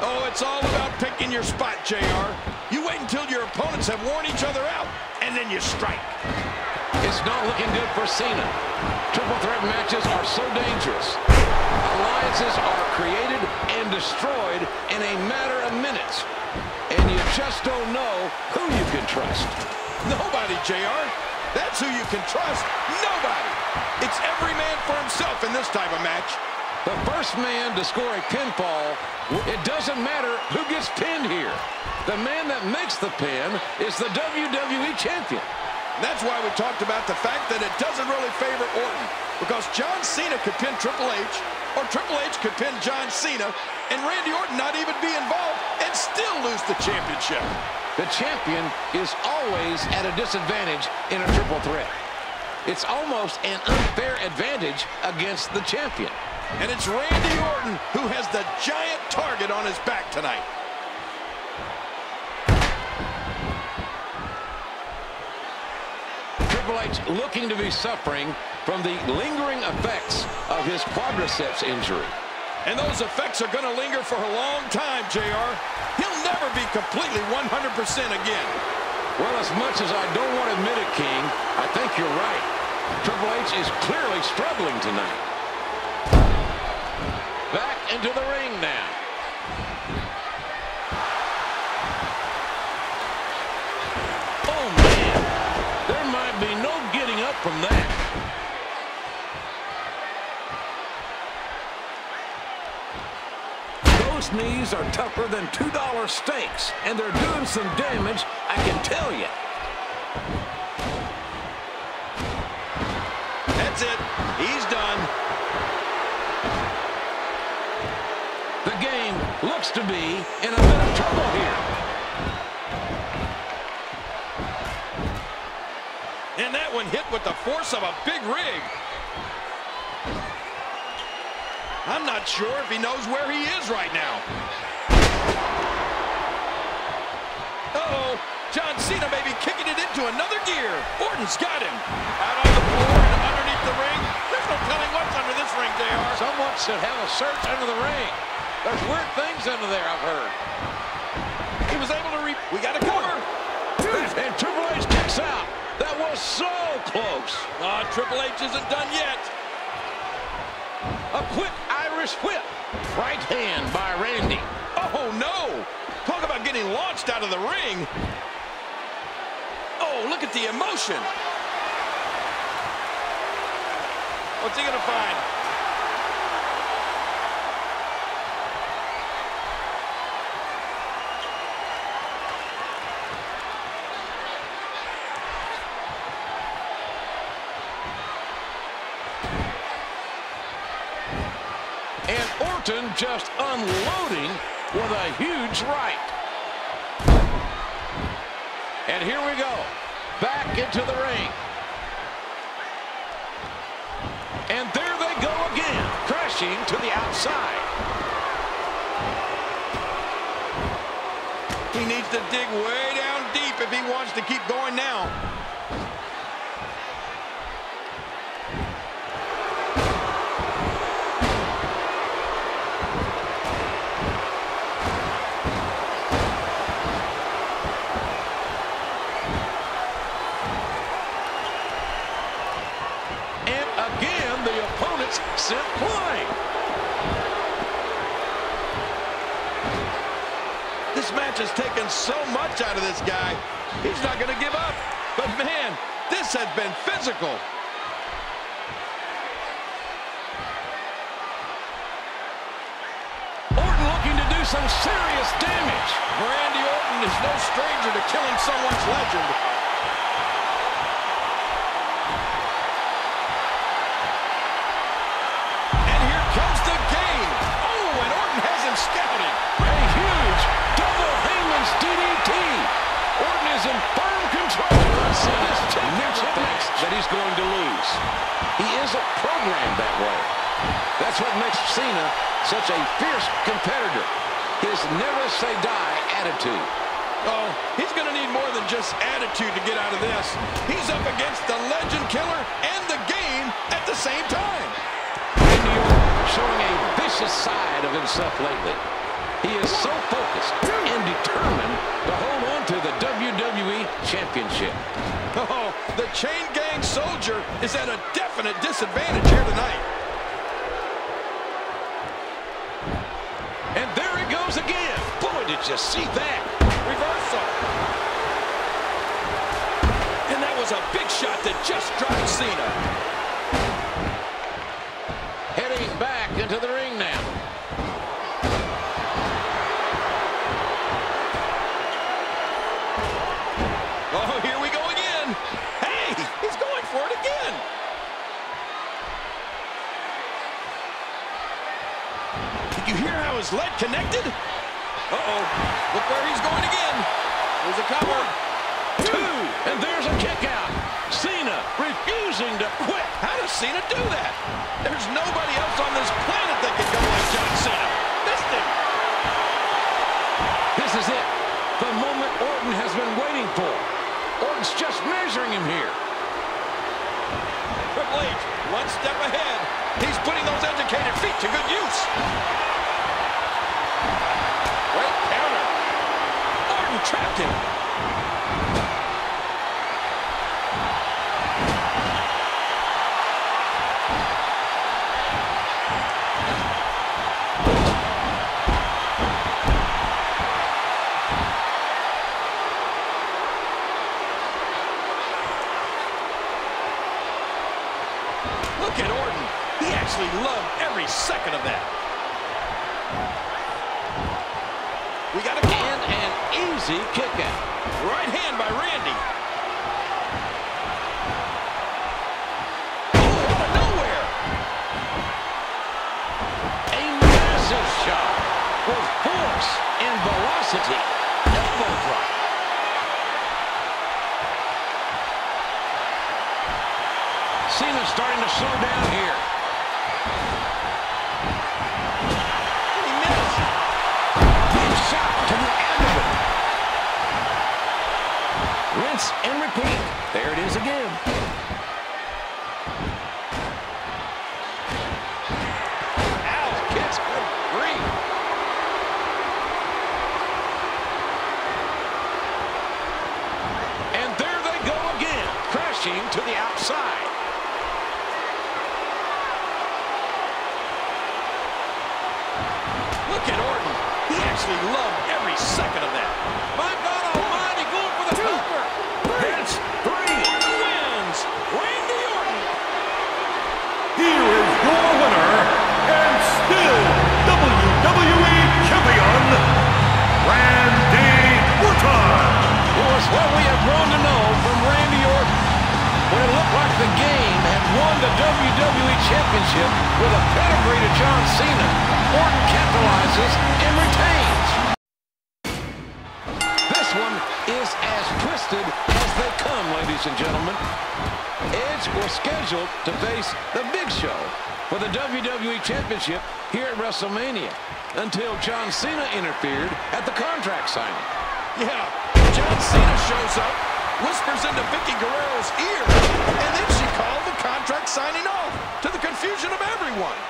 Oh, it's all about picking your spot, JR. You wait until your opponents have worn each other out, and then you strike. It's not looking good for Cena. Triple threat matches are so dangerous. Alliances are created and destroyed in a matter of minutes. And you just don't know who you can trust. Nobody, JR. That's who you can trust. Nobody. It's every man for himself in this type of match. The first man to score a pinfall, it doesn't matter who gets pinned here. The man that makes the pin is the WWE Champion. That's why we talked about the fact that it doesn't really favor Orton. Because John Cena could pin Triple H, or Triple H could pin John Cena, and Randy Orton not even be involved and still lose the championship. The champion is always at a disadvantage in a triple threat. It's almost an unfair advantage against the champion. And it's Randy Orton who has the giant target on his back tonight. Triple H looking to be suffering from the lingering effects of his quadriceps injury. And those effects are going to linger for a long time, JR. He'll never be completely 100% again. Well, as much as I don't want to admit it, King, I think you're right. Triple H is clearly struggling tonight. Back into the ring now. from there. Those knees are tougher than $2 steaks, and they're doing some damage, I can tell you. That's it. He's done. The game looks to be in a bit of trouble here. And that one hit with the force of a big rig. I'm not sure if he knows where he is right now. Uh-oh. John Cena may be kicking it into another gear. Orton's got him. Out on the floor and underneath the ring. There's no telling what's under this ring, JR. Someone should have a search under the ring. There's weird things under there, I've heard. He was able to re... We got a cover. And Triple H kicks out. So close. Uh, Triple H isn't done yet. A quick Irish whip. Right hand by Randy. Oh, no. Talk about getting launched out of the ring. Oh, look at the emotion. What's he going to find? Just unloading with a huge right. And here we go. Back into the ring. And there they go again, crashing to the outside. He needs to dig way down deep if he wants to keep going now. Sent flying. This match has taken so much out of this guy. He's not going to give up. But man, this has been physical. Orton looking to do some serious damage. Randy Orton is no stranger to killing someone's legend. He's going to lose. He isn't programmed that way. That's what makes Cena such a fierce competitor. His never-say-die attitude. Oh, he's going to need more than just attitude to get out of this. He's up against the legend killer and the game at the same time. Showing a vicious side of himself lately. He is so focused and determined to hold on to the WWE Championship. Oh, the chain gang soldier is at a definite disadvantage here tonight. And there he goes again. Boy, did you see that? Reversal. And that was a big shot that just dropped Cena. Heading back into the ring now. Oh, here we go again. Hey, he's going for it again. Did you hear how his leg connected? Uh-oh. Look where he's going again. There's a cover. Two, and there's a kick out. Cena refusing to quit. How does Cena do that? There's nobody else on this planet that can go like John Cena. Missed him. This is it. The moment Orton has been waiting for. Orton's just measuring him here. Triple H, one step ahead. He's putting those educated feet to good use. WrestleMania until John Cena interfered at the contract signing. Yeah, John Cena shows up, whispers into Vickie Guerrero's ear, and then she called the contract signing off to the confusion of everyone.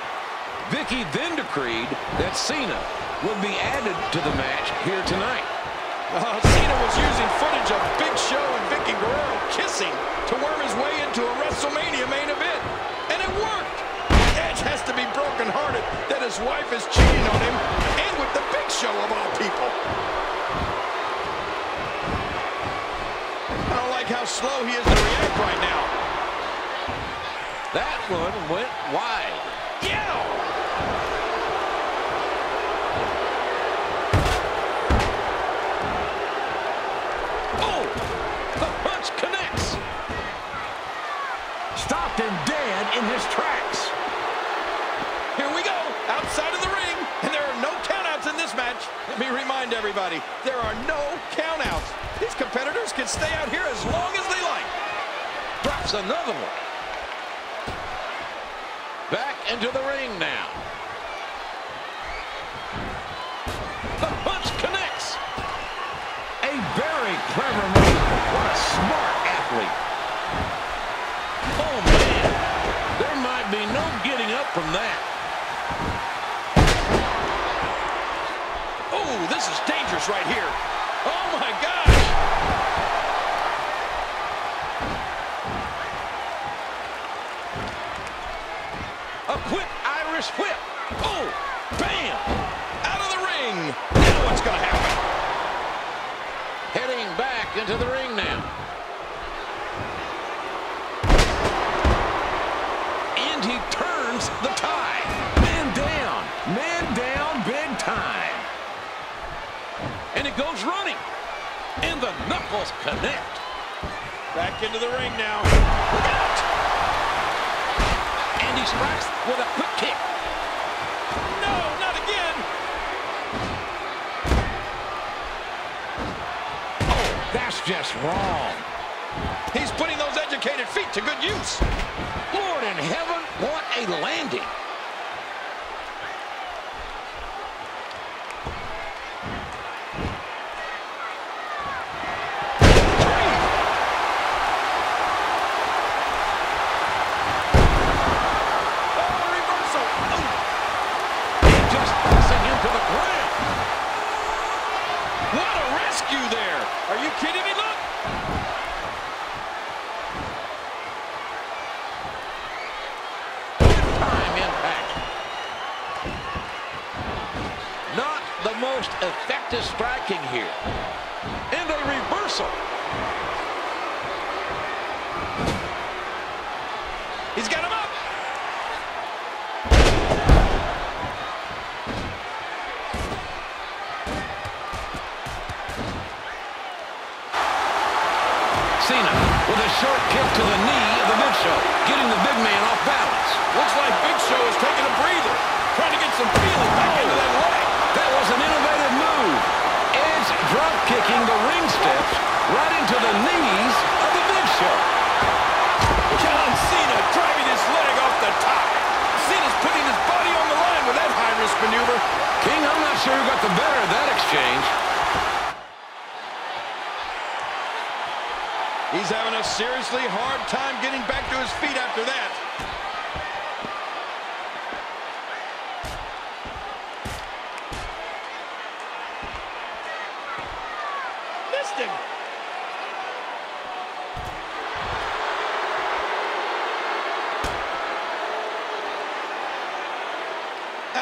Vickie then decreed that Cena would be added to the match here tonight. Uh, Cena was using footage of Big Show and Vickie Guerrero kissing to worm his way into a WrestleMania main event. his wife is cheating on him, and with the Big Show of all people. I don't like how slow he is to react right now. That one went wide. Yeah! Oh, are no countouts. These competitors can stay out here as long as they like. Drops another one. Back into the ring now. right here.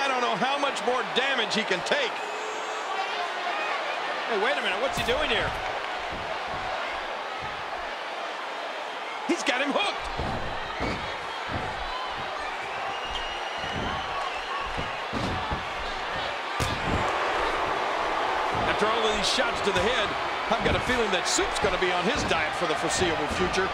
I don't know how much more damage he can take. Hey, wait a minute. What's he doing here? He's got him hooked. After all of these shots to the head, I've got a feeling that Soup's going to be on his diet for the foreseeable future.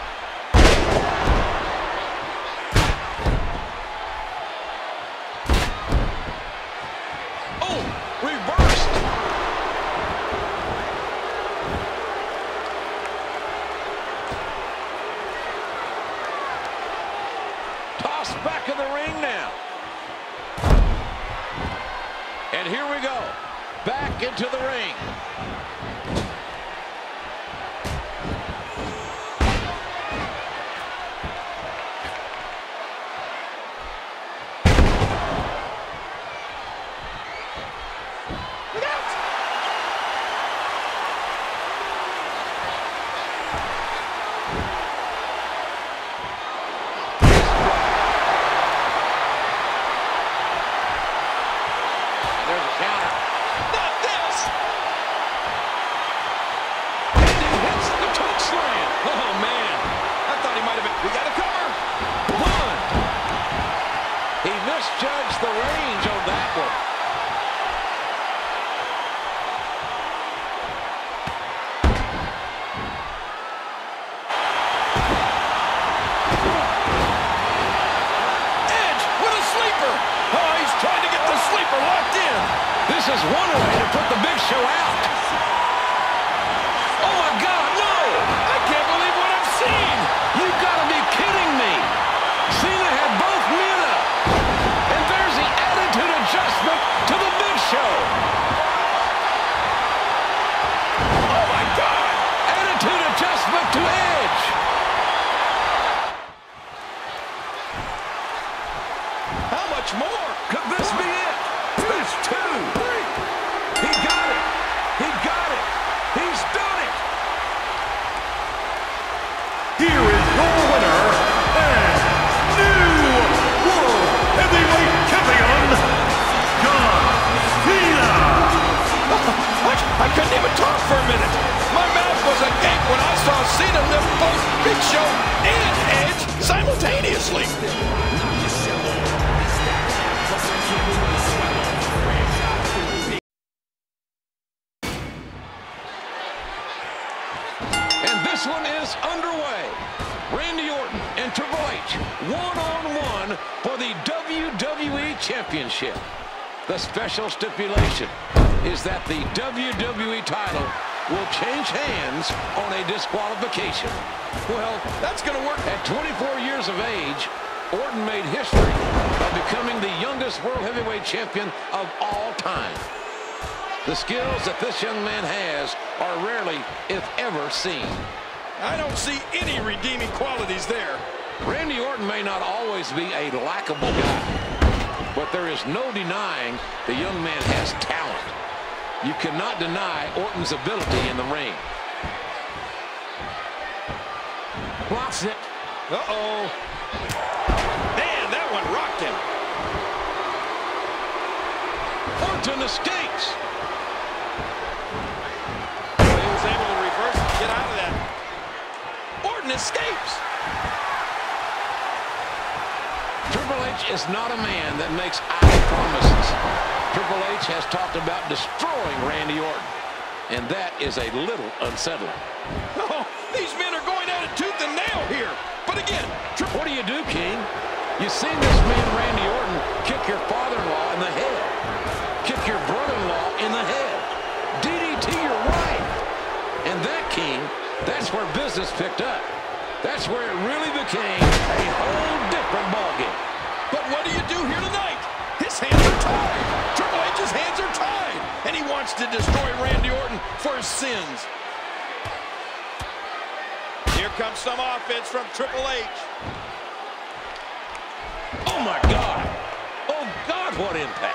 Special stipulation is that the WWE title will change hands on a disqualification. Well, that's going to work. At 24 years of age, Orton made history by becoming the youngest World Heavyweight Champion of all time. The skills that this young man has are rarely, if ever, seen. I don't see any redeeming qualities there. Randy Orton may not always be a likable guy, there is no denying the young man has talent. You cannot deny Orton's ability in the ring. Blocks it. Uh-oh. Man, that one rocked him. Orton escapes. He was able to reverse and get out of that. Orton escapes. Triple H is not a man that makes. Triple H has talked about destroying Randy Orton, and that is a little unsettling. Oh, these men are going at it tooth and nail here. But again, What do you do, King? You've seen this man, Randy Orton, kick your father-in-law in the head, kick your brother-in-law in the head, DDT your wife. And that, King, that's where business picked up. That's where it really became a whole different ballgame. But what do you do here tonight? To destroy Randy Orton for his sins. Here comes some offense from Triple H. Oh, my God. Oh, God, what impact.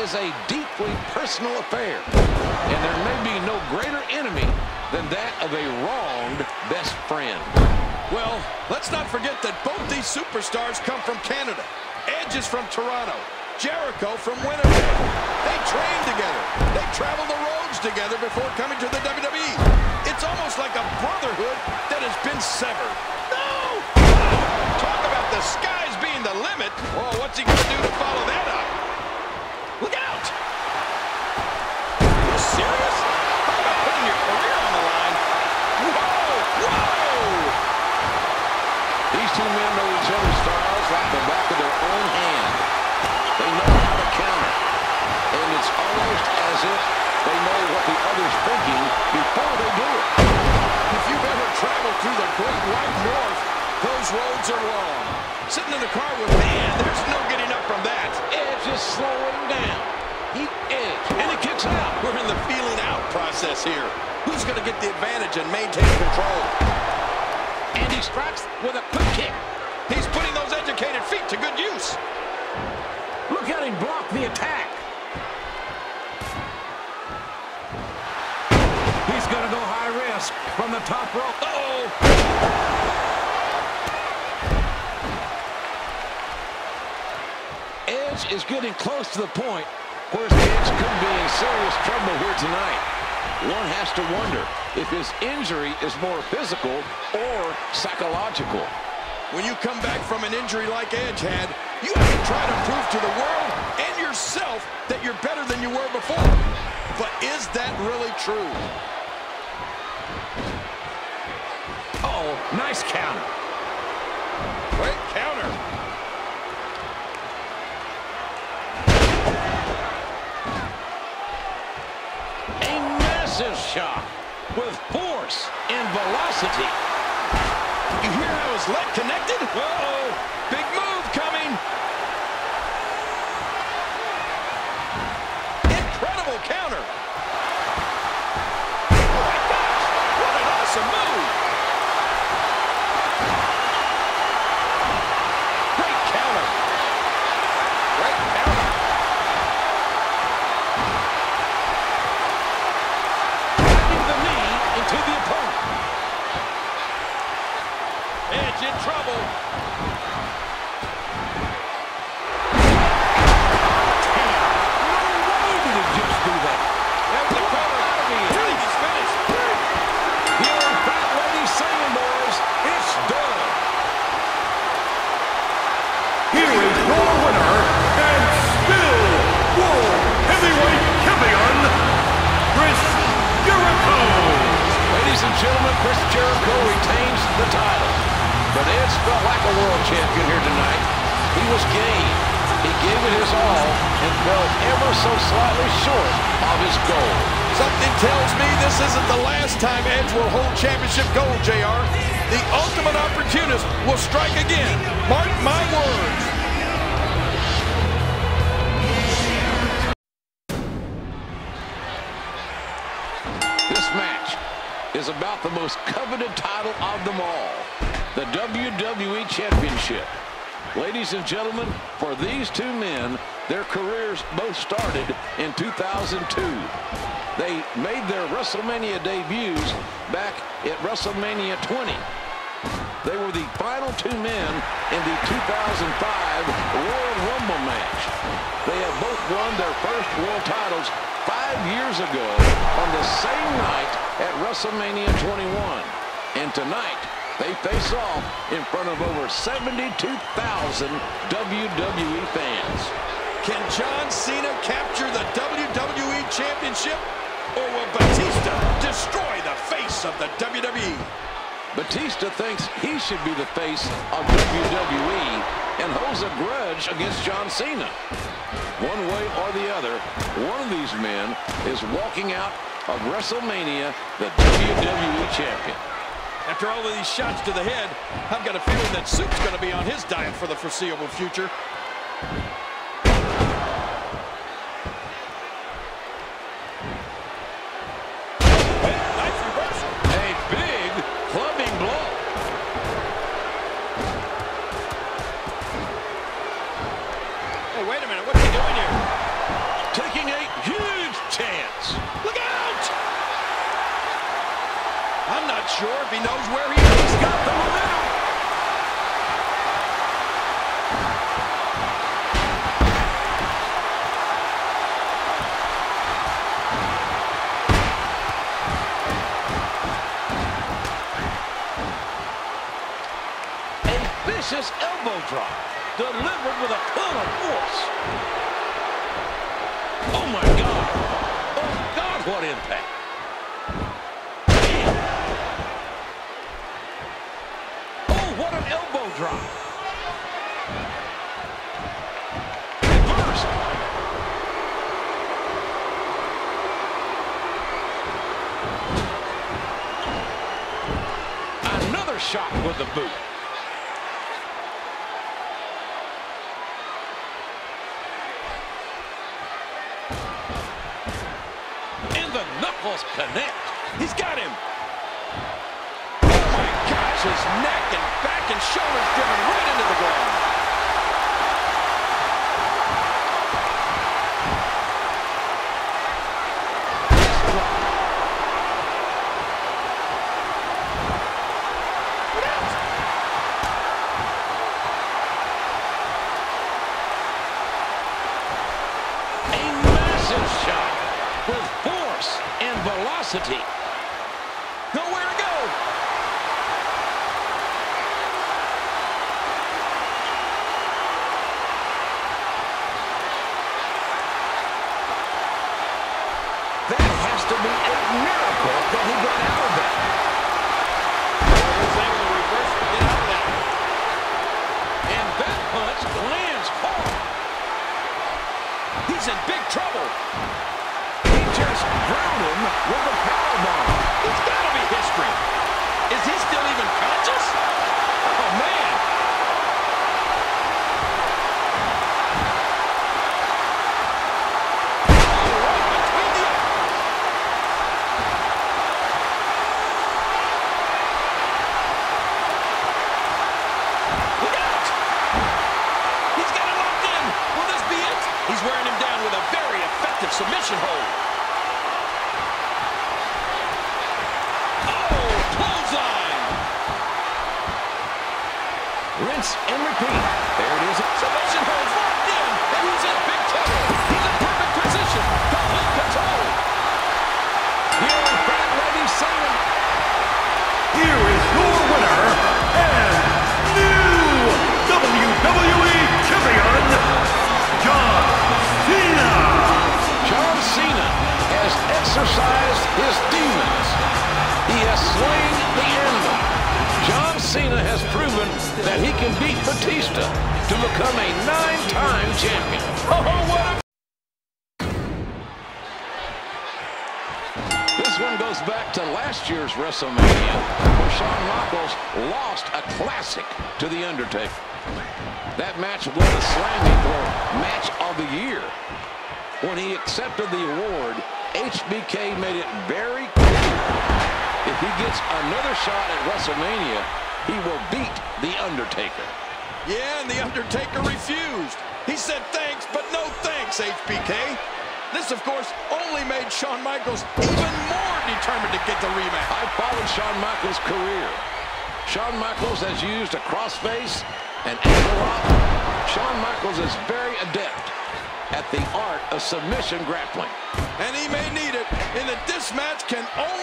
Is a deeply personal affair, and there may be no greater enemy than that of a wronged best friend. Well, let's not forget that both these superstars come from Canada. Edge is from Toronto. Jericho from Winnipeg. They trained together. They traveled the roads together before coming to the WWE. It's almost like a brotherhood that has been severed. No! Talk about the skies being the limit. Oh, what's he going to do to follow that up? Look out! You serious? Talk about putting your career on the line. Whoa! Whoa! These two men know each other's styles like the back of their own hand. They know how to counter, and it's almost as if they know what the other's thinking before they do it. If you've ever traveled through the great white north, those roads are long. Sitting in the car with man, there's no getting up from that. Edge is slowing down. He edge, and it kicks out. We're in the feeling out here. Who's going to get the advantage and maintain control? And he strikes with a quick kick. He's putting those educated feet to good use. Look at him block the attack. He's going to go high risk from the top rope. Uh-oh. Edge is getting close to the point where Edge could be in serious trouble here tonight. One has to wonder if his injury is more physical or psychological. When you come back from an injury like Edge had, you have to try to prove to the world and yourself that you're better than you were before. But is that really true? Oh, nice counter. Great counter. Massive shot with force and velocity. You hear how his leg connected? Uh-oh. Big felt like a world champion here tonight. He was game. He gave it his all and fell ever so slightly short of his goal. Something tells me this isn't the last time Edge will hold championship gold, JR. The ultimate opportunist will strike again. Mark my words. This match is about the most coveted title of them all, the WWE Championship. Ladies and gentlemen, for these two men, their careers both started in 2002. They made their WrestleMania debuts back at WrestleMania 20. They were the final two men in the 2005 Royal Rumble match. They have both won their first world titles five years ago on the same night at WrestleMania 21. And tonight, they face off in front of over 72,000 WWE fans. Can John Cena capture the WWE Championship? Or will Batista destroy the face of the WWE? Batista thinks he should be the face of WWE and holds a grudge against John Cena. One way or the other, one of these men is walking out of WrestleMania, the WWE Champion. After all of these shots to the head, I've got a feeling that Soup's going to be on his diet for the foreseeable future. Vicious elbow drop delivered with a ton of force. Oh, my God. Oh, God, what impact. Oh, what an elbow drop. Shot with the boot. The connect. He's got him oh his neck and back and shoulders driven right into the ground. Grappling. And he may need it in that this match can only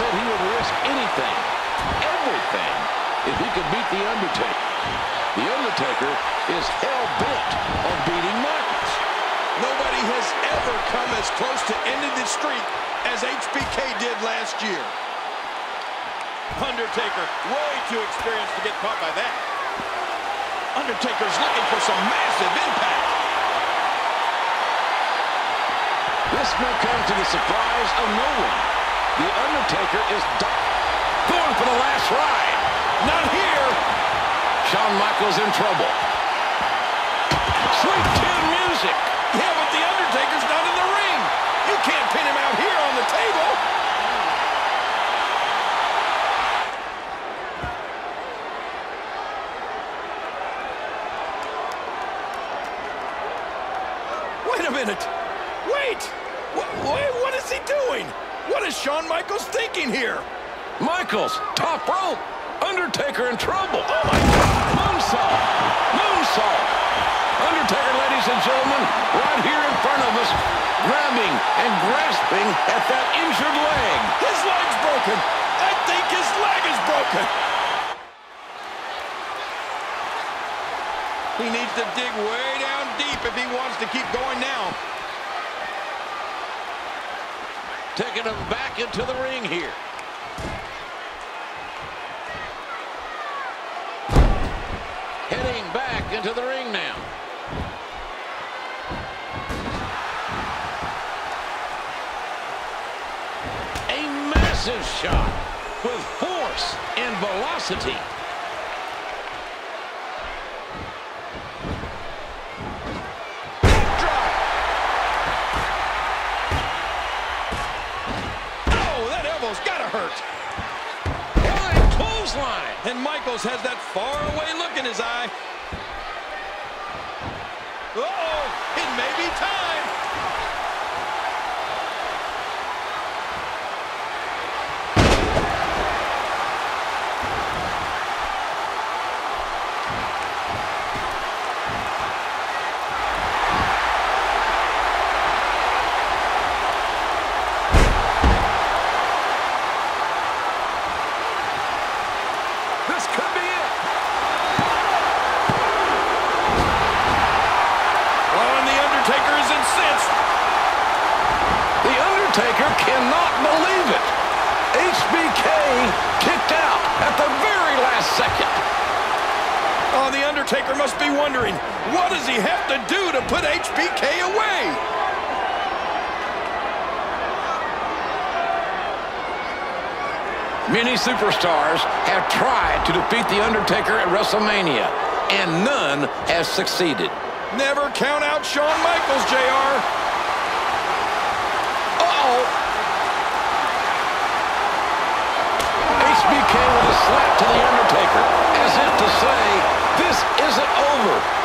said he would risk anything, everything, if he could beat The Undertaker. The Undertaker is hell-bent on beating Michaels. Nobody has ever come as close to ending the streak as HBK did last year. Undertaker, way too experienced to get caught by that. Undertaker's looking for some massive impact. This may come to the surprise of no one. The Undertaker is going for the last ride. Not here. Shawn Michaels in trouble. Sweet Chin Music. Yeah, but The Undertaker's not in the ring. You can't pin him out here on the table. Wait a minute. Wait. What, what is he doing? What is Shawn Michaels thinking here? Michaels, top rope. Undertaker in trouble. Oh, my God. Moonsault. Moonsault. Undertaker, ladies and gentlemen, right here in front of us, grabbing and grasping at that injured leg. His leg's broken. I think his leg is broken. He needs to dig way down deep if he wants to keep going now. Taking him back into the ring here. Heading back into the ring now. A massive shot with force and velocity. Has that faraway look in his eye. Uh-oh, it may be time. This could be it. Oh, and The Undertaker is in Undertaker must be wondering, what does he have to do to put HBK away? Many superstars have tried to defeat The Undertaker at WrestleMania, and none has succeeded. Never count out Shawn Michaels, JR. Uh-oh. HBK with a slap to The Undertaker, as if to say, this isn't over.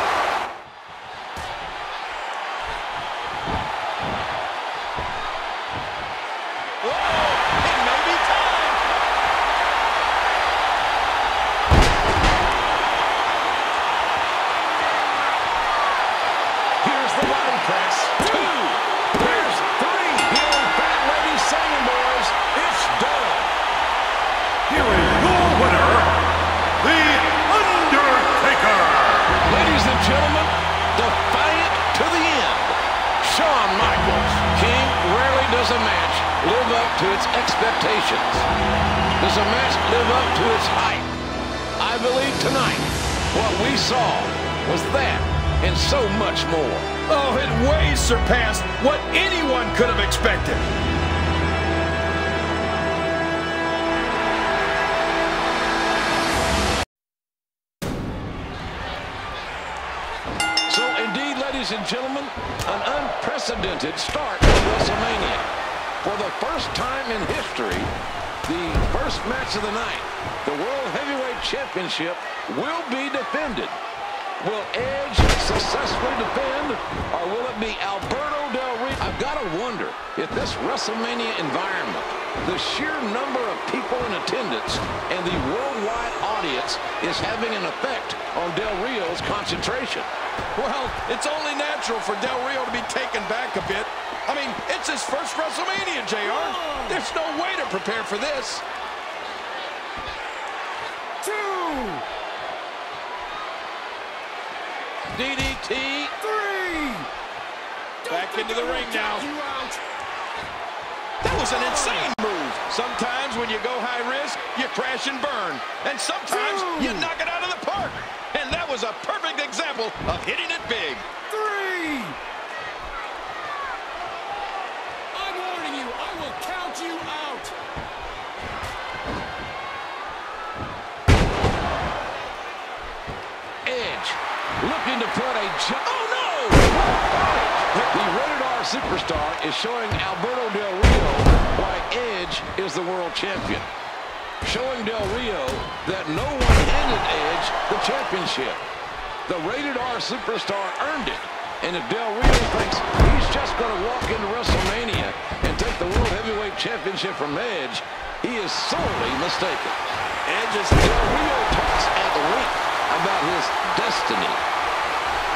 WrestleMania environment, the sheer number of people in attendance, and the worldwide audience is having an effect on Del Rio's concentration. Well, it's only natural for Del Rio to be taken back a bit I mean, it's his first WrestleMania, JR. There's no way to prepare for this. Two. DDT. Three. Back into the ring now. That was an insane move. Sometimes when you go high risk, you crash and burn. And sometimes Two. you knock it out of the park. And that was a perfect example of hitting it big. Three. I'm warning you I will count you out. Edge looking to put a jump. Oh, no! Oh, the rated R superstar is showing Alberto Del Rio why Edge is the world champion. Showing Del Rio that no one handed Edge the championship. The rated R superstar earned it. And if Del Rio thinks he's just going to walk into WrestleMania and take the World Heavyweight Championship from Edge, he is sorely mistaken. Edge is Del Rio talks at length about his destiny.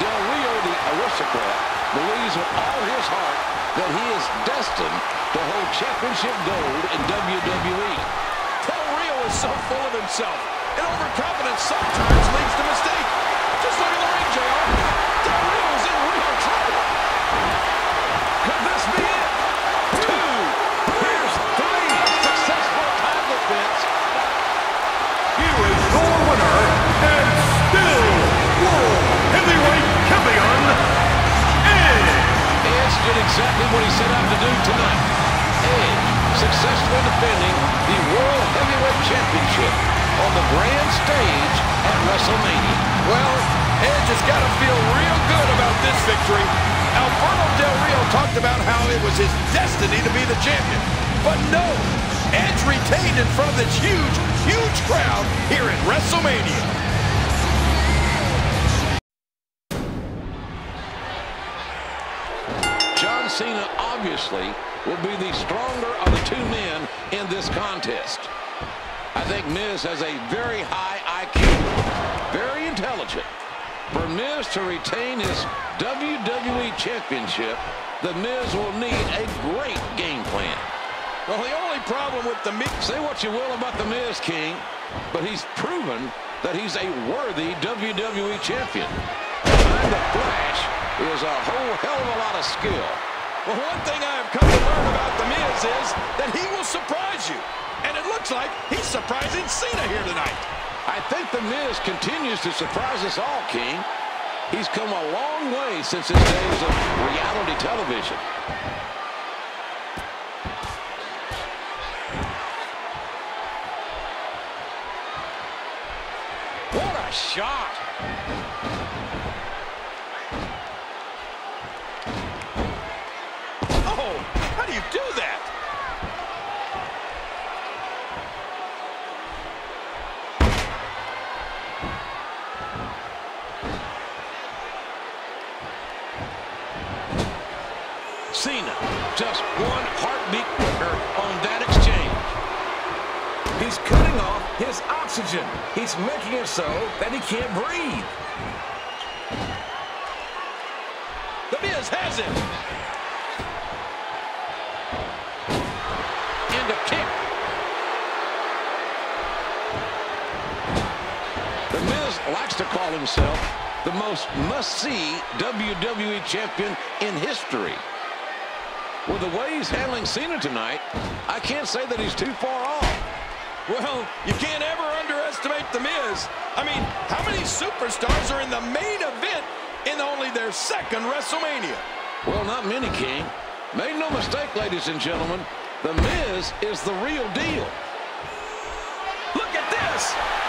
Del Rio, the aristocrat, believes with all his heart that he is destined to hold championship gold in WWE. Del Rio is so full of himself, and overconfidence sometimes leads to mistake. Exactly what he set out to do tonight. Edge successfully defending the World Heavyweight Championship on the grand stage at WrestleMania. Well, Edge has got to feel real good about this victory. Alberto Del Rio talked about how it was his destiny to be the champion. But no, Edge retained in front of this huge, huge crowd here at WrestleMania. Cena obviously will be the stronger of the two men in this contest. I think Miz has a very high IQ, very intelligent. For Miz to retain his WWE Championship, the Miz will need a great game plan. Well, the only problem with the Miz... Say what you will about the Miz, King, but he's proven that he's a worthy WWE Champion. Behind the Flash is a whole hell of a lot of skill. Well, one thing I have come to learn about The Miz is that he will surprise you. And it looks like he's surprising Cena here tonight. I think The Miz continues to surprise us all, King. He's come a long way since his days of reality television. What a shot! Cena, just one heartbeat quicker on that exchange. He's cutting off his oxygen. He's making it so that he can't breathe. The Miz has him. And a kick. The Miz likes to call himself the most must-see WWE champion in history. With the way he's handling Cena tonight, I can't say that he's too far off. Well, you can't ever underestimate The Miz. I mean, how many superstars are in the main event in only their second WrestleMania? Well, not many, King. Make no mistake, ladies and gentlemen, The Miz is the real deal. Look at this!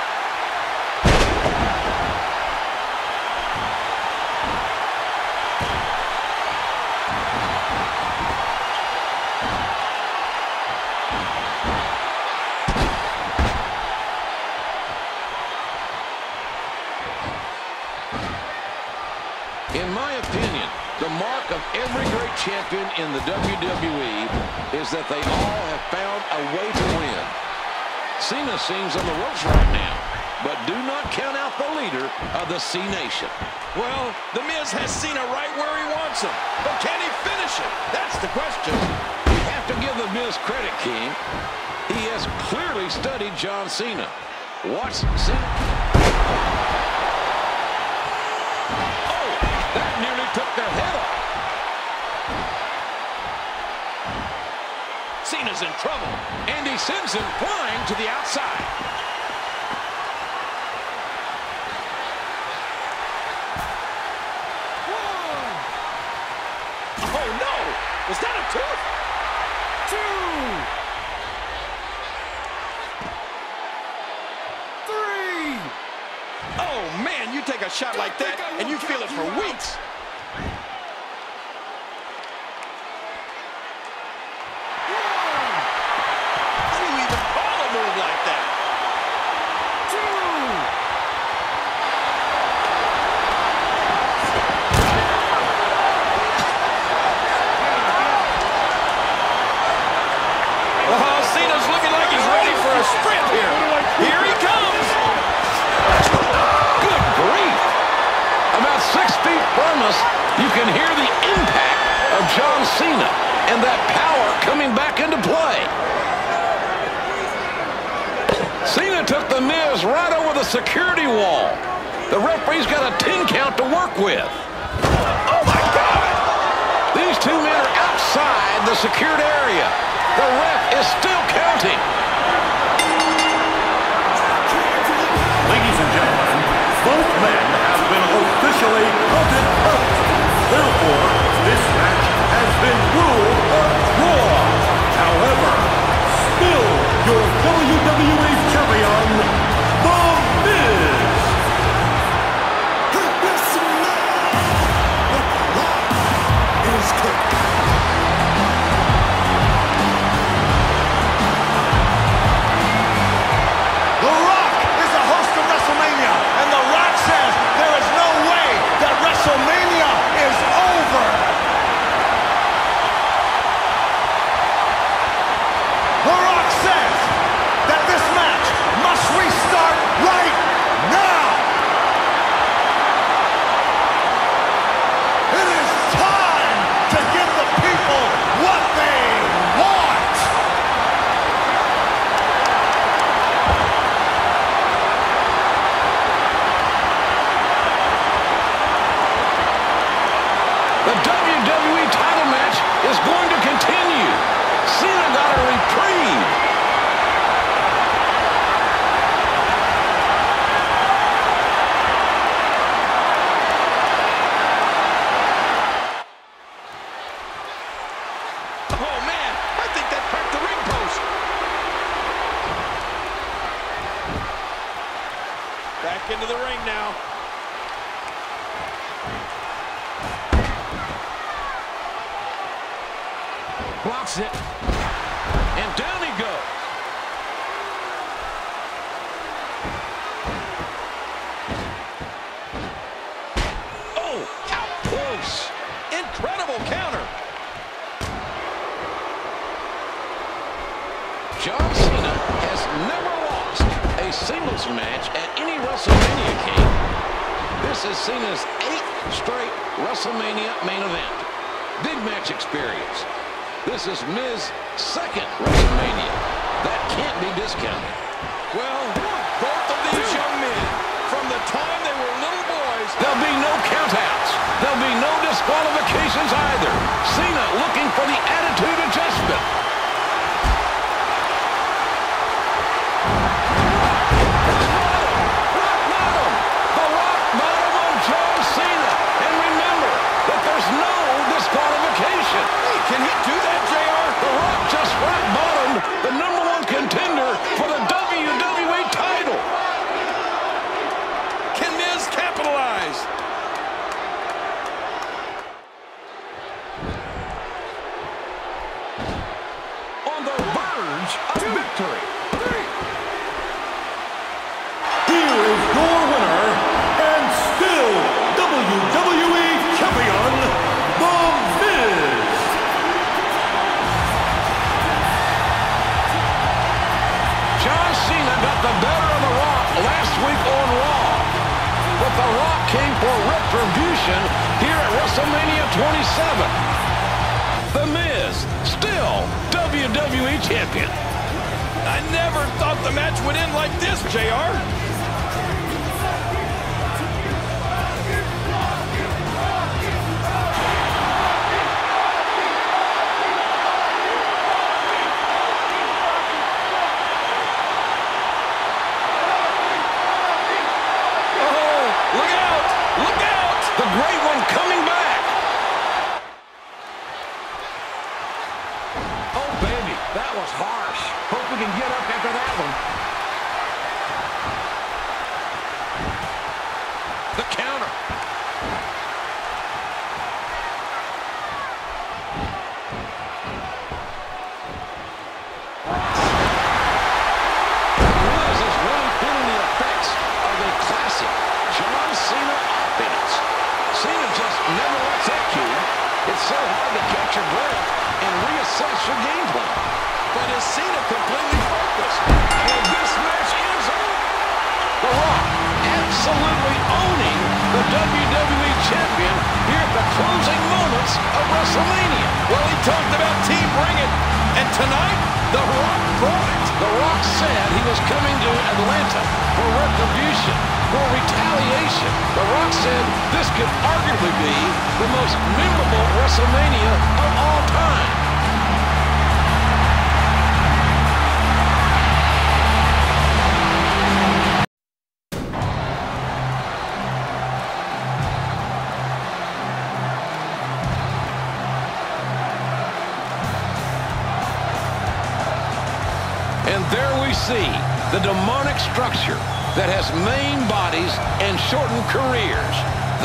In the WWE is that they all have found a way to win. Cena seems on the ropes right now, but do not count out the leader of the Cenation. Well, The Miz has Cena right where he wants him. But can he finish it? That's the question. We have to give the Miz credit, King. He has clearly studied John Cena. Watch Cena. Cena's in trouble. And he sends him flying to the outside. Oh, no! Was that a tooth? Two. Three. Oh, man, you take a shot like that and you feel it for weeks.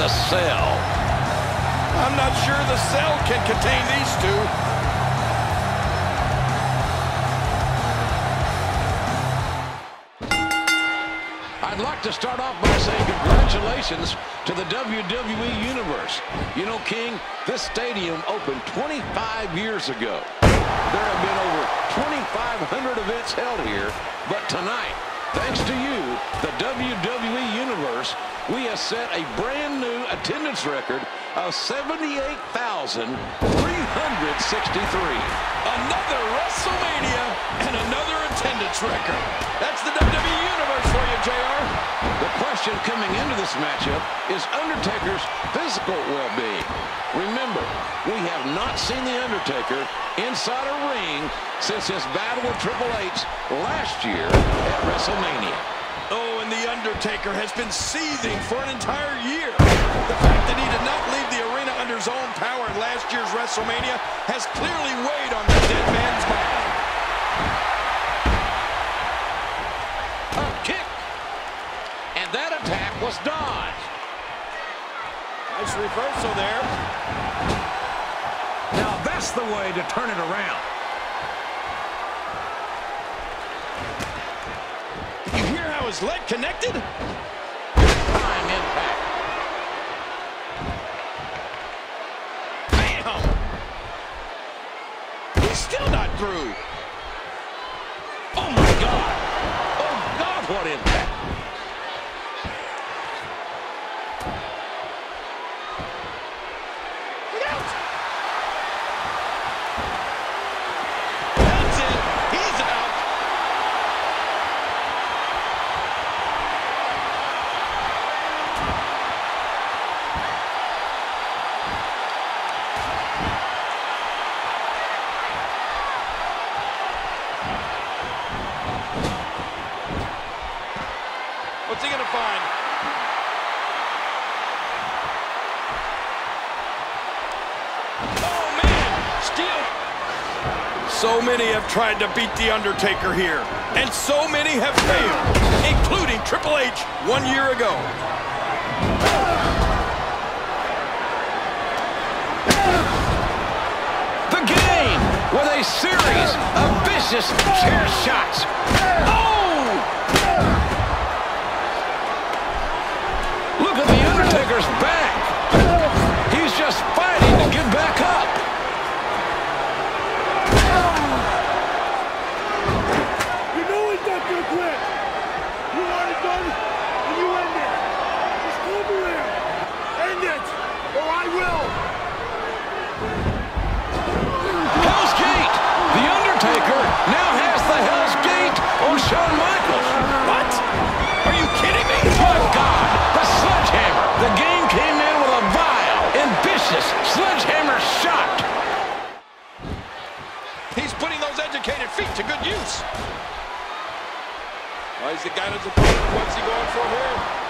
cell. I'm not sure the cell can contain these two. I'd like to start off by saying congratulations to the WWE Universe. You know, King, this stadium opened 25 years ago. There have been over 2,500 events held here, but tonight, Thanks to you, the WWE Universe, we have set a brand new attendance record of 78,363. Another WrestleMania and another attendance record. That's the WWE Universe for you, JR question coming into this matchup is Undertaker's physical well-being. Remember, we have not seen The Undertaker inside a ring since his battle with Triple H last year at WrestleMania. Oh, and The Undertaker has been seething for an entire year. The fact that he did not leave the arena under his own power at last year's WrestleMania has clearly weighed on the dead man's mind. reckless dodge. Nice reversal there. Now that's the way to turn it around. You hear how his leg connected? Time impact. Bam! He's still not through. Oh, my God. Oh, God, what impact. tried to beat The Undertaker here, and so many have failed, including Triple H one year ago. The game with a series of vicious chair shots. feet to good use. Why Well, the guy got his opponent. What's he going for here?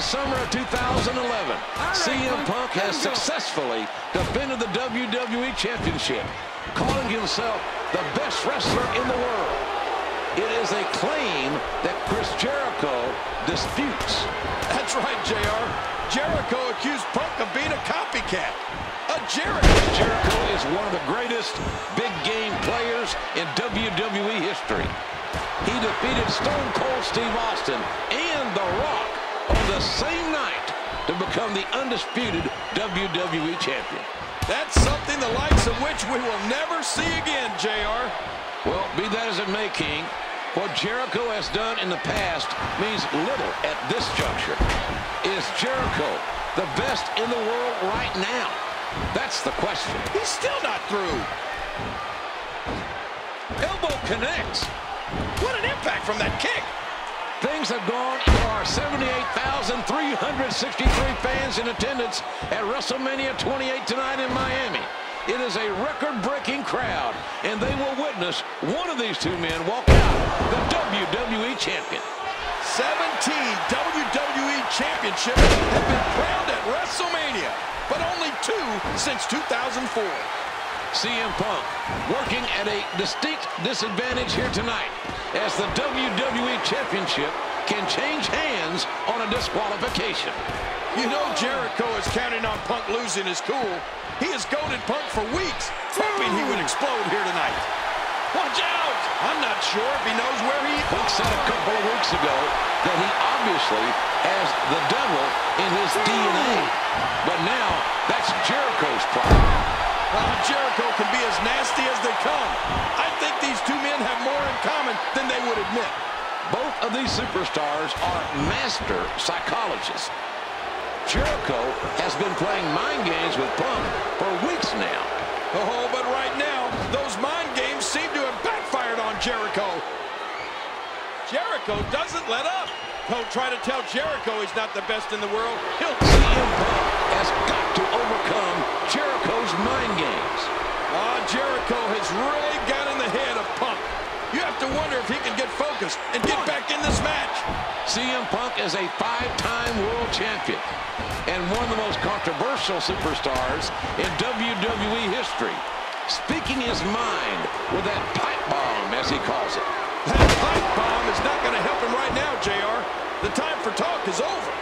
The summer of 2011, CM Punk has successfully defended the WWE Championship, calling himself the best wrestler in the world. It is a claim that Chris Jericho disputes. That's right, JR. Jericho accused Punk of being a copycat. A Jericho. Jericho is one of the greatest big game players in WWE history. He defeated Stone Cold Steve Austin and The Rock the same night to become the undisputed WWE champion. That's something the likes of which we will never see again, JR. Well, be that as it may, King, what Jericho has done in the past means little at this juncture. Is Jericho the best in the world right now? That's the question. He's still not through. Elbow connects. What an impact from that kick. Things have gone for our 78,363 fans in attendance at WrestleMania 28 tonight in Miami. It is a record-breaking crowd, and they will witness one of these two men walk out the WWE champion. 17 WWE championships have been crowned at WrestleMania, but only two since 2004. CM Punk working at a distinct disadvantage here tonight as the WWE Championship can change hands on a disqualification. You know Jericho is counting on Punk losing his cool. He has goaded Punk for weeks, hoping he would explode here tonight. Watch out! I'm not sure if he knows where he... Punk said a couple of weeks ago that he obviously has the devil in his DNA. But now, that's Jericho's problem. Uh, Jericho can be as nasty as they come. I think these two men have more in common than they would admit. Both of these superstars are master psychologists. Jericho has been playing mind games with Punk for weeks now. Oh, but right now, those mind games seem to have backfired on Jericho. Jericho doesn't let up. Don't try to tell Jericho he's not the best in the world. He'll CM Punk has got to overcome Jericho's mind games. Ah, Jericho has really got in the head of Punk. You have to wonder if he can get focused and get back in this match. CM Punk is a five-time world champion and one of the most controversial superstars in WWE history. Speaking his mind with that pipe bomb, as he calls it. That pipe bomb is not going to help him right now, JR. The time for talk is over.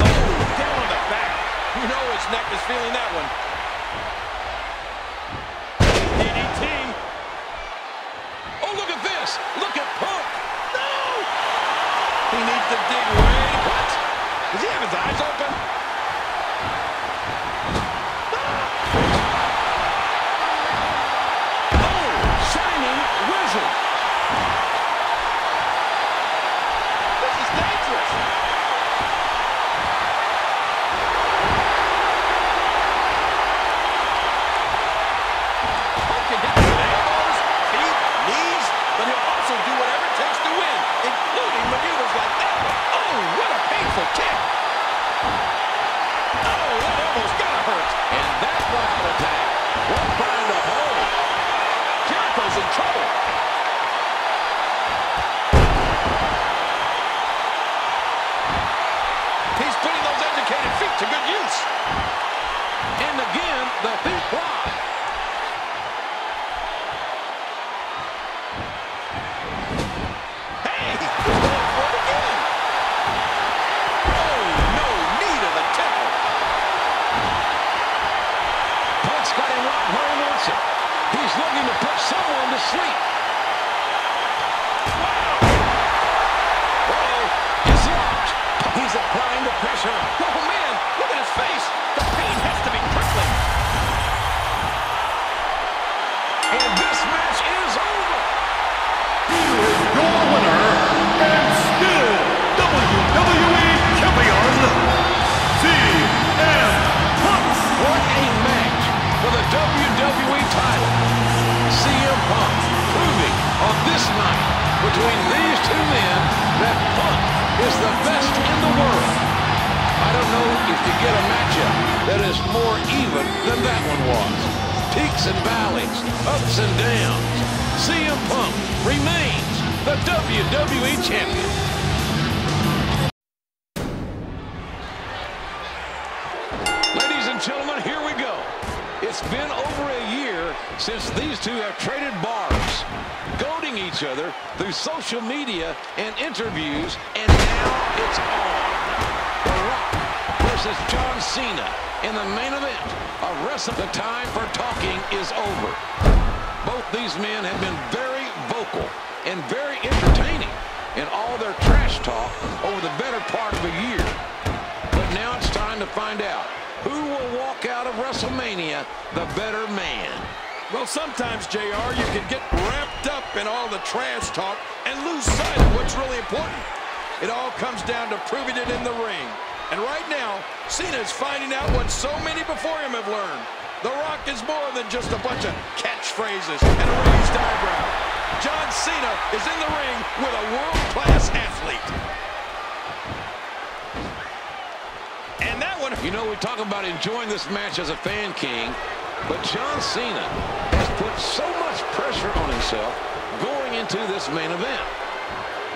Oh, down on the back. You know his neck is feeling that one. DDT. Oh, look at this. Look at Punk. No! He needs to dig way. What? Does he have his eyes open? just a bunch of catchphrases and a raised eyebrow. John Cena is in the ring with a world-class athlete. And that one... You know, we talk about enjoying this match as a fan king, but John Cena has put so much pressure on himself going into this main event.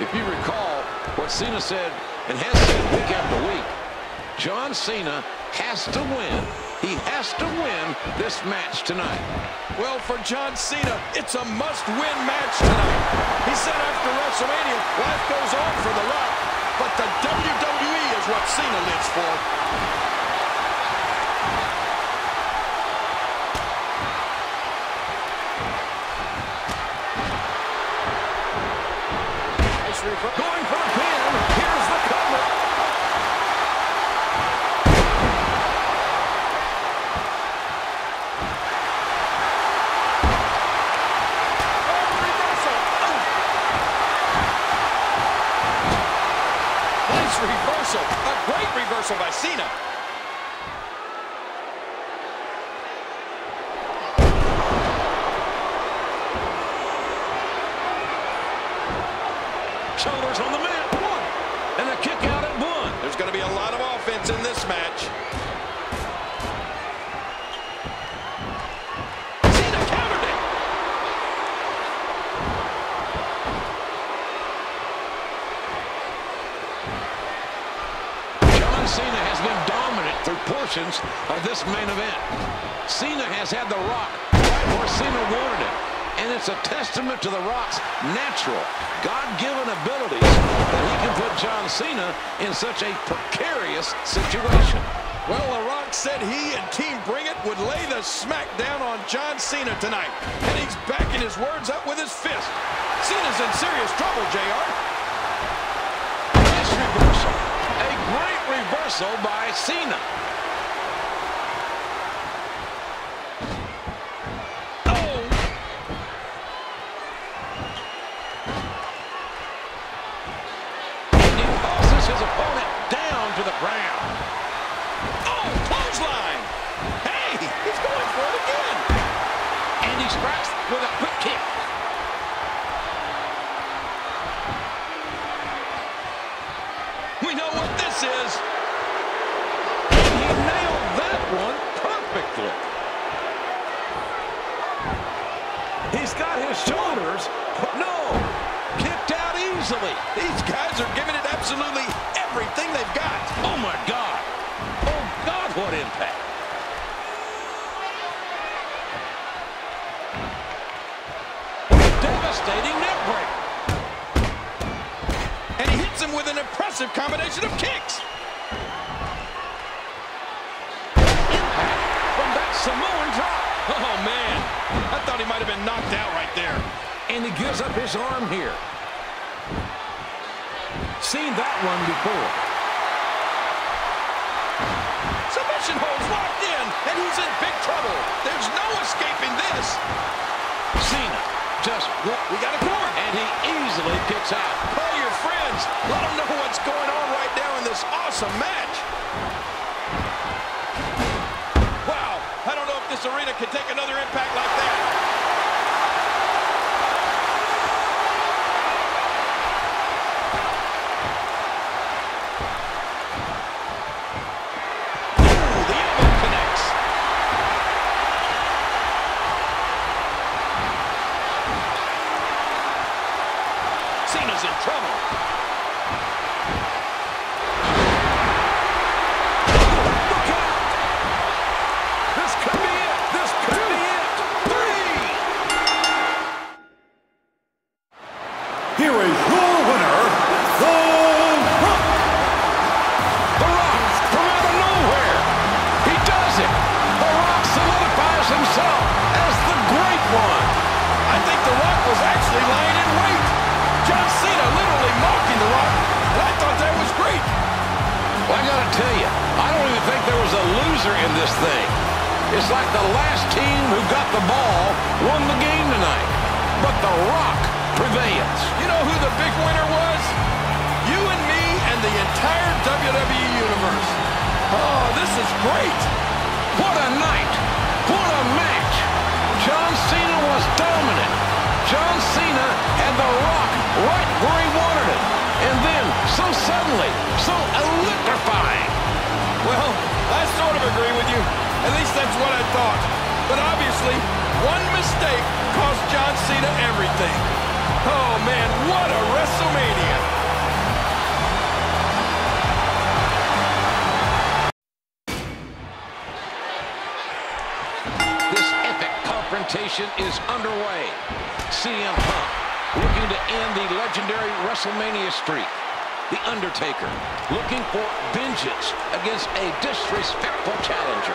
If you recall what Cena said and has said week after week, John Cena has to win he has to win this match tonight. Well, for John Cena, it's a must-win match tonight. He said after WrestleMania, life goes on for The Rock, but the WWE is what Cena lives for. natural, God-given abilities that he can put John Cena in such a precarious situation. Well, The Rock said he and Team Bring It would lay the smack down on John Cena tonight. And he's backing his words up with his fist. Cena's in serious trouble, JR. Nice reversal. A great reversal by Cena. Universe. Oh, this is great. What a night. What a match. John Cena was dominant. John Cena had The Rock right where he wanted it. And then, so suddenly, so electrifying. Well, I sort of agree with you. At least that's what I thought. But obviously, one mistake cost John Cena everything. Oh, man, what a WrestleMania. is underway. CM Punk looking to end the legendary WrestleMania streak. The Undertaker looking for vengeance against a disrespectful challenger.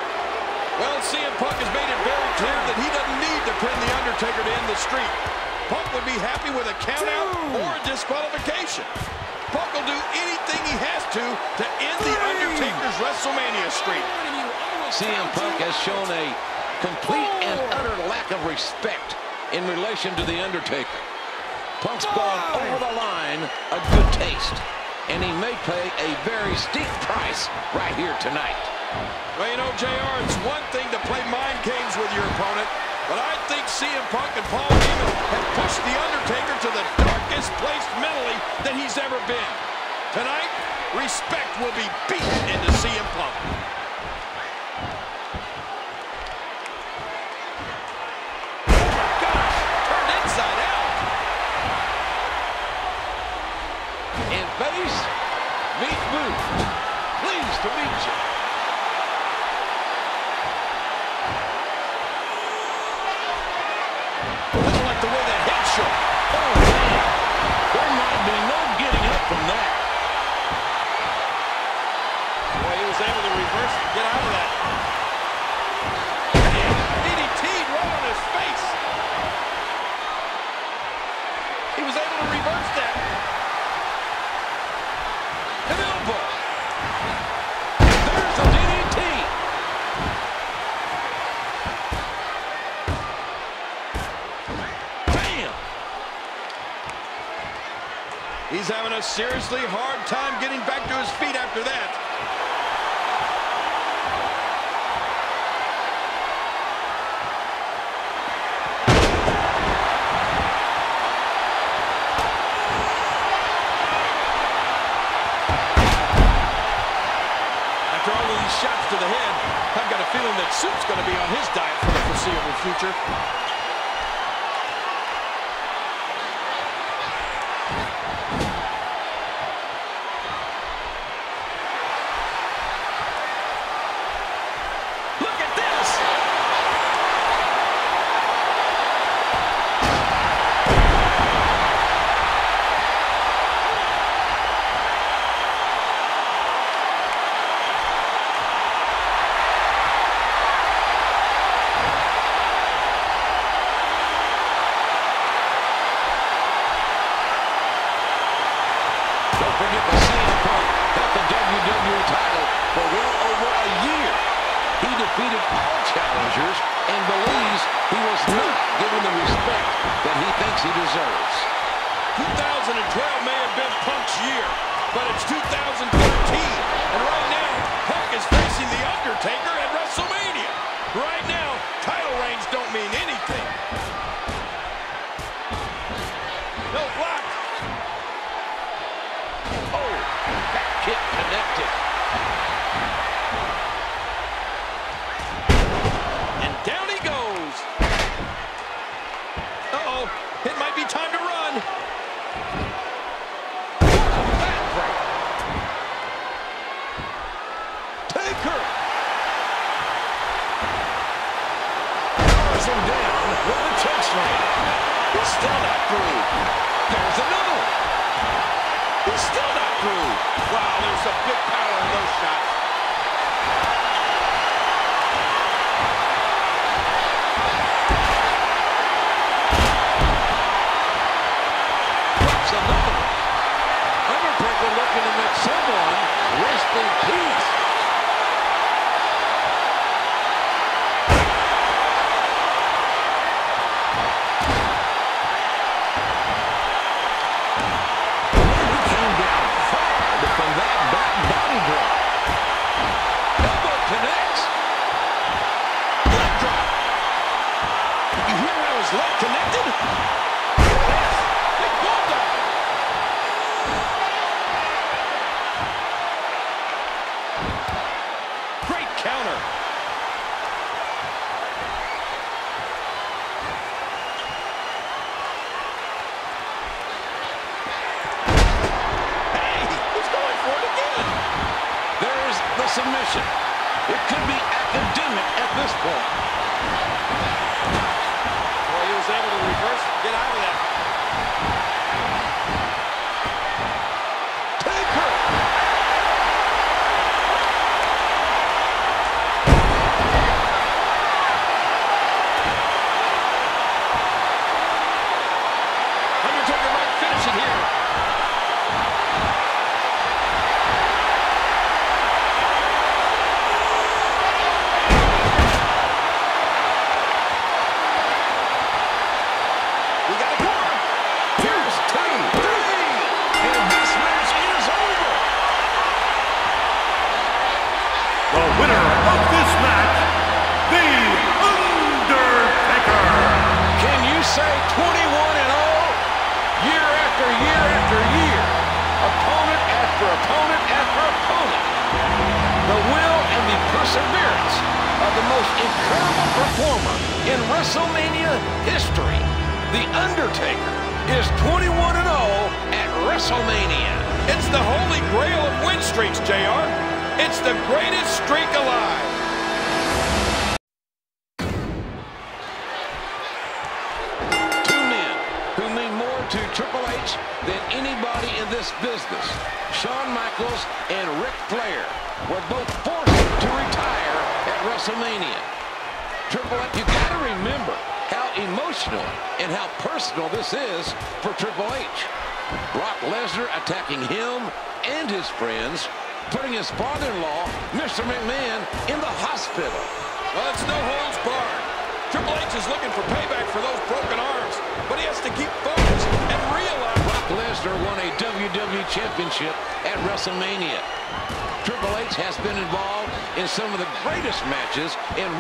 Well, CM Punk has made it very clear that he doesn't need to pin The Undertaker to end the streak. Punk would be happy with a countout or a disqualification. Punk will do anything he has to to end The Undertaker's WrestleMania streak. CM Punk has shown a Complete and utter lack of respect in relation to The Undertaker. Punk's gone over the line a good taste, and he may pay a very steep price right here tonight. Well, you know, JR, it's one thing to play mind games with your opponent, but I think CM Punk and Paul Heyman have pushed The Undertaker to the darkest place mentally that he's ever been. Tonight, respect will be beaten into CM Punk. to meet you. a seriously hard time getting back to his feet after that. After all these shots to the head, I've got a feeling that Soup's going to be on his diet for the foreseeable future.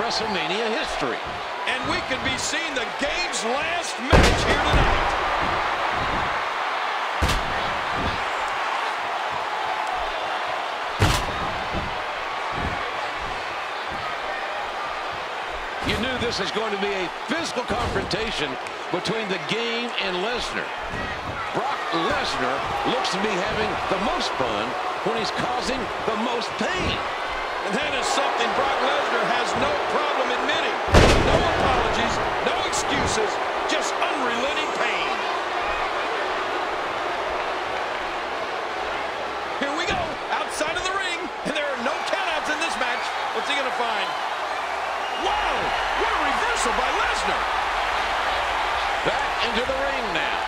WrestleMania history. And we could be seeing the game's last match here tonight. You knew this was going to be a physical confrontation between the game and Lesnar. Brock Lesnar looks to be having the most fun when he's causing the most pain. And that is something Brock Lesnar has no problem admitting. No apologies, no excuses, just unrelenting pain. Here we go, outside of the ring, and there are no countouts in this match. What's he gonna find? Wow, what a reversal by Lesnar. Back into the ring now.